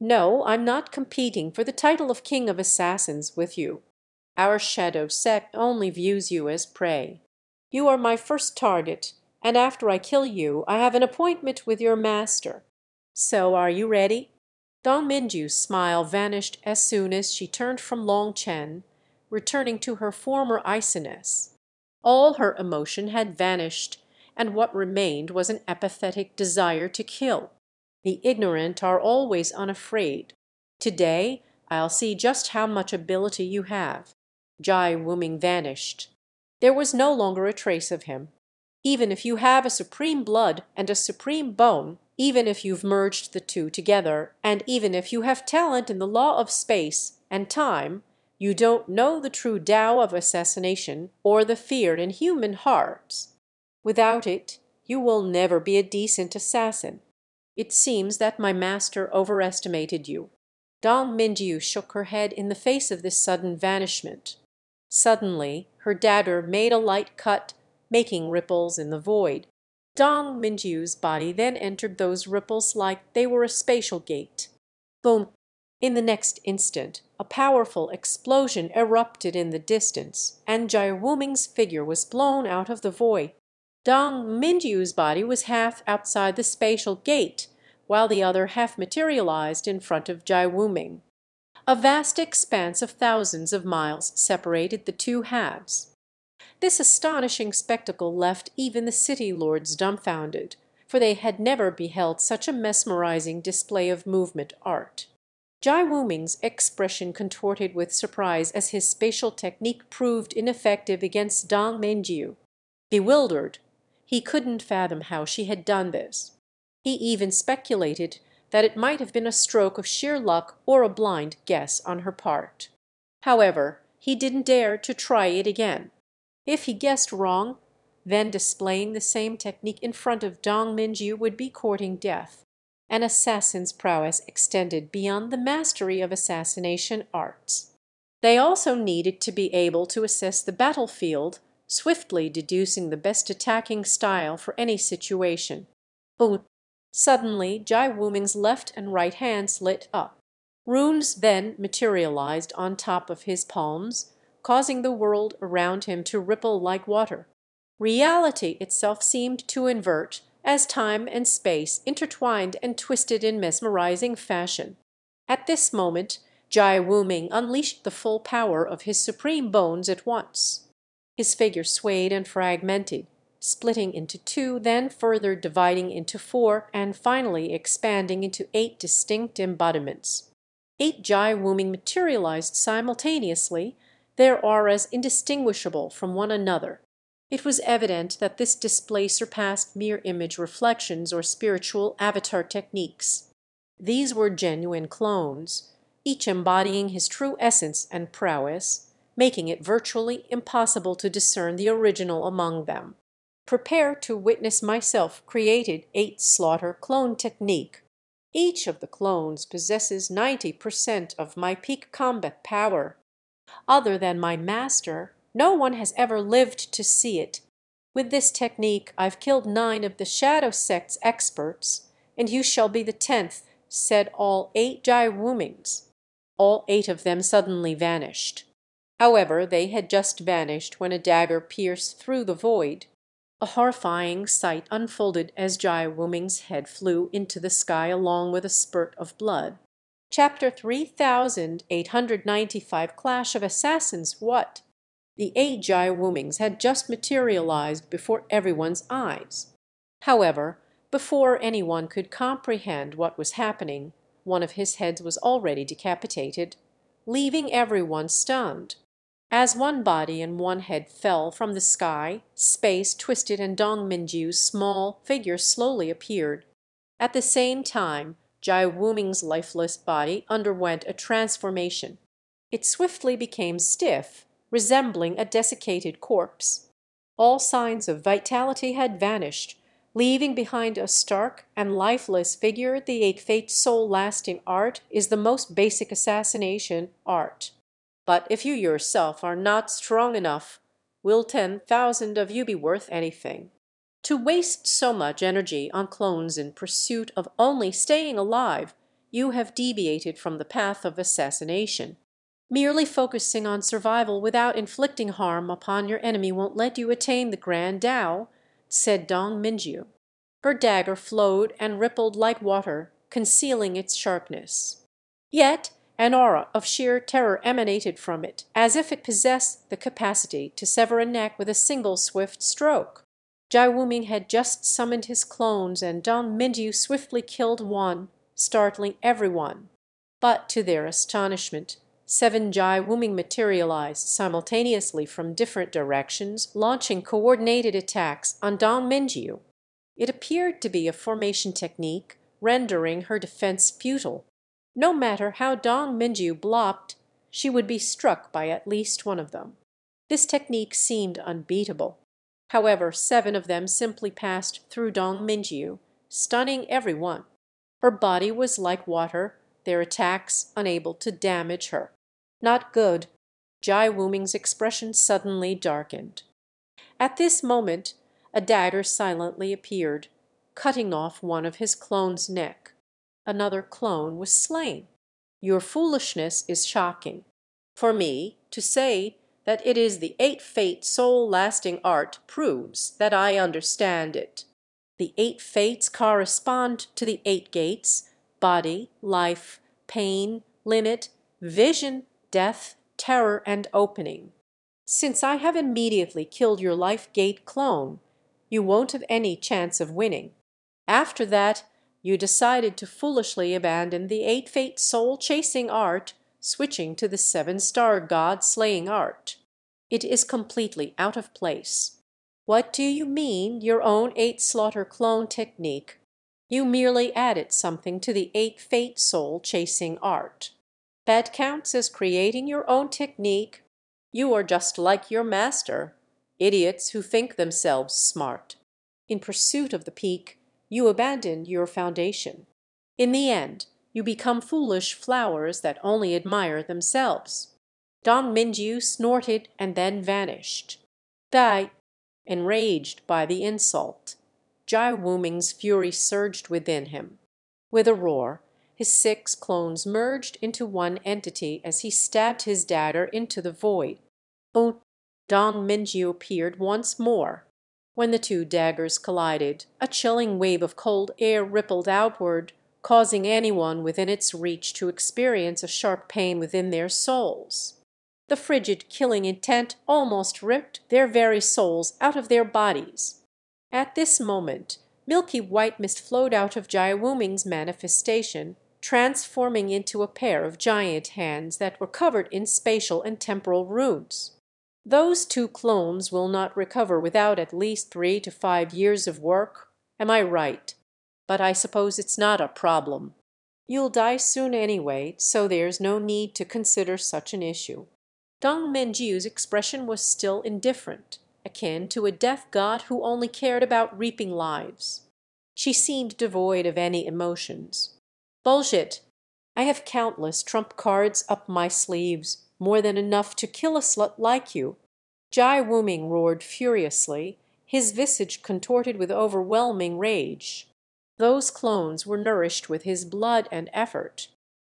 No, I'm not competing for the title of king of assassins with you. Our Shadow Sect only views you as prey. You are my first target, and after I kill you I have an appointment with your master. So are you ready? Dong Mingyu's smile vanished as soon as she turned from Long Chen, returning to her former iciness. All her emotion had vanished, and what remained was an apathetic desire to kill. The ignorant are always unafraid. Today I'll see just how much ability you have. Jai Wuming vanished. There was no longer a trace of him. Even if you have a supreme blood and a supreme bone, even if you've merged the two together, and even if you have talent in the law of space and time, you don't know the true Tao of assassination or the fear in human hearts. Without it, you will never be a decent assassin. It seems that my master overestimated you. Dong Mingyu shook her head in the face of this sudden vanishment. Suddenly her dagger made a light cut, making ripples in the void. Dong Mingyu's body then entered those ripples like they were a spatial gate. Boom! In the next instant a powerful explosion erupted in the distance, and Jai Wuming's figure was blown out of the void. Dong Mingyu's body was half outside the spatial gate, while the other half materialized in front of Jai Wuming. A vast expanse of thousands of miles separated the two halves. This astonishing spectacle left even the city lords dumbfounded, for they had never beheld such a mesmerizing display of movement art. Jai Wuming's expression contorted with surprise as his spatial technique proved ineffective against Dong Mingyu. Bewildered, he couldn't fathom how she had done this. He even speculated that it might have been a stroke of sheer luck or a blind guess on her part. However, he didn't dare to try it again. If he guessed wrong, then displaying the same technique in front of Dong Mingyu would be courting death. An assassin's prowess extended beyond the mastery of assassination arts. They also needed to be able to assess the battlefield, swiftly deducing the best attacking style for any situation. Boom! Suddenly Jai Wuming's left and right hands lit up. Runes then materialized on top of his palms, causing the world around him to ripple like water. Reality itself seemed to invert as time and space intertwined and twisted in mesmerizing fashion. At this moment Jai Wuming unleashed the full power of his supreme bones at once. His figure swayed and fragmented, splitting into two, then further dividing into four, and finally expanding into eight distinct embodiments. Eight Jai Wuming materialized simultaneously, their auras indistinguishable from one another. It was evident that this display surpassed mere image reflections or spiritual avatar techniques. These were genuine clones, each embodying his true essence and prowess, making it virtually impossible to discern the original among them. Prepare to witness myself created eight slaughter clone technique. Each of the clones possesses 90% of my peak combat power. Other than my master, no one has ever lived to see it. With this technique I've killed nine of the Shadow Sect's experts, and you shall be the tenth, said all eight Jai Wumings. All eight of them suddenly vanished. However, they had just vanished when a dagger pierced through the void. A horrifying sight unfolded as Jai Wuming's head flew into the sky along with a spurt of blood. Chapter 3895 Clash of Assassins What? The Jai Wumings had just materialized before everyone's eyes. However, before anyone could comprehend what was happening, one of his heads was already decapitated, leaving everyone stunned. As one body and one head fell from the sky, space twisted and Dong Mingyu's small figure slowly appeared. At the same time, Jai Wuming's lifeless body underwent a transformation. It swiftly became stiff resembling a desiccated corpse. All signs of vitality had vanished, leaving behind a stark and lifeless figure the eight fate soul chasing art is the most basic assassination art. But if you yourself are not strong enough, will ten thousand of you be worth anything? To waste so much energy on clones in pursuit of only staying alive, you have deviated from the path of assassination. Merely focusing on survival without inflicting harm upon your enemy won't let you attain the grand Tao, said Dong Mingyu. Her dagger flowed and rippled like water, concealing its sharpness. Yet an aura of sheer terror emanated from it, as if it possessed the capacity to sever a neck with a single swift stroke. Jai Wuming had just summoned his clones, and Dong Mingyu swiftly killed one, startling everyone. But to their astonishment, Seven Jai Wuming materialized simultaneously from different directions, launching coordinated attacks on Dong Mingyu. It appeared to be a formation technique, rendering her defense futile. No matter how Dong Mingyu blocked, she would be struck by at least one of them. This technique seemed unbeatable. However, seven of them simply passed through Dong Mingyu, stunning every one. Her body was like water, their attacks unable to damage her. Not good. Jai Wuming's expression suddenly darkened. At this moment a dagger silently appeared, cutting off one of his clone's neck. Another clone was slain. Your foolishness is shocking. For me to say that it is the eight fate soul chasing art proves that I understand it. The eight fates correspond to the eight gates body, life, pain, limit, vision, death, terror, and opening. Since I have immediately killed your life gate clone, you won't have any chance of winning. After that, you decided to foolishly abandon the eight fate soul chasing art, switching to the seven star god slaying art. It is completely out of place. What do you mean, your own eight slaughter clone technique? You merely added something to the eight fate soul chasing art. That counts as creating your own technique. You are just like your master, idiots who think themselves smart. In pursuit of the peak, you abandoned your foundation. In the end, you become foolish flowers that only admire themselves. Dong Mingyu snorted and then vanished. Dai, enraged by the insult. Jai Wuming's fury surged within him. With a roar, his six clones merged into one entity as he stabbed his dagger into the void. Boom! Dong Mingyu appeared once more. When the two daggers collided, a chilling wave of cold air rippled outward, causing anyone within its reach to experience a sharp pain within their souls. The frigid killing intent almost ripped their very souls out of their bodies. At this moment milky white mist flowed out of Jai Wuming's manifestation, transforming into a pair of giant hands that were covered in spatial and temporal runes. Those two clones will not recover without at least three to five years of work. Am I right? But I suppose it's not a problem. You'll die soon anyway, so there's no need to consider such an issue. Dong Mingyu's expression was still indifferent, akin to a death god who only cared about reaping lives. She seemed devoid of any emotions. Bullshit! I have countless trump cards up my sleeves, more than enough to kill a slut like you. Jai Wuming roared furiously, his visage contorted with overwhelming rage. Those clones were nourished with his blood and effort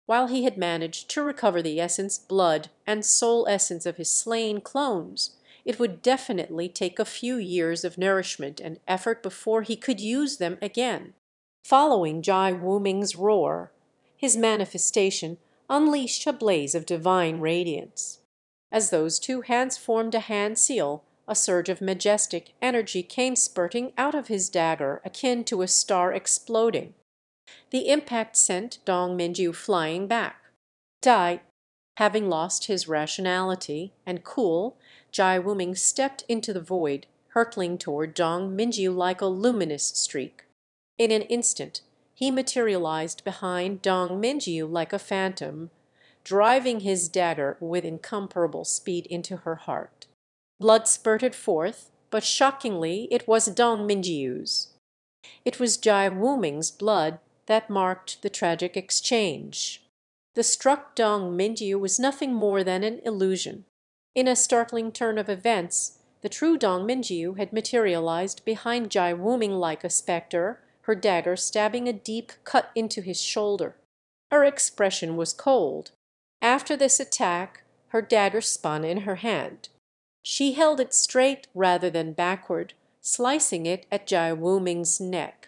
while he had managed to recover the essence, blood, and soul essence of his slain clones, it would definitely take a few years of nourishment and effort before he could use them again. Following Jai Wuming's roar, his manifestation unleashed a blaze of divine radiance. As those two hands formed a hand seal, a surge of majestic energy came spurting out of his dagger akin to a star exploding. The impact sent Dong Mingyu flying back. Dai, having lost his rationality and cool, Jai Wuming stepped into the void, hurtling toward Dong Mingyu like a luminous streak. In an instant he materialized behind Dong Mingyu like a phantom, driving his dagger with incomparable speed into her heart. Blood spurted forth, but shockingly it was Dong Mingyu's. It was Jai Wuming's blood that marked the tragic exchange. The struck Dong Mingyu was nothing more than an illusion. In a startling turn of events, the true Dong Mingyu had materialized behind Jai Wuming like a spectre, her dagger stabbing a deep cut into his shoulder. Her expression was cold. After this attack, her dagger spun in her hand. She held it straight rather than backward, slicing it at Jai Wuming's neck.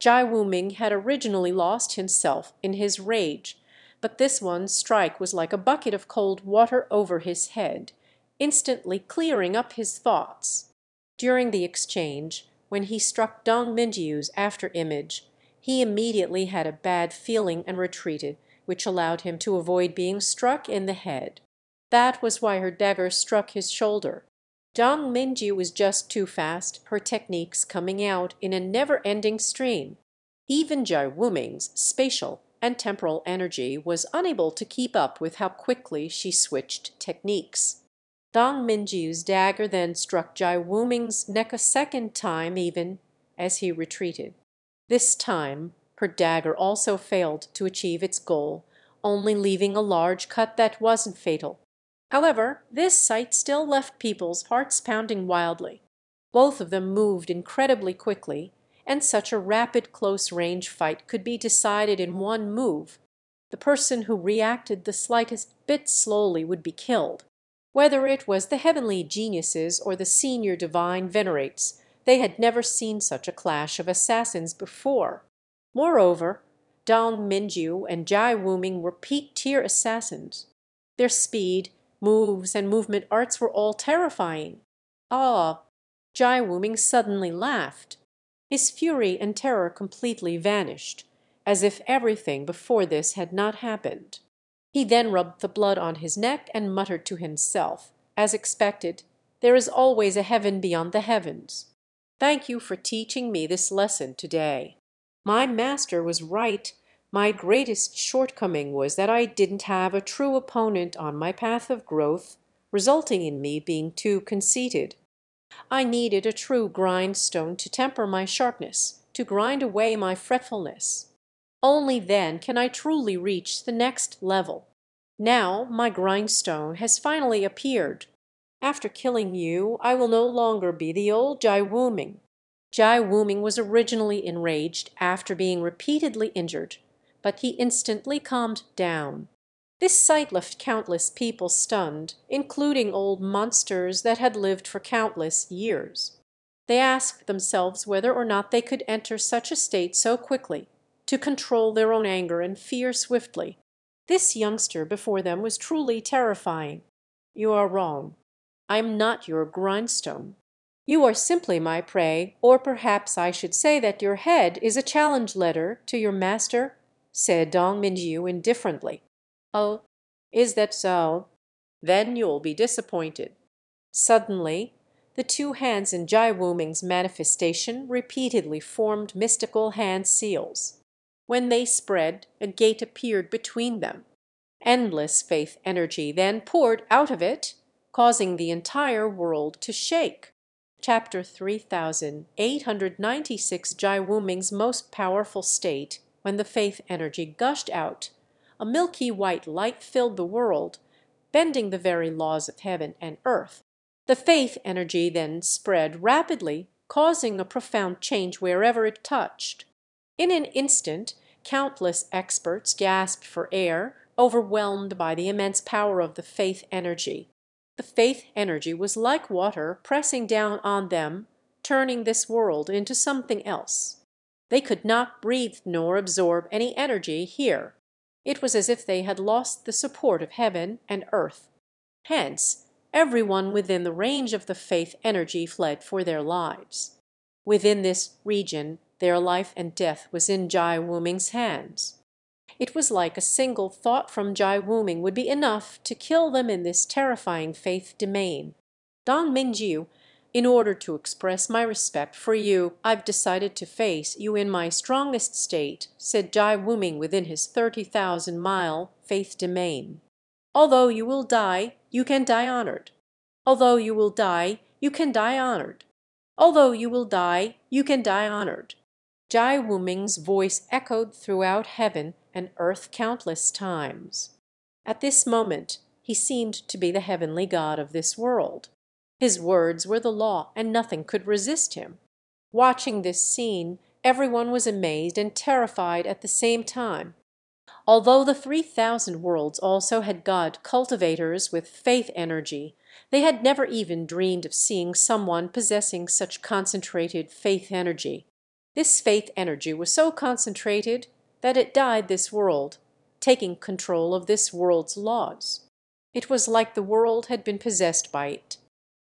Jai Wuming had originally lost himself in his rage, but this one strike was like a bucket of cold water over his head, instantly clearing up his thoughts. During the exchange, when he struck Dong Mingyu's after image, he immediately had a bad feeling and retreated, which allowed him to avoid being struck in the head. That was why her dagger struck his shoulder. Dong Mingyu was just too fast, her techniques coming out in a never-ending stream. Even Jai Wuming's spatial and temporal energy was unable to keep up with how quickly she switched techniques. Dong Mingyu's dagger then struck Jai Wuming's neck a second time even as he retreated. This time her dagger also failed to achieve its goal, only leaving a large cut that wasn't fatal. However, this sight still left people's hearts pounding wildly. Both of them moved incredibly quickly, and such a rapid close-range fight could be decided in one move. The person who reacted the slightest bit slowly would be killed. Whether it was the heavenly geniuses or the senior divine venerates, they had never seen such a clash of assassins before. Moreover, Dong Mingyu and Jai Wuming were peak-tier assassins. Their speed, moves, and movement arts were all terrifying. Ah! Jai Wuming suddenly laughed. His fury and terror completely vanished, as if everything before this had not happened. He then rubbed the blood on his neck and muttered to himself, as expected, there is always a heaven beyond the heavens. Thank you for teaching me this lesson today. My master was right. My greatest shortcoming was that I didn't have a true opponent on my path of growth, resulting in me being too conceited. I needed a true grindstone to temper my sharpness, to grind away my fretfulness. Only then can I truly reach the next level. Now my grindstone has finally appeared. After killing you I will no longer be the old Jai Wuming. Jai Wuming was originally enraged after being repeatedly injured, but he instantly calmed down. This sight left countless people stunned, including old monsters that had lived for countless years. They asked themselves whether or not they could enter such a state so quickly, to control their own anger and fear swiftly. This youngster before them was truly terrifying. You are wrong. I am not your grindstone. You are simply my prey, or perhaps I should say that your head is a challenge letter to your master, said Dong Mingyu indifferently. Oh, is that so? Then you'll be disappointed. Suddenly, the two hands in Jai Wuming's manifestation repeatedly formed mystical hand seals. When they spread, a gate appeared between them. Endless faith energy then poured out of it, causing the entire world to shake. Chapter 3896 Jai Wuming's most powerful state, when the faith energy gushed out a milky white light filled the world, bending the very laws of heaven and earth. The faith energy then spread rapidly, causing a profound change wherever it touched. In an instant, countless experts gasped for air, overwhelmed by the immense power of the faith energy. The faith energy was like water pressing down on them, turning this world into something else. They could not breathe nor absorb any energy here. It was as if they had lost the support of heaven and earth. Hence, every one within the range of the faith energy fled for their lives. Within this region their life and death was in Jai Wuming's hands. It was like a single thought from Jai Wuming would be enough to kill them in this terrifying faith domain. Dong Mingyu in order to express my respect for you, I've decided to face you in my strongest state, said Jai Wuming within his 30,000 mile faith domain. Although you will die, you can die honored. Although you will die, you can die honored. Although you will die, you can die honored. Jai Wuming's voice echoed throughout heaven and earth countless times. At this moment he seemed to be the heavenly god of this world. His words were the law, and nothing could resist him. Watching this scene, everyone was amazed and terrified at the same time. Although the three thousand worlds also had God cultivators with faith energy, they had never even dreamed of seeing someone possessing such concentrated faith energy. This faith energy was so concentrated that it dyed this world, taking control of this world's laws. It was like the world had been possessed by it.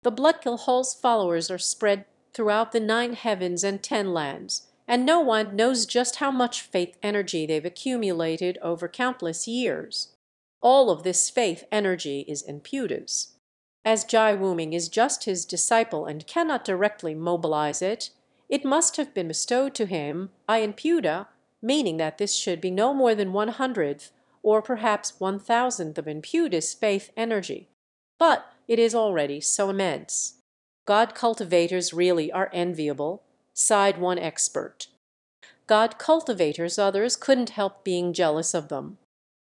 The Bloodkill Hall's followers are spread throughout the nine heavens and ten lands, and no one knows just how much faith energy they've accumulated over countless years. All of this faith energy is Imputa's. As Jai Wuming is just his disciple and cannot directly mobilize it, it must have been bestowed to him I Imputa, meaning that this should be no more than one hundredth or perhaps one thousandth of Imputa's faith energy. But it is already so immense. God cultivators really are enviable, sighed one expert. God cultivators others couldn't help being jealous of them.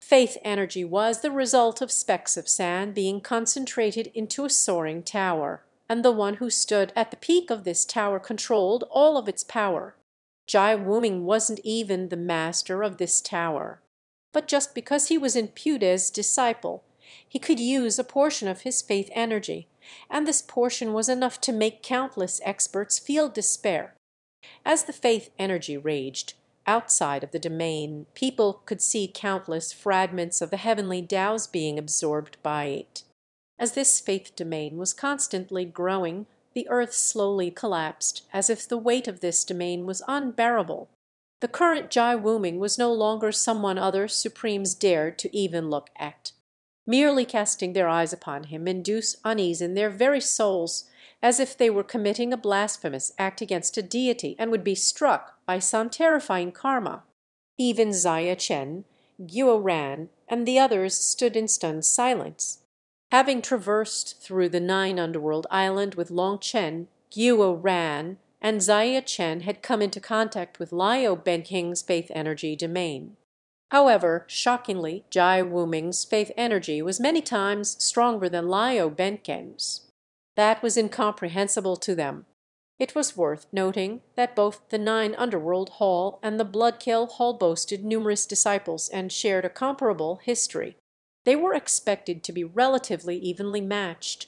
Faith energy was the result of specks of sand being concentrated into a soaring tower, and the one who stood at the peak of this tower controlled all of its power. Jai Wuming wasn't even the master of this tower. But just because he was Imputa's disciple, he could use a portion of his faith energy, and this portion was enough to make countless experts feel despair. As the faith energy raged, outside of the domain, people could see countless fragments of the heavenly Tao's being absorbed by it. As this faith domain was constantly growing, the earth slowly collapsed, as if the weight of this domain was unbearable. The current Jai Wuming was no longer someone other Supremes dared to even look at merely casting their eyes upon him induce unease in their very souls, as if they were committing a blasphemous act against a deity, and would be struck by some terrifying karma. Even Xia Chen, Guo Ran, and the others stood in stunned silence. Having traversed through the nine underworld island with Long Chen, Guo Ran, and Xia Chen had come into contact with Liao Benking's faith energy domain. However, shockingly, Jai Wuming's faith energy was many times stronger than Liao Benkeng's. That was incomprehensible to them. It was worth noting that both the Nine Underworld Hall and the Bloodkill Hall boasted numerous disciples and shared a comparable history. They were expected to be relatively evenly matched.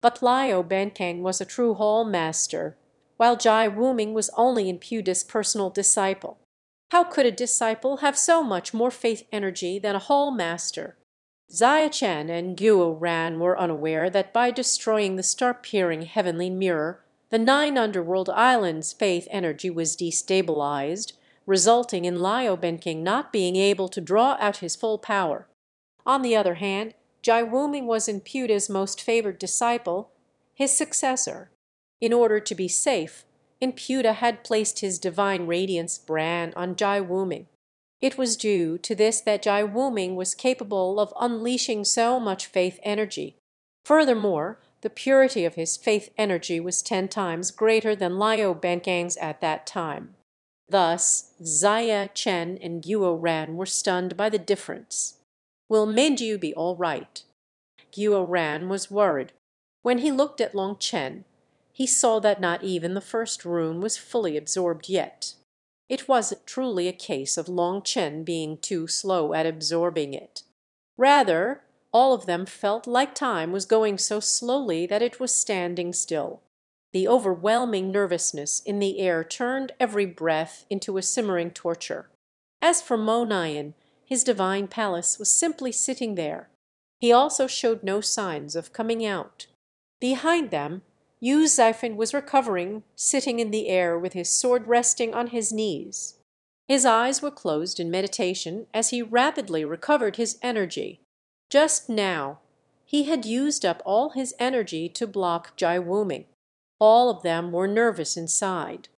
But Liao Benkeng was a true Hall master, while Jai Wuming was only Imputa's personal disciple. How could a disciple have so much more faith energy than a Hall master? Xia Chen and Guo Ran were unaware that by destroying the star-peering heavenly mirror, the nine underworld islands' faith energy was destabilized, resulting in Liao Benking not being able to draw out his full power. On the other hand, Jai Wuming was Imputa's most favored disciple, his successor. In order to be safe, Imputa had placed his divine radiance brand on Jai Wuming. It was due to this that Jai Wuming was capable of unleashing so much faith energy. Furthermore, the purity of his faith energy was ten times greater than Liao Benkeng's at that time. Thus, Xia Chen and Guo Ran were stunned by the difference. Will Minjiu be all right? Guo Ran was worried. When he looked at Long Chen, he saw that not even the first rune was fully absorbed yet. It wasn't truly a case of Long Chen being too slow at absorbing it. Rather, all of them felt like time was going so slowly that it was standing still. The overwhelming nervousness in the air turned every breath into a simmering torture. As for Mo Nian, his divine palace was simply sitting there. He also showed no signs of coming out. Behind them, Yue Zifeng was recovering, sitting in the air with his sword resting on his knees. His eyes were closed in meditation as he rapidly recovered his energy. Just now he had used up all his energy to block Jai Wuming. All of them were nervous inside.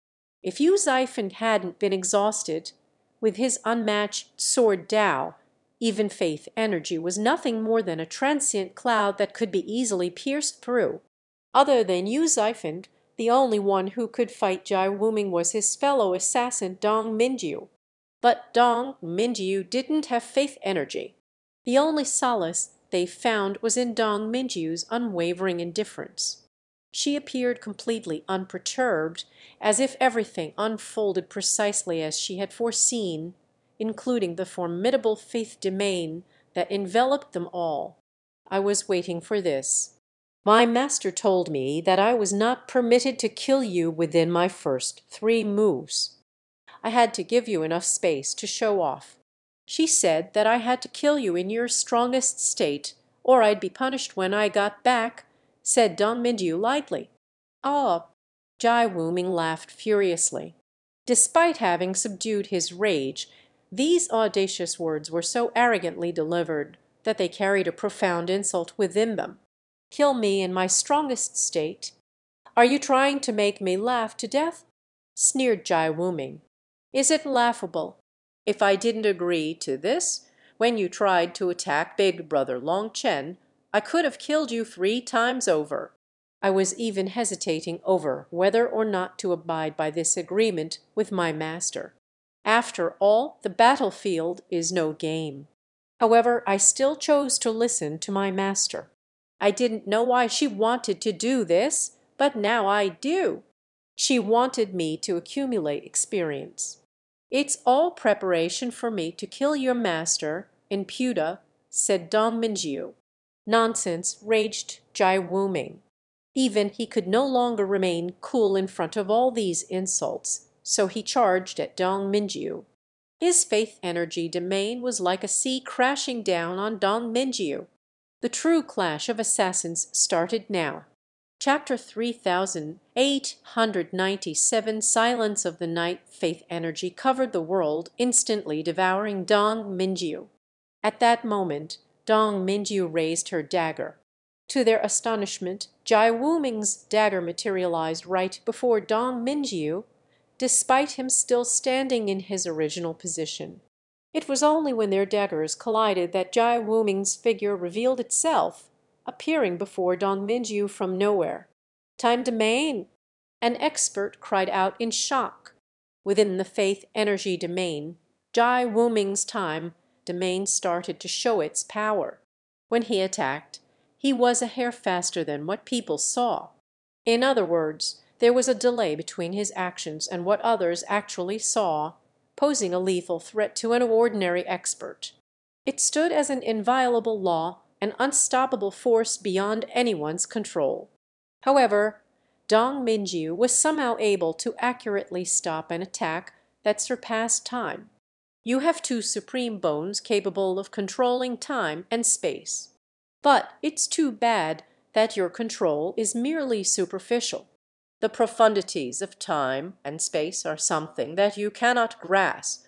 If Yue Zifeng hadn't been exhausted, with his unmatched sword Dao, even faith energy was nothing more than a transient cloud that could be easily pierced through. Other than Yue Zifeng, the only one who could fight Jai Wuming was his fellow assassin Dong Mingyu. But Dong Mingyu didn't have faith energy. The only solace they found was in Dong Mingyu's unwavering indifference. She appeared completely unperturbed, as if everything unfolded precisely as she had foreseen, including the formidable faith domain that enveloped them all. I was waiting for this. My master told me that I was not permitted to kill you within my first three moves. I had to give you enough space to show off. She said that I had to kill you in your strongest state, or I'd be punished when I got back, said Dong Mingyu lightly. Ah! Jai Wuming laughed furiously. Despite having subdued his rage, these audacious words were so arrogantly delivered that they carried a profound insult within them kill me in my strongest state. Are you trying to make me laugh to death? sneered Jai Wuming. Is it laughable if I didn't agree to this when you tried to attack big brother Long Chen, I could have killed you three times over. I was even hesitating over whether or not to abide by this agreement with my master. After all, the battlefield is no game. However, I still chose to listen to my master. I didn't know why she wanted to do this, but now I do. She wanted me to accumulate experience. It's all preparation for me to kill your master, Imputa, said Dong Mingyu. Nonsense, raged Jai Wuming. Even he could no longer remain cool in front of all these insults, so he charged at Dong Mingyu. His faith energy domain was like a sea crashing down on Dong Mingyu. The true clash of assassins started now. Chapter 3897 Silence of the Night Faith Energy covered the world, instantly devouring Dong Mingyu. At that moment Dong Mingyu raised her dagger. To their astonishment, Jai Wuming's dagger materialized right before Dong Mingyu, despite him still standing in his original position. It was only when their daggers collided that Jai Wu Ming's figure revealed itself, appearing before Dong Mingyu from nowhere. "Time domain!" An expert cried out in shock. Within the faith energy domain, Jai Wu Ming's time domain started to show its power. When he attacked, he was a hair faster than what people saw. In other words, there was a delay between his actions and what others actually saw posing a lethal threat to an ordinary expert. It stood as an inviolable law, an unstoppable force beyond anyone's control. However, Dong Mingyu was somehow able to accurately stop an attack that surpassed time. You have two supreme bones capable of controlling time and space. But it's too bad that your control is merely superficial. The profundities of time and space are something that you cannot grasp.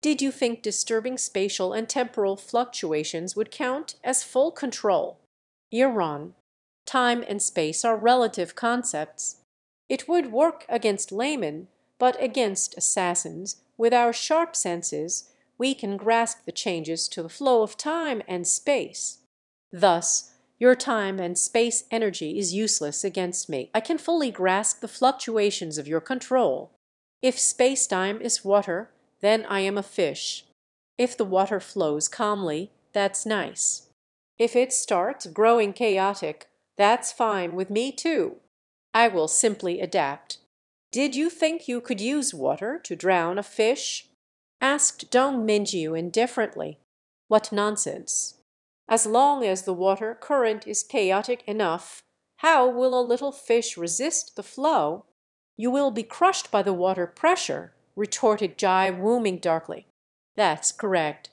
Did you think disturbing spatial and temporal fluctuations would count as full control? You're. Time and space are relative concepts. It would work against laymen, but against assassins, with our sharp senses, we can grasp the changes to the flow of time and space. Thus, your time and space energy is useless against me. I can fully grasp the fluctuations of your control. If space-time is water, then I am a fish. If the water flows calmly, that's nice. If it starts growing chaotic, that's fine with me too. I will simply adapt. Did you think you could use water to drown a fish? Asked Dong Mingyu indifferently. What nonsense. As long as the water current is chaotic enough, how will a little fish resist the flow? You will be crushed by the water pressure, retorted Jai Wuming darkly. That's correct.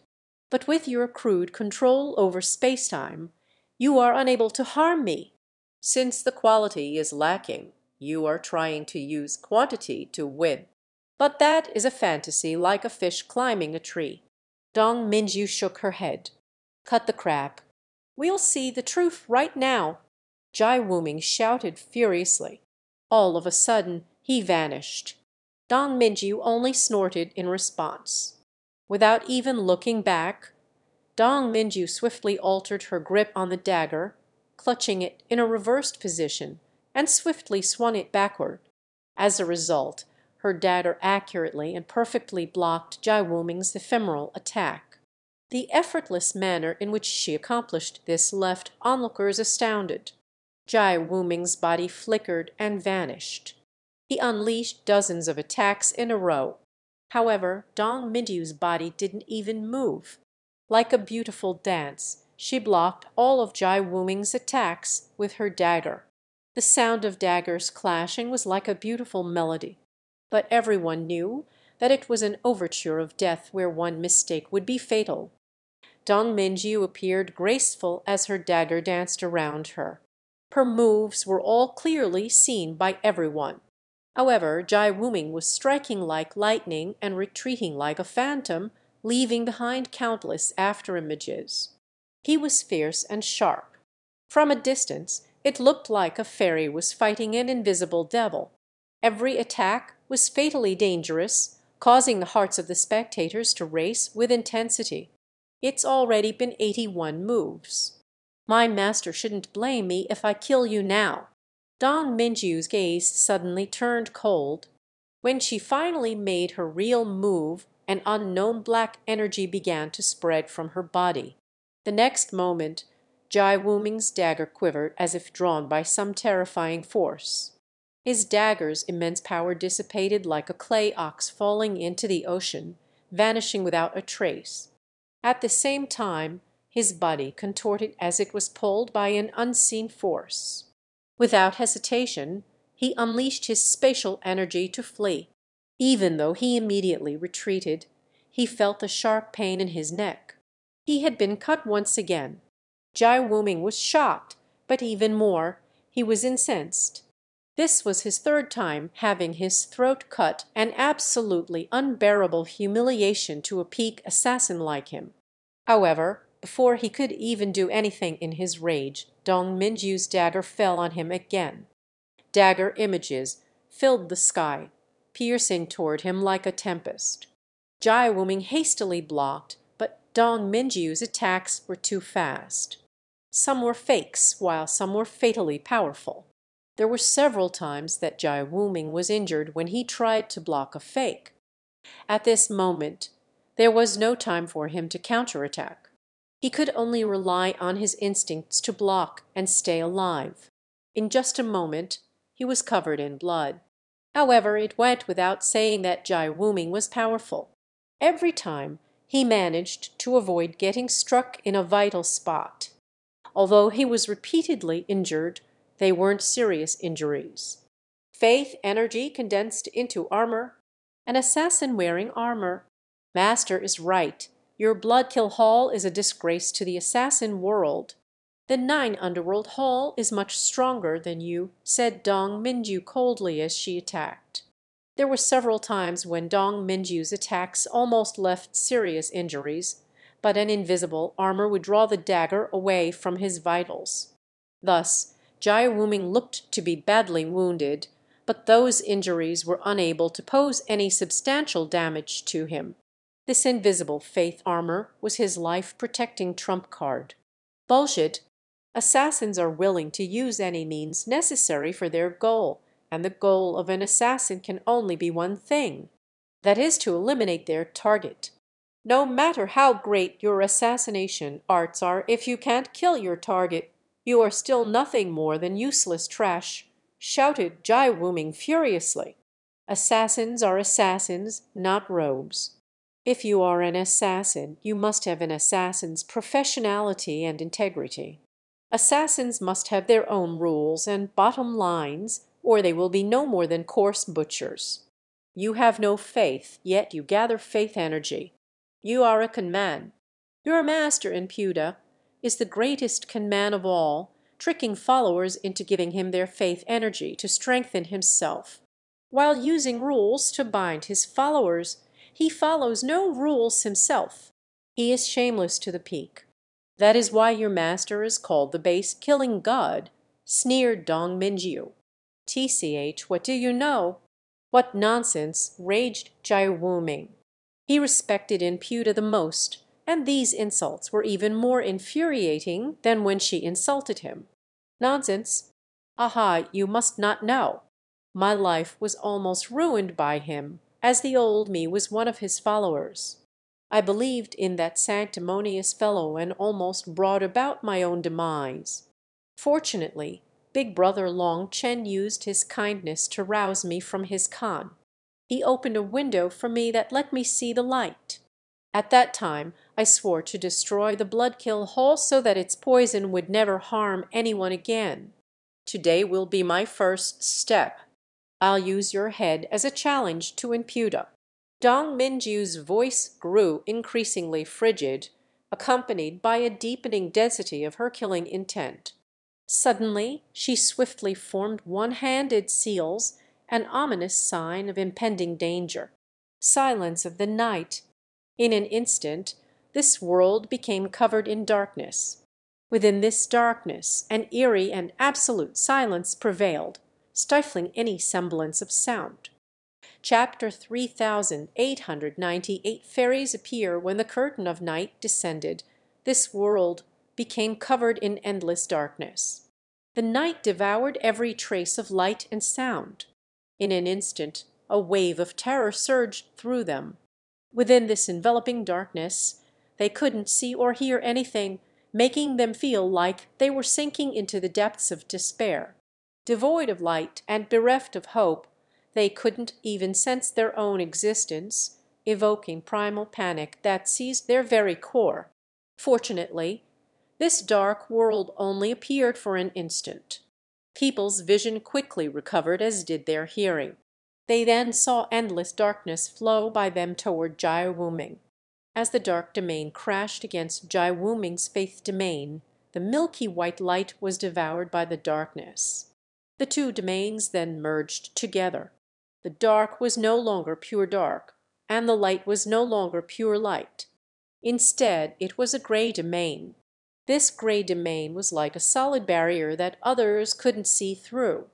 But with your crude control over space-time, you are unable to harm me. Since the quality is lacking, you are trying to use quantity to win. But that is a fantasy like a fish climbing a tree. Dong Mingyu shook her head. Cut the crap. We'll see the truth right now. Jai Wuming shouted furiously. All of a sudden he vanished. Dong Mingyu only snorted in response. Without even looking back, Dong Mingyu swiftly altered her grip on the dagger, clutching it in a reversed position, and swiftly swung it backward. As a result, her dagger accurately and perfectly blocked Jai Wuming's ephemeral attack. The effortless manner in which she accomplished this left onlookers astounded. Jai Wuming's body flickered and vanished. He unleashed dozens of attacks in a row. However, Dong Mingyu's body didn't even move. Like a beautiful dance, she blocked all of Jai Wuming's attacks with her dagger. The sound of daggers clashing was like a beautiful melody. But everyone knew that it was an overture of death where one mistake would be fatal. Dong Mingyu appeared graceful as her dagger danced around her. Her moves were all clearly seen by everyone. However, Jai Wuming was striking like lightning and retreating like a phantom, leaving behind countless after-images. He was fierce and sharp. From a distance it looked like a fairy was fighting an invisible devil. Every attack was fatally dangerous, causing the hearts of the spectators to race with intensity. It's already been 81 moves. My master shouldn't blame me if I kill you now. Dong Mingyu's gaze suddenly turned cold. When she finally made her real move, an unknown black energy began to spread from her body. The next moment, Jai Wuming's dagger quivered as if drawn by some terrifying force. His dagger's immense power dissipated like a clay ox falling into the ocean, vanishing without a trace. At the same time his body contorted as it was pulled by an unseen force. Without hesitation he unleashed his spatial energy to flee. Even though he immediately retreated, he felt a sharp pain in his neck. He had been cut once again. Jai Wuming was shocked, but even more, he was incensed. This was his third time having his throat cut, an absolutely unbearable humiliation to a peak assassin like him. However, before he could even do anything in his rage, Dong Mingyu's dagger fell on him again. Dagger images filled the sky. piercing toward him like a tempest. Jai Wuming hastily blocked, but Dong Mingyu's attacks were too fast. Some were fakes, while some were fatally powerful. There were several times that Jai Wuming was injured when he tried to block a fake. At this moment there was no time for him to counterattack. He could only rely on his instincts to block and stay alive. In just a moment he was covered in blood. However, it went without saying that Jai Wuming was powerful. Every time he managed to avoid getting struck in a vital spot. Although he was repeatedly injured, they weren't serious injuries. Faith energy condensed into armor. An assassin wearing armor. Master is right. Your Bloodkill Hall is a disgrace to the assassin world. The Nine Underworld Hall is much stronger than you, said Dong Mingyu coldly as she attacked. There were several times when Dong Mingyu's attacks almost left serious injuries, but an invisible armor would draw the dagger away from his vitals. Thus Jai Wuming looked to be badly wounded, but those injuries were unable to pose any substantial damage to him. This invisible faith armor was his life protecting trump card. Bullshit. Assassins are willing to use any means necessary for their goal, and the goal of an assassin can only be one thing. That is to eliminate their target. No matter how great your assassination arts are, if you can't kill your target, you are still nothing more than useless trash, shouted Jai Wuming furiously. Assassins are assassins, not robes. If you are an assassin, you must have an assassin's professionality and integrity. Assassins must have their own rules and bottom lines, or they will be no more than coarse butchers. You have no faith, yet you gather faith energy. You are a conman. Your master in Puda is the greatest conman of all, tricking followers into giving him their faith energy to strengthen himself. While using rules to bind his followers, he follows no rules himself. He is shameless to the peak. That is why your master is called the base killing god, sneered Dong Mingyu. TCH, what do you know? What nonsense, raged Jai Wuming. He respected in the most, and these insults were even more infuriating than when she insulted him. Nonsense! Aha, you must not know. My life was almost ruined by him, as the old me was one of his followers. I believed in that sanctimonious fellow and almost brought about my own demise. Fortunately, big brother Long Chen used his kindness to rouse me from his con. He opened a window for me that let me see the light. At that time I swore to destroy the Bloodkill Hall so that its poison would never harm anyone again. Today will be my first step. I'll use your head as a challenge to Imputa." Dong Mingyu's voice grew increasingly frigid, accompanied by a deepening density of her killing intent. Suddenly she swiftly formed one-handed seals, an ominous sign of impending danger. Silence of the night in an instant this world became covered in darkness. Within this darkness an eerie and absolute silence prevailed, stifling any semblance of sound. Chapter 3898 Fairies appear when the curtain of night descended. This world became covered in endless darkness. The night devoured every trace of light and sound. In an instant a wave of terror surged through them. Within this enveloping darkness they couldn't see or hear anything, making them feel like they were sinking into the depths of despair. Devoid of light and bereft of hope, they couldn't even sense their own existence, evoking primal panic that seized their very core. Fortunately, this dark world only appeared for an instant. People's vision quickly recovered as did their hearing. They then saw endless darkness flow by them toward Jai Wuming. As the dark domain crashed against Jai Wuming's faith domain, the milky white light was devoured by the darkness. The two domains then merged together. The dark was no longer pure dark, and the light was no longer pure light. Instead, it was a gray domain. This gray domain was like a solid barrier that others couldn't see through.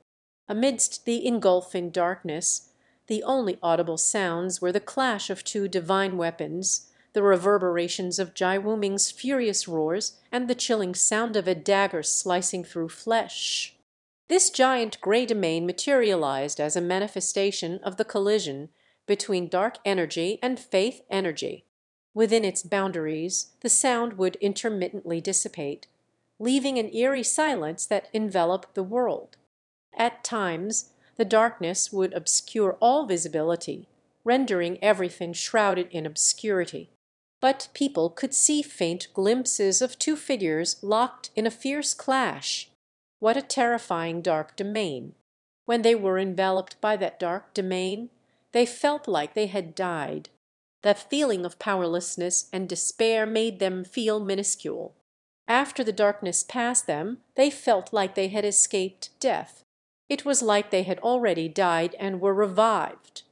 Amidst the engulfing darkness The only audible sounds were the clash of two divine weapons, the reverberations of Jai Wuming's furious roars, and the chilling sound of a dagger slicing through flesh. This giant grey domain materialized as a manifestation of the collision between dark energy and faith energy. Within its boundaries the sound would intermittently dissipate, leaving an eerie silence that enveloped the world. At times the darkness would obscure all visibility, rendering everything shrouded in obscurity. But people could see faint glimpses of two figures locked in a fierce clash. What a terrifying dark domain! When they were enveloped by that dark domain they felt like they had died. That feeling of powerlessness and despair made them feel minuscule. After the darkness passed them they felt like they had escaped death. It was like they had already died and were revived.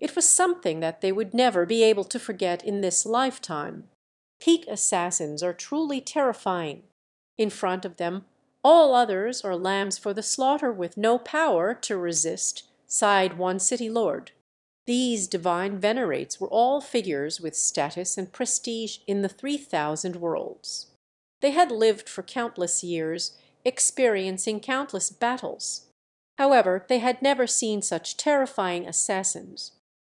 It was something that they would never be able to forget in this lifetime. Peak assassins are truly terrifying. In front of them all others are lambs for the slaughter with no power to resist, sighed one city lord. These divine venerates were all figures with status and prestige in the three thousand worlds. They had lived for countless years, experiencing countless battles. However, they had never seen such terrifying assassins.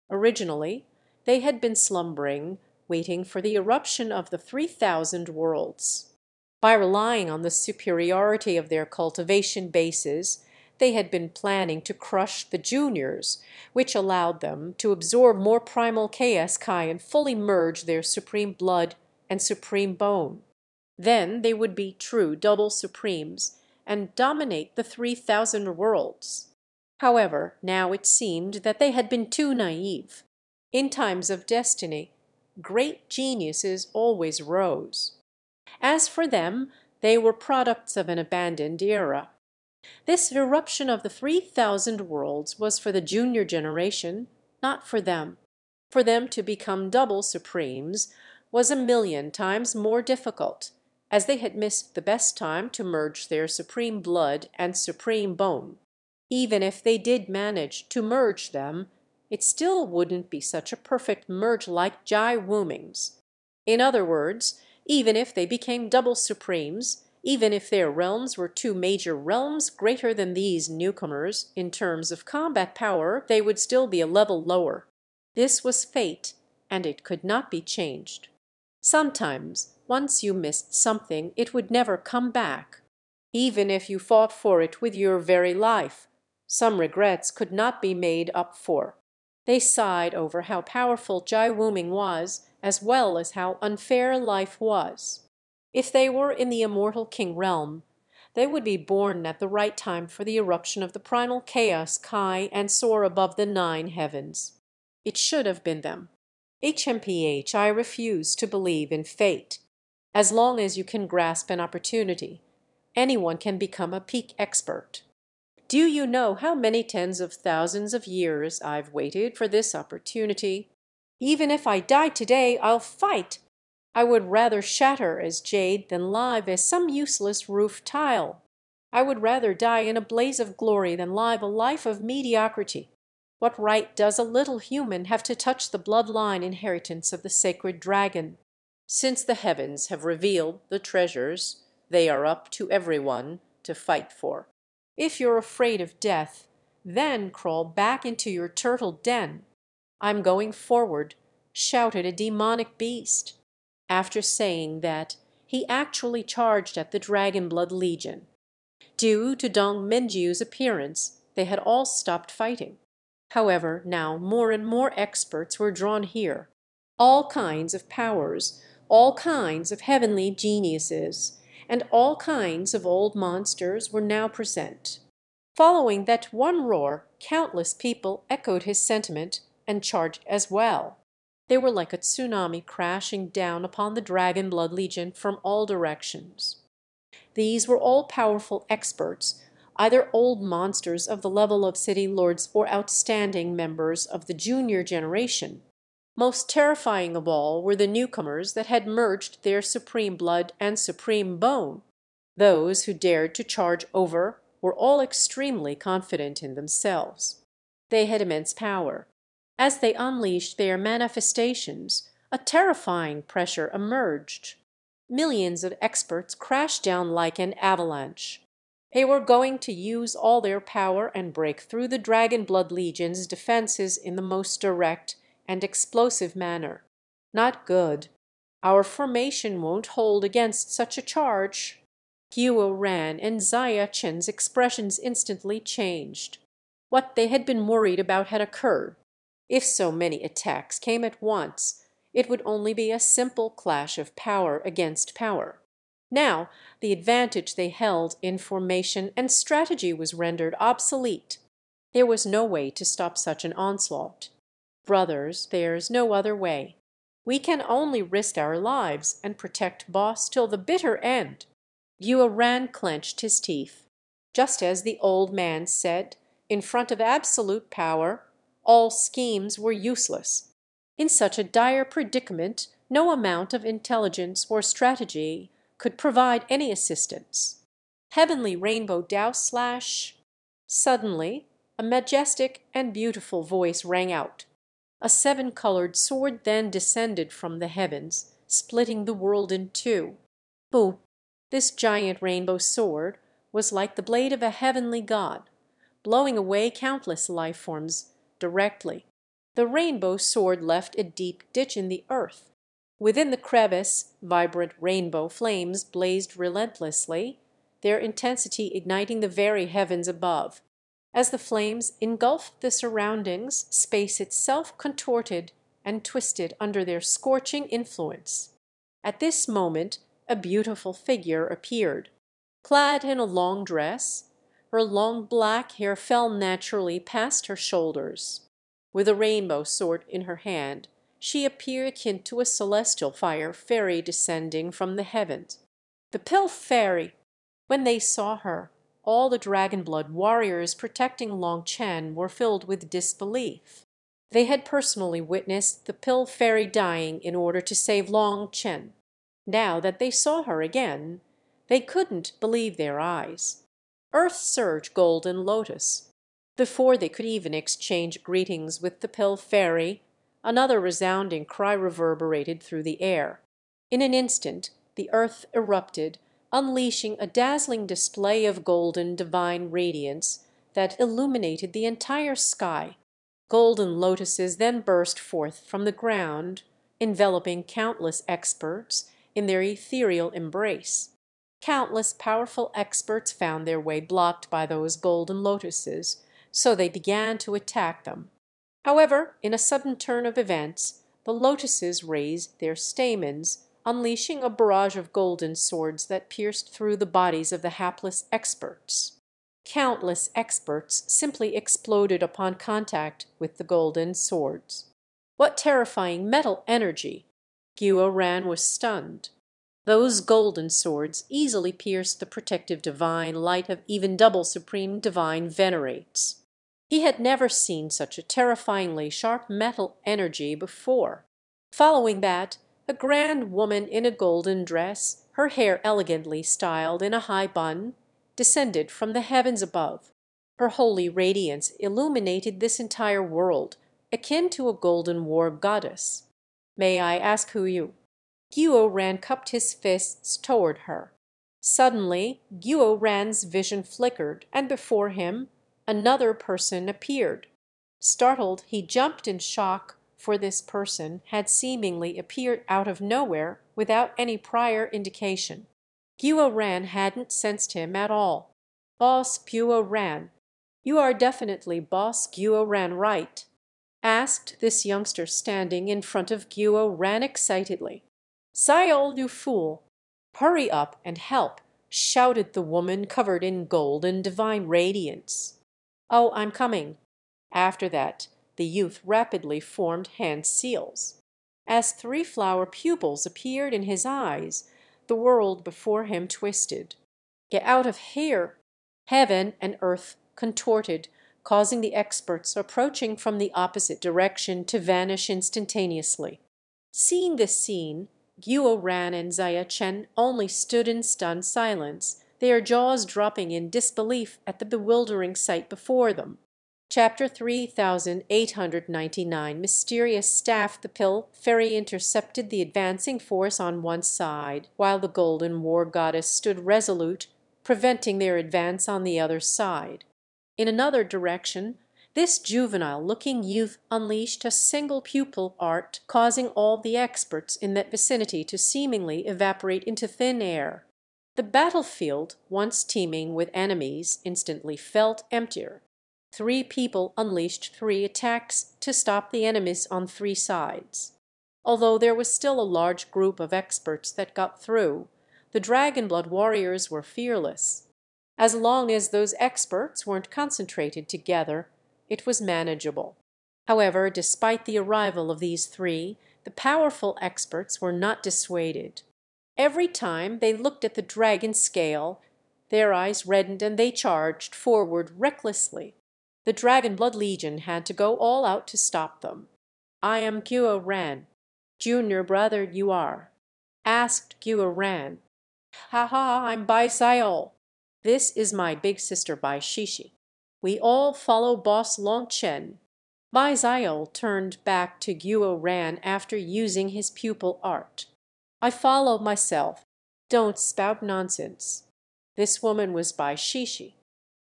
Originally they had been slumbering, waiting for the eruption of the three thousand worlds. By relying on the superiority of their cultivation bases, they had been planning to crush the juniors, which allowed them to absorb more primal chaos chi and fully merge their supreme blood and supreme bone. Then they would be true double supremes and dominate the three thousand worlds. However, now it seemed that they had been too naive. In times of destiny, great geniuses always rose. As for them, they were products of an abandoned era. This eruption of the three thousand worlds was for the junior generation, not for them. For them to become double supremes was a million times more difficult, as they had missed the best time to merge their supreme blood and supreme bone. Even if they did manage to merge them, it still wouldn't be such a perfect merge like Jai Wuming's. In other words, even if they became double supremes, even if their realms were two major realms greater than these newcomers in terms of combat power, they would still be a level lower. This was fate, and it could not be changed. Sometimes, once you missed something, it would never come back. Even if you fought for it with your very life, some regrets could not be made up for. They sighed over how powerful Jai Wuming was as well as how unfair life was. If they were in the immortal king realm, they would be born at the right time for the eruption of the primal chaos chi and soar above the nine heavens. It should have been them. HMPH, I refuse to believe in fate. As long as you can grasp an opportunity, anyone can become a peak expert. Do you know how many tens of thousands of years I've waited for this opportunity? Even if I die today, I'll fight. I would rather shatter as jade than live as some useless roof tile. I would rather die in a blaze of glory than live a life of mediocrity. What right does a little human have to touch the bloodline inheritance of the sacred dragon? Since the heavens have revealed the treasures, they are up to every one to fight for. If you're afraid of death, then crawl back into your turtle den. I'm going forward, shouted a demonic beast. After saying that, he actually charged at the Dragon Blood Legion. Due to Dong Mingyu's appearance, they had all stopped fighting. However, now more and more experts were drawn here. All kinds of powers, all kinds of heavenly geniuses, and all kinds of old monsters were now present. Following that one roar, countless people echoed his sentiment and charged as well. They were like a tsunami crashing down upon the Dragon Blood Legion from all directions. These were all powerful experts, either old monsters of the level of city lords or outstanding members of the junior generation. Most terrifying of all were the newcomers that had merged their supreme blood and supreme bone. Those who dared to charge over were all extremely confident in themselves. They had immense power. As they unleashed their manifestations, a terrifying pressure emerged. Millions of experts crashed down like an avalanche. They were going to use all their power and break through the Dragon Blood Legion's defences in the most direct and explosive manner. Not good. Our formation won't hold against such a charge. Guo Ran and Xia Chen's expressions instantly changed. What they had been worried about had occurred. If so many attacks came at once, it would only be a simple clash of power against power. Now the advantage they held in formation and strategy was rendered obsolete. There was no way to stop such an onslaught. Brothers, there's no other way. We can only risk our lives and protect Boss till the bitter end." Guo Ran clenched his teeth. Just as the old man said, in front of absolute power, all schemes were useless. In such a dire predicament no amount of intelligence or strategy could provide any assistance. Heavenly Rainbow Dao Slash! Suddenly a majestic and beautiful voice rang out. A seven coloured sword then descended from the heavens, splitting the world in two. Boo! This giant rainbow sword was like the blade of a heavenly god, blowing away countless life forms directly. The rainbow sword left a deep ditch in the earth. Within the crevice vibrant rainbow flames blazed relentlessly, their intensity igniting the very heavens above. As the flames engulfed the surroundings, space itself contorted and twisted under their scorching influence. At this moment a beautiful figure appeared. Clad in a long dress, her long black hair fell naturally past her shoulders. With a rainbow sword in her hand, she appeared akin to a celestial fire fairy descending from the heavens. The Pill Fairy! When they saw her, all the dragon blood warriors protecting Long Chen were filled with disbelief. They had personally witnessed the pill fairy dying in order to save Long Chen. Now that they saw her again, they couldn't believe their eyes. Earth Surge Golden Lotus. Before they could even exchange greetings with the pill fairy, another resounding cry reverberated through the air. In an instant the earth erupted unleashing a dazzling display of golden divine radiance that illuminated the entire sky. Golden lotuses then burst forth from the ground, enveloping countless experts in their ethereal embrace. Countless powerful experts found their way blocked by those golden lotuses, so they began to attack them. However, in a sudden turn of events, the lotuses raised their stamens unleashing a barrage of golden swords that pierced through the bodies of the hapless experts. Countless experts simply exploded upon contact with the golden swords. What terrifying metal energy! Guo Ran was stunned. Those golden swords easily pierced the protective divine light of even double supreme divine venerates. He had never seen such a terrifyingly sharp metal energy before. Following that, a grand woman in a golden dress, her hair elegantly styled in a high bun, descended from the heavens above. Her holy radiance illuminated this entire world, akin to a golden war goddess. "May I ask who you Guo Ran cupped his fists toward her. Suddenly Guo Ran's vision flickered, and before him another person appeared. Startled, he jumped in shock for this person had seemingly appeared out of nowhere without any prior indication. Guo Ran hadn't sensed him at all. Boss Guo Ran. You are definitely Boss Guo Ran right? asked this youngster standing in front of Guo Ran excitedly. Xiaole, you fool! Hurry up and help! shouted the woman covered in gold and divine radiance. Oh, I'm coming. After that the youth rapidly formed hand seals. As three flower pupils appeared in his eyes, the world before him twisted. Get out of here! Heaven and earth contorted, causing the experts approaching from the opposite direction to vanish instantaneously. Seeing this scene, Guo Ran and Xia Chen only stood in stunned silence, their jaws dropping in disbelief at the bewildering sight before them. Chapter 3899 Mysterious Staff The Pill Fairy intercepted the advancing force on one side, while the golden war goddess stood resolute, preventing their advance on the other side. In another direction this juvenile looking youth unleashed a single pupil art, causing all the experts in that vicinity to seemingly evaporate into thin air. The battlefield, once teeming with enemies, instantly felt emptier. Three people unleashed three attacks to stop the enemies on three sides. Although there was still a large group of experts that got through, the Dragon Blood warriors were fearless. As long as those experts weren't concentrated together, it was manageable. However, despite the arrival of these three, the powerful experts were not dissuaded. Every time they looked at the dragon scale, their eyes reddened and they charged forward recklessly. The Dragon Blood Legion had to go all out to stop them. I am Guo Ran. Junior brother you are. Asked Guo Ran. Ha ha, I'm Bai Xiaole. This is my big sister Bai Shishi. We all follow boss Long Chen. Bai Xiaole turned back to Guo Ran after using his pupil art. I follow myself. Don't spout nonsense. This woman was Bai Shishi.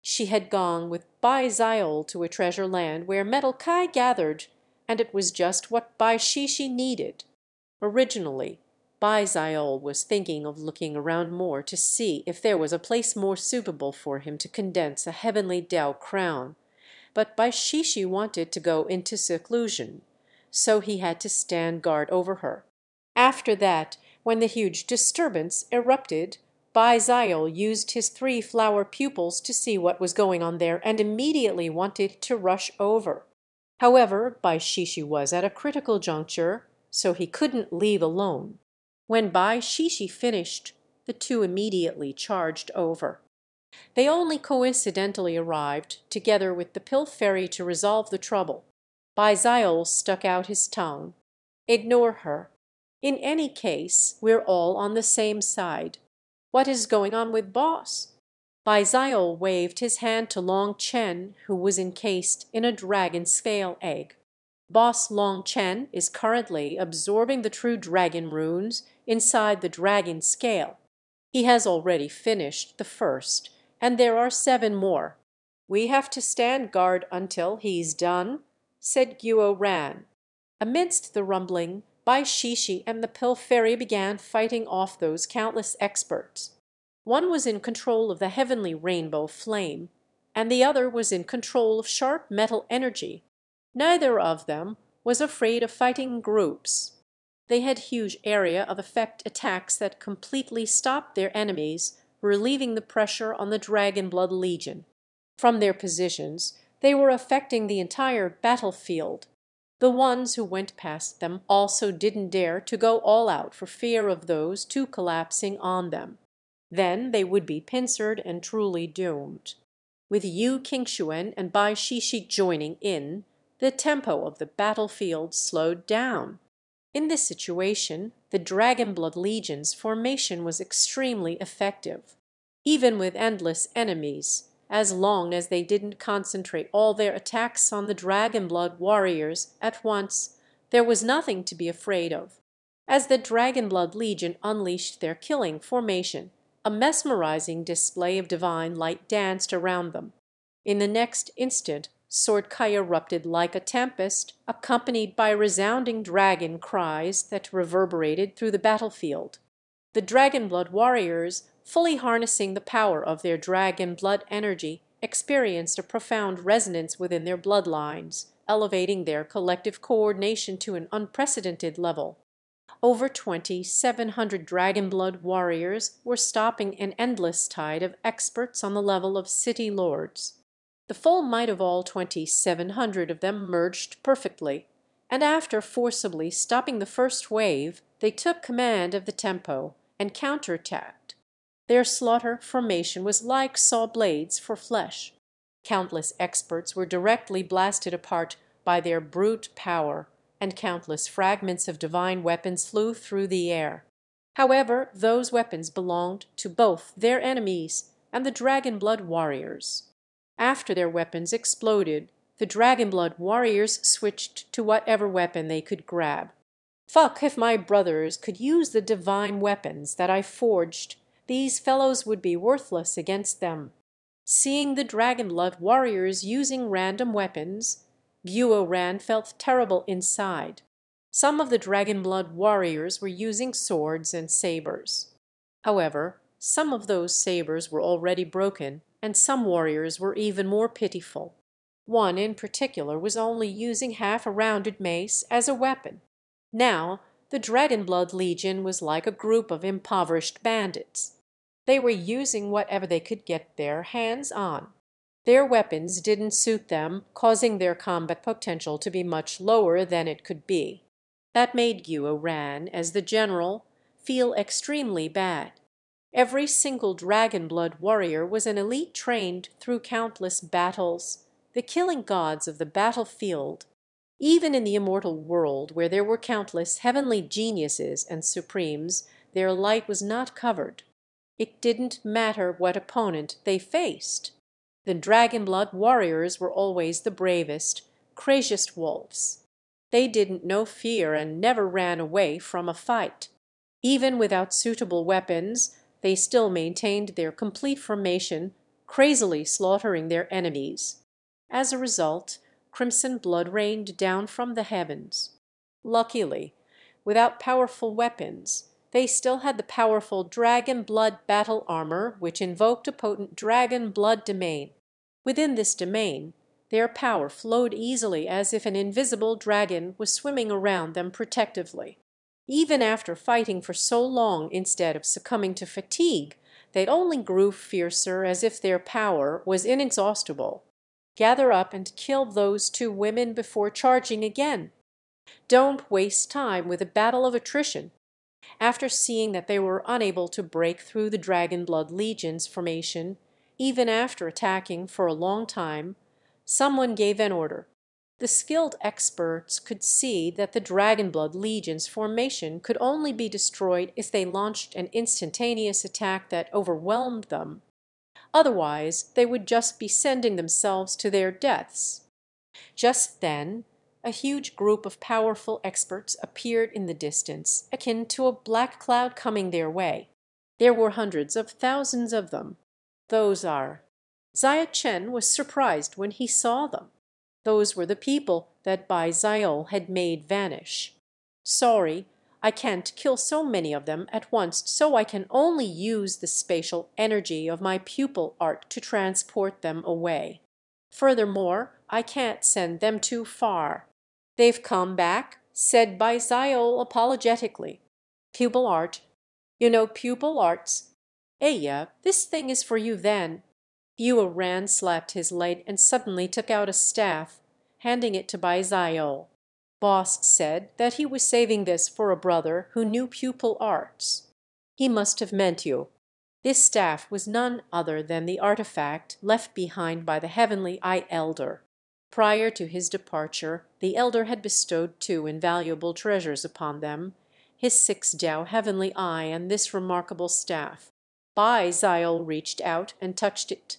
She had gone with Bai Xiaole to a treasure land where metal Kai gathered, and it was just what Bai Shishi needed. Originally, Bai Xiaole was thinking of looking around more to see if there was a place more suitable for him to condense a heavenly Tao crown, but Bai Shishi wanted to go into seclusion, so he had to stand guard over her. After that, when the huge disturbance erupted, Bai Xiaole used his three flower pupils to see what was going on there and immediately wanted to rush over. However, Bai Shishi was at a critical juncture, so he couldn't leave alone. When Bai Shishi finished, the two immediately charged over. They only coincidentally arrived together with the Pill Fairy to resolve the trouble. Bai Xiaole stuck out his tongue. Ignore her. In any case, we're all on the same side. What is going on with Boss? Bai Xiaole waved his hand to Long Chen, who was encased in a dragon scale egg. Boss Long Chen is currently absorbing the true dragon runes inside the dragon scale. He has already finished the first, and there are seven more. We have to stand guard until he's done, said Guo Ran. Amidst the rumbling, Bai Shishi and the Pill Fairy began fighting off those countless experts. One was in control of the heavenly rainbow flame, and the other was in control of sharp metal energy. Neither of them was afraid of fighting groups. They had huge area of effect attacks that completely stopped their enemies, relieving the pressure on the Dragon Blood Legion. From their positions they were affecting the entire battlefield, the ones who went past them also didn't dare to go all out for fear of those two collapsing on them. Then they would be pincered and truly doomed. With Yu Qingxuan and Bai Shishi joining in, the tempo of the battlefield slowed down. In this situation, the Dragon Blood Legion's formation was extremely effective. Even with endless enemies, as long as they didn't concentrate all their attacks on the Dragon Blood warriors at once, there was nothing to be afraid of. As the Dragon Blood Legion unleashed their killing formation, a mesmerizing display of divine light danced around them. In the next instant Sword Kai erupted like a tempest, accompanied by resounding dragon cries that reverberated through the battlefield. The Dragon Blood warriors fully harnessing the power of their dragon blood energy, experienced a profound resonance within their bloodlines, elevating their collective coordination to an unprecedented level. Over twenty seven hundred dragon blood warriors were stopping an endless tide of experts on the level of city lords. The full might of all twenty seven hundred of them merged perfectly, and after forcibly stopping the first wave, they took command of the tempo and counterattacked. Their slaughter formation was like saw blades for flesh. Countless experts were directly blasted apart by their brute power, and countless fragments of divine weapons flew through the air. However, those weapons belonged to both their enemies and the Dragon Blood warriors. After their weapons exploded, the Dragonblood warriors switched to whatever weapon they could grab. Fuck if my brothers could use the divine weapons that I forged, these fellows would be worthless against them. Seeing the dragon blood warriors using random weapons, Guo ran felt terrible inside. Some of the dragon blood warriors were using swords and sabers. However, some of those sabers were already broken, and some warriors were even more pitiful. One in particular was only using half a rounded mace as a weapon. Now the Dragonblood Legion was like a group of impoverished bandits. They were using whatever they could get their hands on. Their weapons didn't suit them, causing their combat potential to be much lower than it could be. That made Guo Ran, as the general, feel extremely bad. Every single Dragonblood warrior was an elite trained through countless battles, the killing gods of the battlefield. Even in the immortal world, where there were countless heavenly geniuses and supremes, their light was not covered. It didn't matter what opponent they faced. The Dragonblood warriors were always the bravest, craziest wolves. They didn't know fear and never ran away from a fight. Even without suitable weapons, they still maintained their complete formation, crazily slaughtering their enemies. As a result, crimson blood rained down from the heavens. Luckily, without powerful weapons, they still had the powerful dragon blood battle armor which invoked a potent dragon blood domain. Within this domain their power flowed easily as if an invisible dragon was swimming around them protectively. Even after fighting for so long instead of succumbing to fatigue, they only grew fiercer as if their power was inexhaustible. Gather up and kill those two women before charging again. Don't waste time with a battle of attrition after seeing that they were unable to break through the Dragonblood Legion's formation, even after attacking for a long time, someone gave an order. The skilled experts could see that the Dragonblood Legion's formation could only be destroyed if they launched an instantaneous attack that overwhelmed them. Otherwise they would just be sending themselves to their deaths. Just then a huge group of powerful experts appeared in the distance, akin to a black cloud coming their way. There were hundreds of thousands of them. Those are. Xia Chen was surprised when he saw them. Those were the people that Bai Xiaole had made vanish. Sorry, I can't kill so many of them at once, so I can only use the spatial energy of my pupil art to transport them away. Furthermore, I can't send them too far. They've come back, said Bai Xiaole apologetically. Pupil art. You know pupil arts. Eya, this thing is for you then. Guo Ran slapped his leg and suddenly took out a staff, handing it to Bai Xiaole. Boss said that he was saving this for a brother who knew pupil arts. He must have meant you. This staff was none other than the artifact left behind by the heavenly Eye Elder. Prior to his departure the elder had bestowed two invaluable treasures upon them, his six Tao heavenly eye and this remarkable staff. Bai Xiaole reached out and touched it.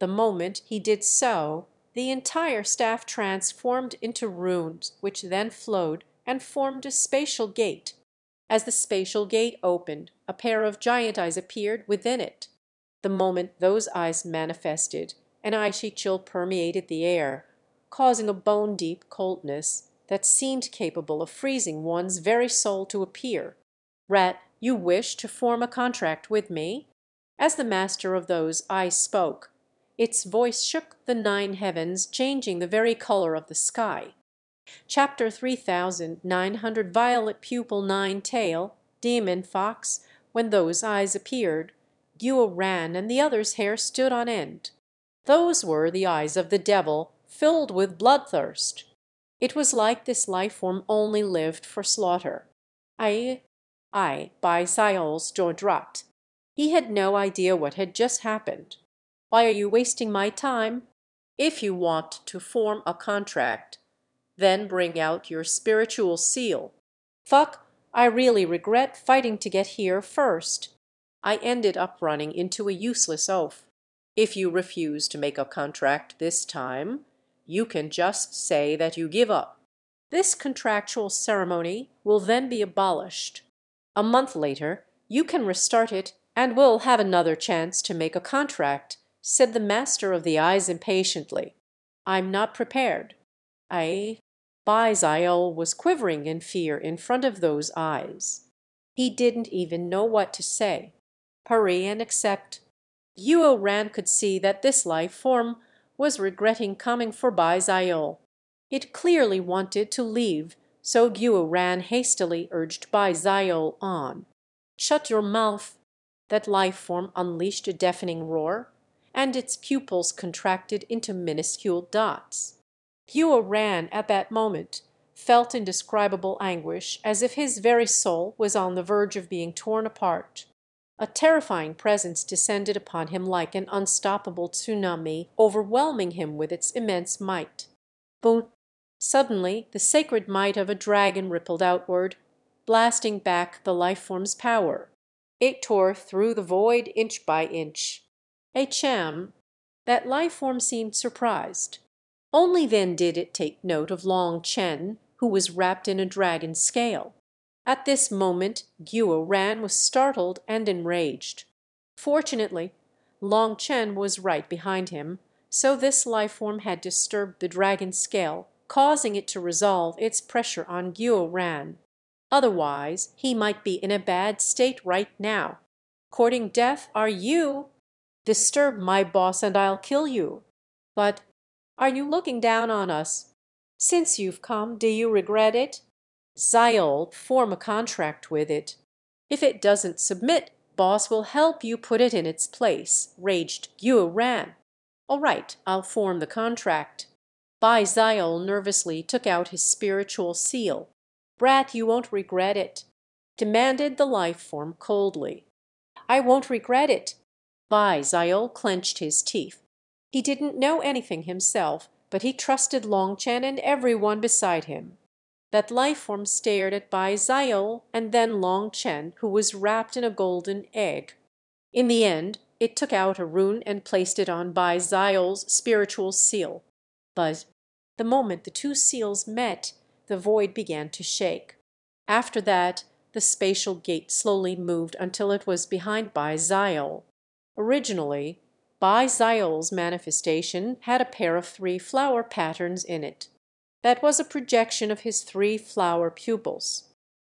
The moment he did so the entire staff transformed into runes, which then flowed and formed a spatial gate. As the spatial gate opened, a pair of giant eyes appeared within it. The moment those eyes manifested, an icy chill permeated the air, causing a bone deep coldness that seemed capable of freezing one's very soul to appear. Rat, you wish to form a contract with me? As the master of those eyes spoke, its voice shook the nine heavens, changing the very color of the sky. Chapter 3900 Violet Pupil Nine Tail Demon Fox When those eyes appeared, Guo Ran and the other's hair stood on end. Those were the eyes of the devil filled with bloodthirst. It was like this life form only lived for slaughter. I, I, Xiaole's jaw dropped. He had no idea what had just happened. Why are you wasting my time? If you want to form a contract, then bring out your spiritual seal. Fuck, I really regret fighting to get here first. I ended up running into a useless oaf. If you refuse to make a contract this time, you can just say that you give up. This contractual ceremony will then be abolished. A month later you can restart it and will have another chance to make a contract," said the master of the eyes impatiently. "I'm not prepared. I Bai Xiaole was quivering in fear in front of those eyes. He didn't even know what to say. Hurry and accept. Guo Ran could see that this life form was regretting coming for Bai Xiaole. It clearly wanted to leave, so Guo Ran hastily urged Bai Xiaole on. "Shut your mouth!" That life form unleashed a deafening roar, and its pupils contracted into minuscule dots. Guo Ran at that moment felt indescribable anguish, as if his very soul was on the verge of being torn apart. A terrifying presence descended upon him like an unstoppable tsunami, overwhelming him with its immense might. Boom! Suddenly the sacred might of a dragon rippled outward, blasting back the life form's power. It tore through the void inch by inch. A Cham, that life form seemed surprised. Only then did it take note of Long Chen, who was wrapped in a dragon's scale. At this moment Guo Ran was startled and enraged. Fortunately Long Chen was right behind him, so this life form had disturbed the dragon's scale, causing it to resolve its pressure on Guo Ran. Otherwise he might be in a bad state right now. Courting death, are you? Disturb my boss and I'll kill you. But are you looking down on us? Since you've come, do you regret it? Xiaole form a contract with it. If it doesn't submit, boss will help you put it in its place, raged Guo Ran. All right, I'll form the contract. Bai Xiaole nervously took out his spiritual seal. Brat, you won't regret it, demanded the life form coldly. I won't regret it. Bai Xiaole clenched his teeth. He didn't know anything himself, but he trusted Long Chen and everyone beside him. That life form stared at Bai Xiaole and then Long Chen, who was wrapped in a golden egg. In the end it took out a rune and placed it on Bai Xiaole's spiritual seal. But the moment the two seals met, the void began to shake. After that the spatial gate slowly moved until it was behind Bai Xiaole. Originally Bai Xiaole's manifestation had a pair of three flower patterns in it that was a projection of his three flower pupils.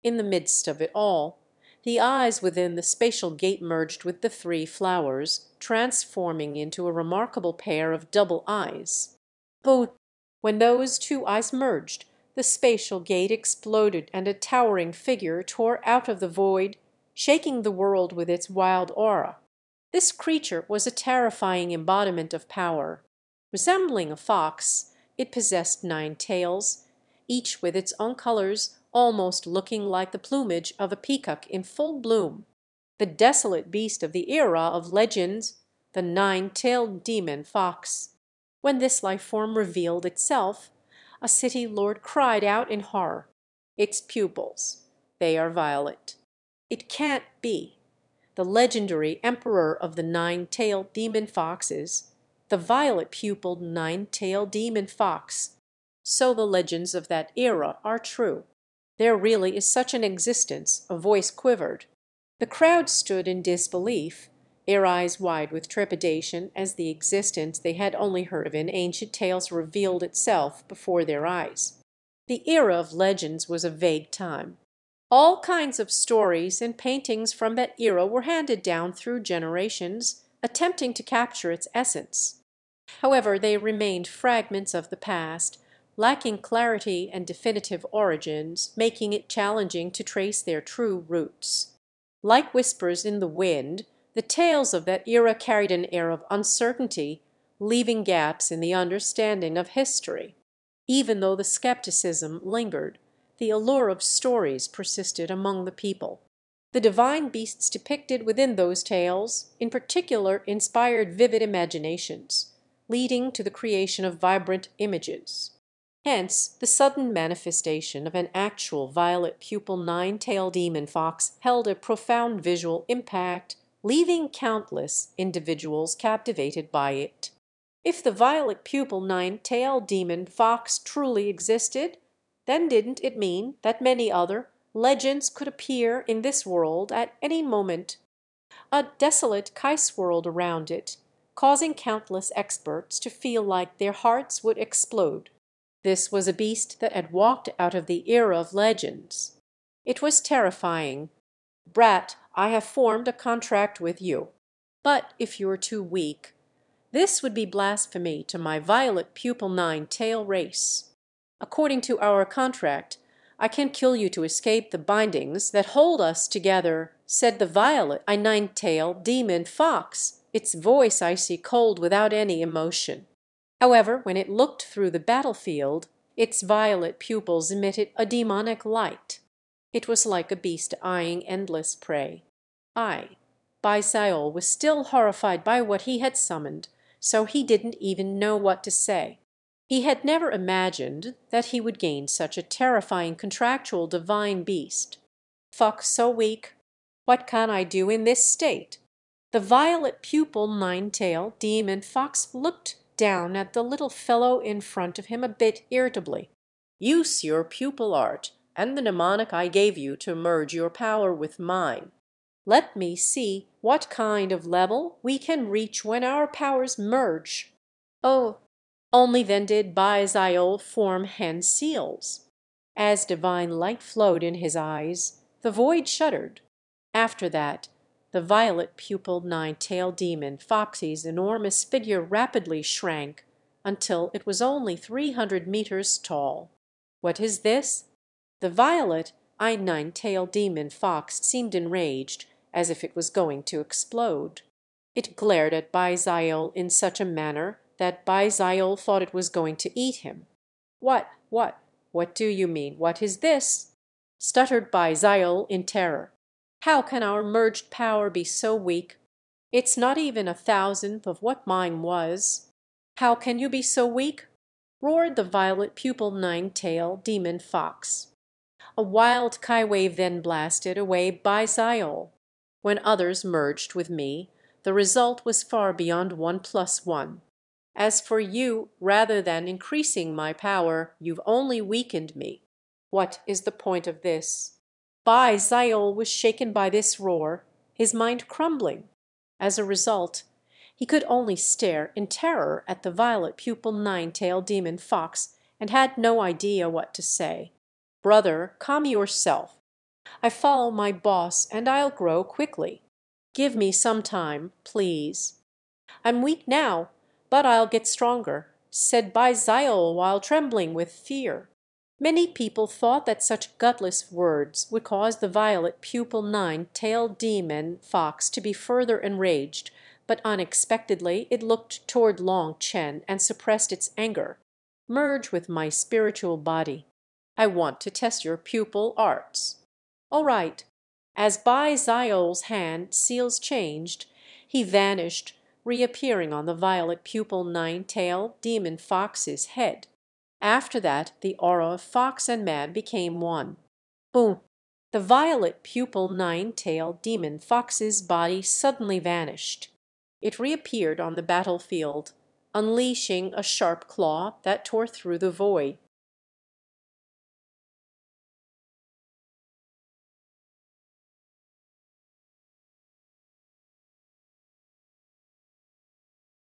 In the midst of it all, the eyes within the spatial gate merged with the three flowers, transforming into a remarkable pair of double eyes. But when those two eyes merged, the spatial gate exploded and a towering figure tore out of the void, shaking the world with its wild aura. This creature was a terrifying embodiment of power. Resembling a fox, it possessed nine tails, each with its own colors almost looking like the plumage of a peacock in full bloom. The desolate beast of the era of legends, the nine-tailed demon fox. When this life form revealed itself, a city lord cried out in horror. Its pupils, they are violet. It can't be. The legendary emperor of the nine-tailed demon foxes the violet pupiled nine tailed demon fox. So the legends of that era are true. There really is such an existence, a voice quivered. The crowd stood in disbelief, their eyes wide with trepidation as the existence they had only heard of in ancient tales revealed itself before their eyes. The era of legends was a vague time. All kinds of stories and paintings from that era were handed down through generations, attempting to capture its essence. However, they remained fragments of the past, lacking clarity and definitive origins, making it challenging to trace their true roots. Like whispers in the wind, the tales of that era carried an air of uncertainty, leaving gaps in the understanding of history. Even though the skepticism lingered, the allure of stories persisted among the people. The divine beasts depicted within those tales, in particular, inspired vivid imaginations leading to the creation of vibrant images. Hence the sudden manifestation of an actual violet pupil nine-tailed demon fox held a profound visual impact, leaving countless individuals captivated by it. If the violet pupil nine-tailed demon fox truly existed, then didn't it mean that many other legends could appear in this world at any moment? A desolate Keis world around it, causing countless experts to feel like their hearts would explode. This was a beast that had walked out of the era of legends. It was terrifying. Brat, I have formed a contract with you. But if you're too weak, this would be blasphemy to my violet pupil nine-tail race. According to our contract, I can kill you to escape the bindings that hold us together, said the violet I nine-tail demon fox, its voice icy cold without any emotion. However, when it looked through the battlefield, its violet pupils emitted a demonic light. It was like a beast eyeing endless prey. I, Bai Xiaole was still horrified by what he had summoned, so he didn't even know what to say. He had never imagined that he would gain such a terrifying contractual divine beast. Fuck so weak. What can I do in this state? The violet pupil nine-tail demon fox looked down at the little fellow in front of him a bit irritably. Use your pupil art and the mnemonic I gave you to merge your power with mine. Let me see what kind of level we can reach when our powers merge. Oh, only then did Bai Xiaole form hen seals. As divine light flowed in his eyes, the void shuddered. After that, the violet pupiled nine-tailed demon Foxy's enormous figure rapidly shrank until it was only three hundred meters tall. What is this? The violet I nine-tailed demon fox seemed enraged as if it was going to explode. It glared at Bai Xiaole in such a manner that Bai Xiaole thought it was going to eat him. "What, what, what do you mean? What is this?" stuttered Bai Xiaole in terror. "How can our merged power be so weak? It's not even a thousandth of what mine was. How can you be so weak?" roared the violet pupil nine-tail demon fox. A wild qi wave then blasted away by Bai Xiaole. When others merged with me, the result was far beyond one plus one. As for you, rather than increasing my power, you've only weakened me. What is the point of this? Bai Xiaole was shaken by this roar, his mind crumbling. As a result, he could only stare in terror at the violet pupil nine-tailed demon fox and had no idea what to say. Brother, calm yourself. I follow my boss and I'll grow quickly. Give me some time, please. I'm weak now, but I'll get stronger, said Bai Xiaole while trembling with fear. Many people thought that such gutless words would cause the violet pupil nine-tailed demon fox to be further enraged, but unexpectedly it looked toward Long Chen and suppressed its anger. Merge with my spiritual body. I want to test your pupil arts. All right. As Bai Xiaole's hand seals changed, he vanished, reappearing on the violet pupil nine-tail demon fox's head. After that the aura of fox and man became one. Boom! The violet pupil nine-tail demon fox's body suddenly vanished. It reappeared on the battlefield, unleashing a sharp claw that tore through the void.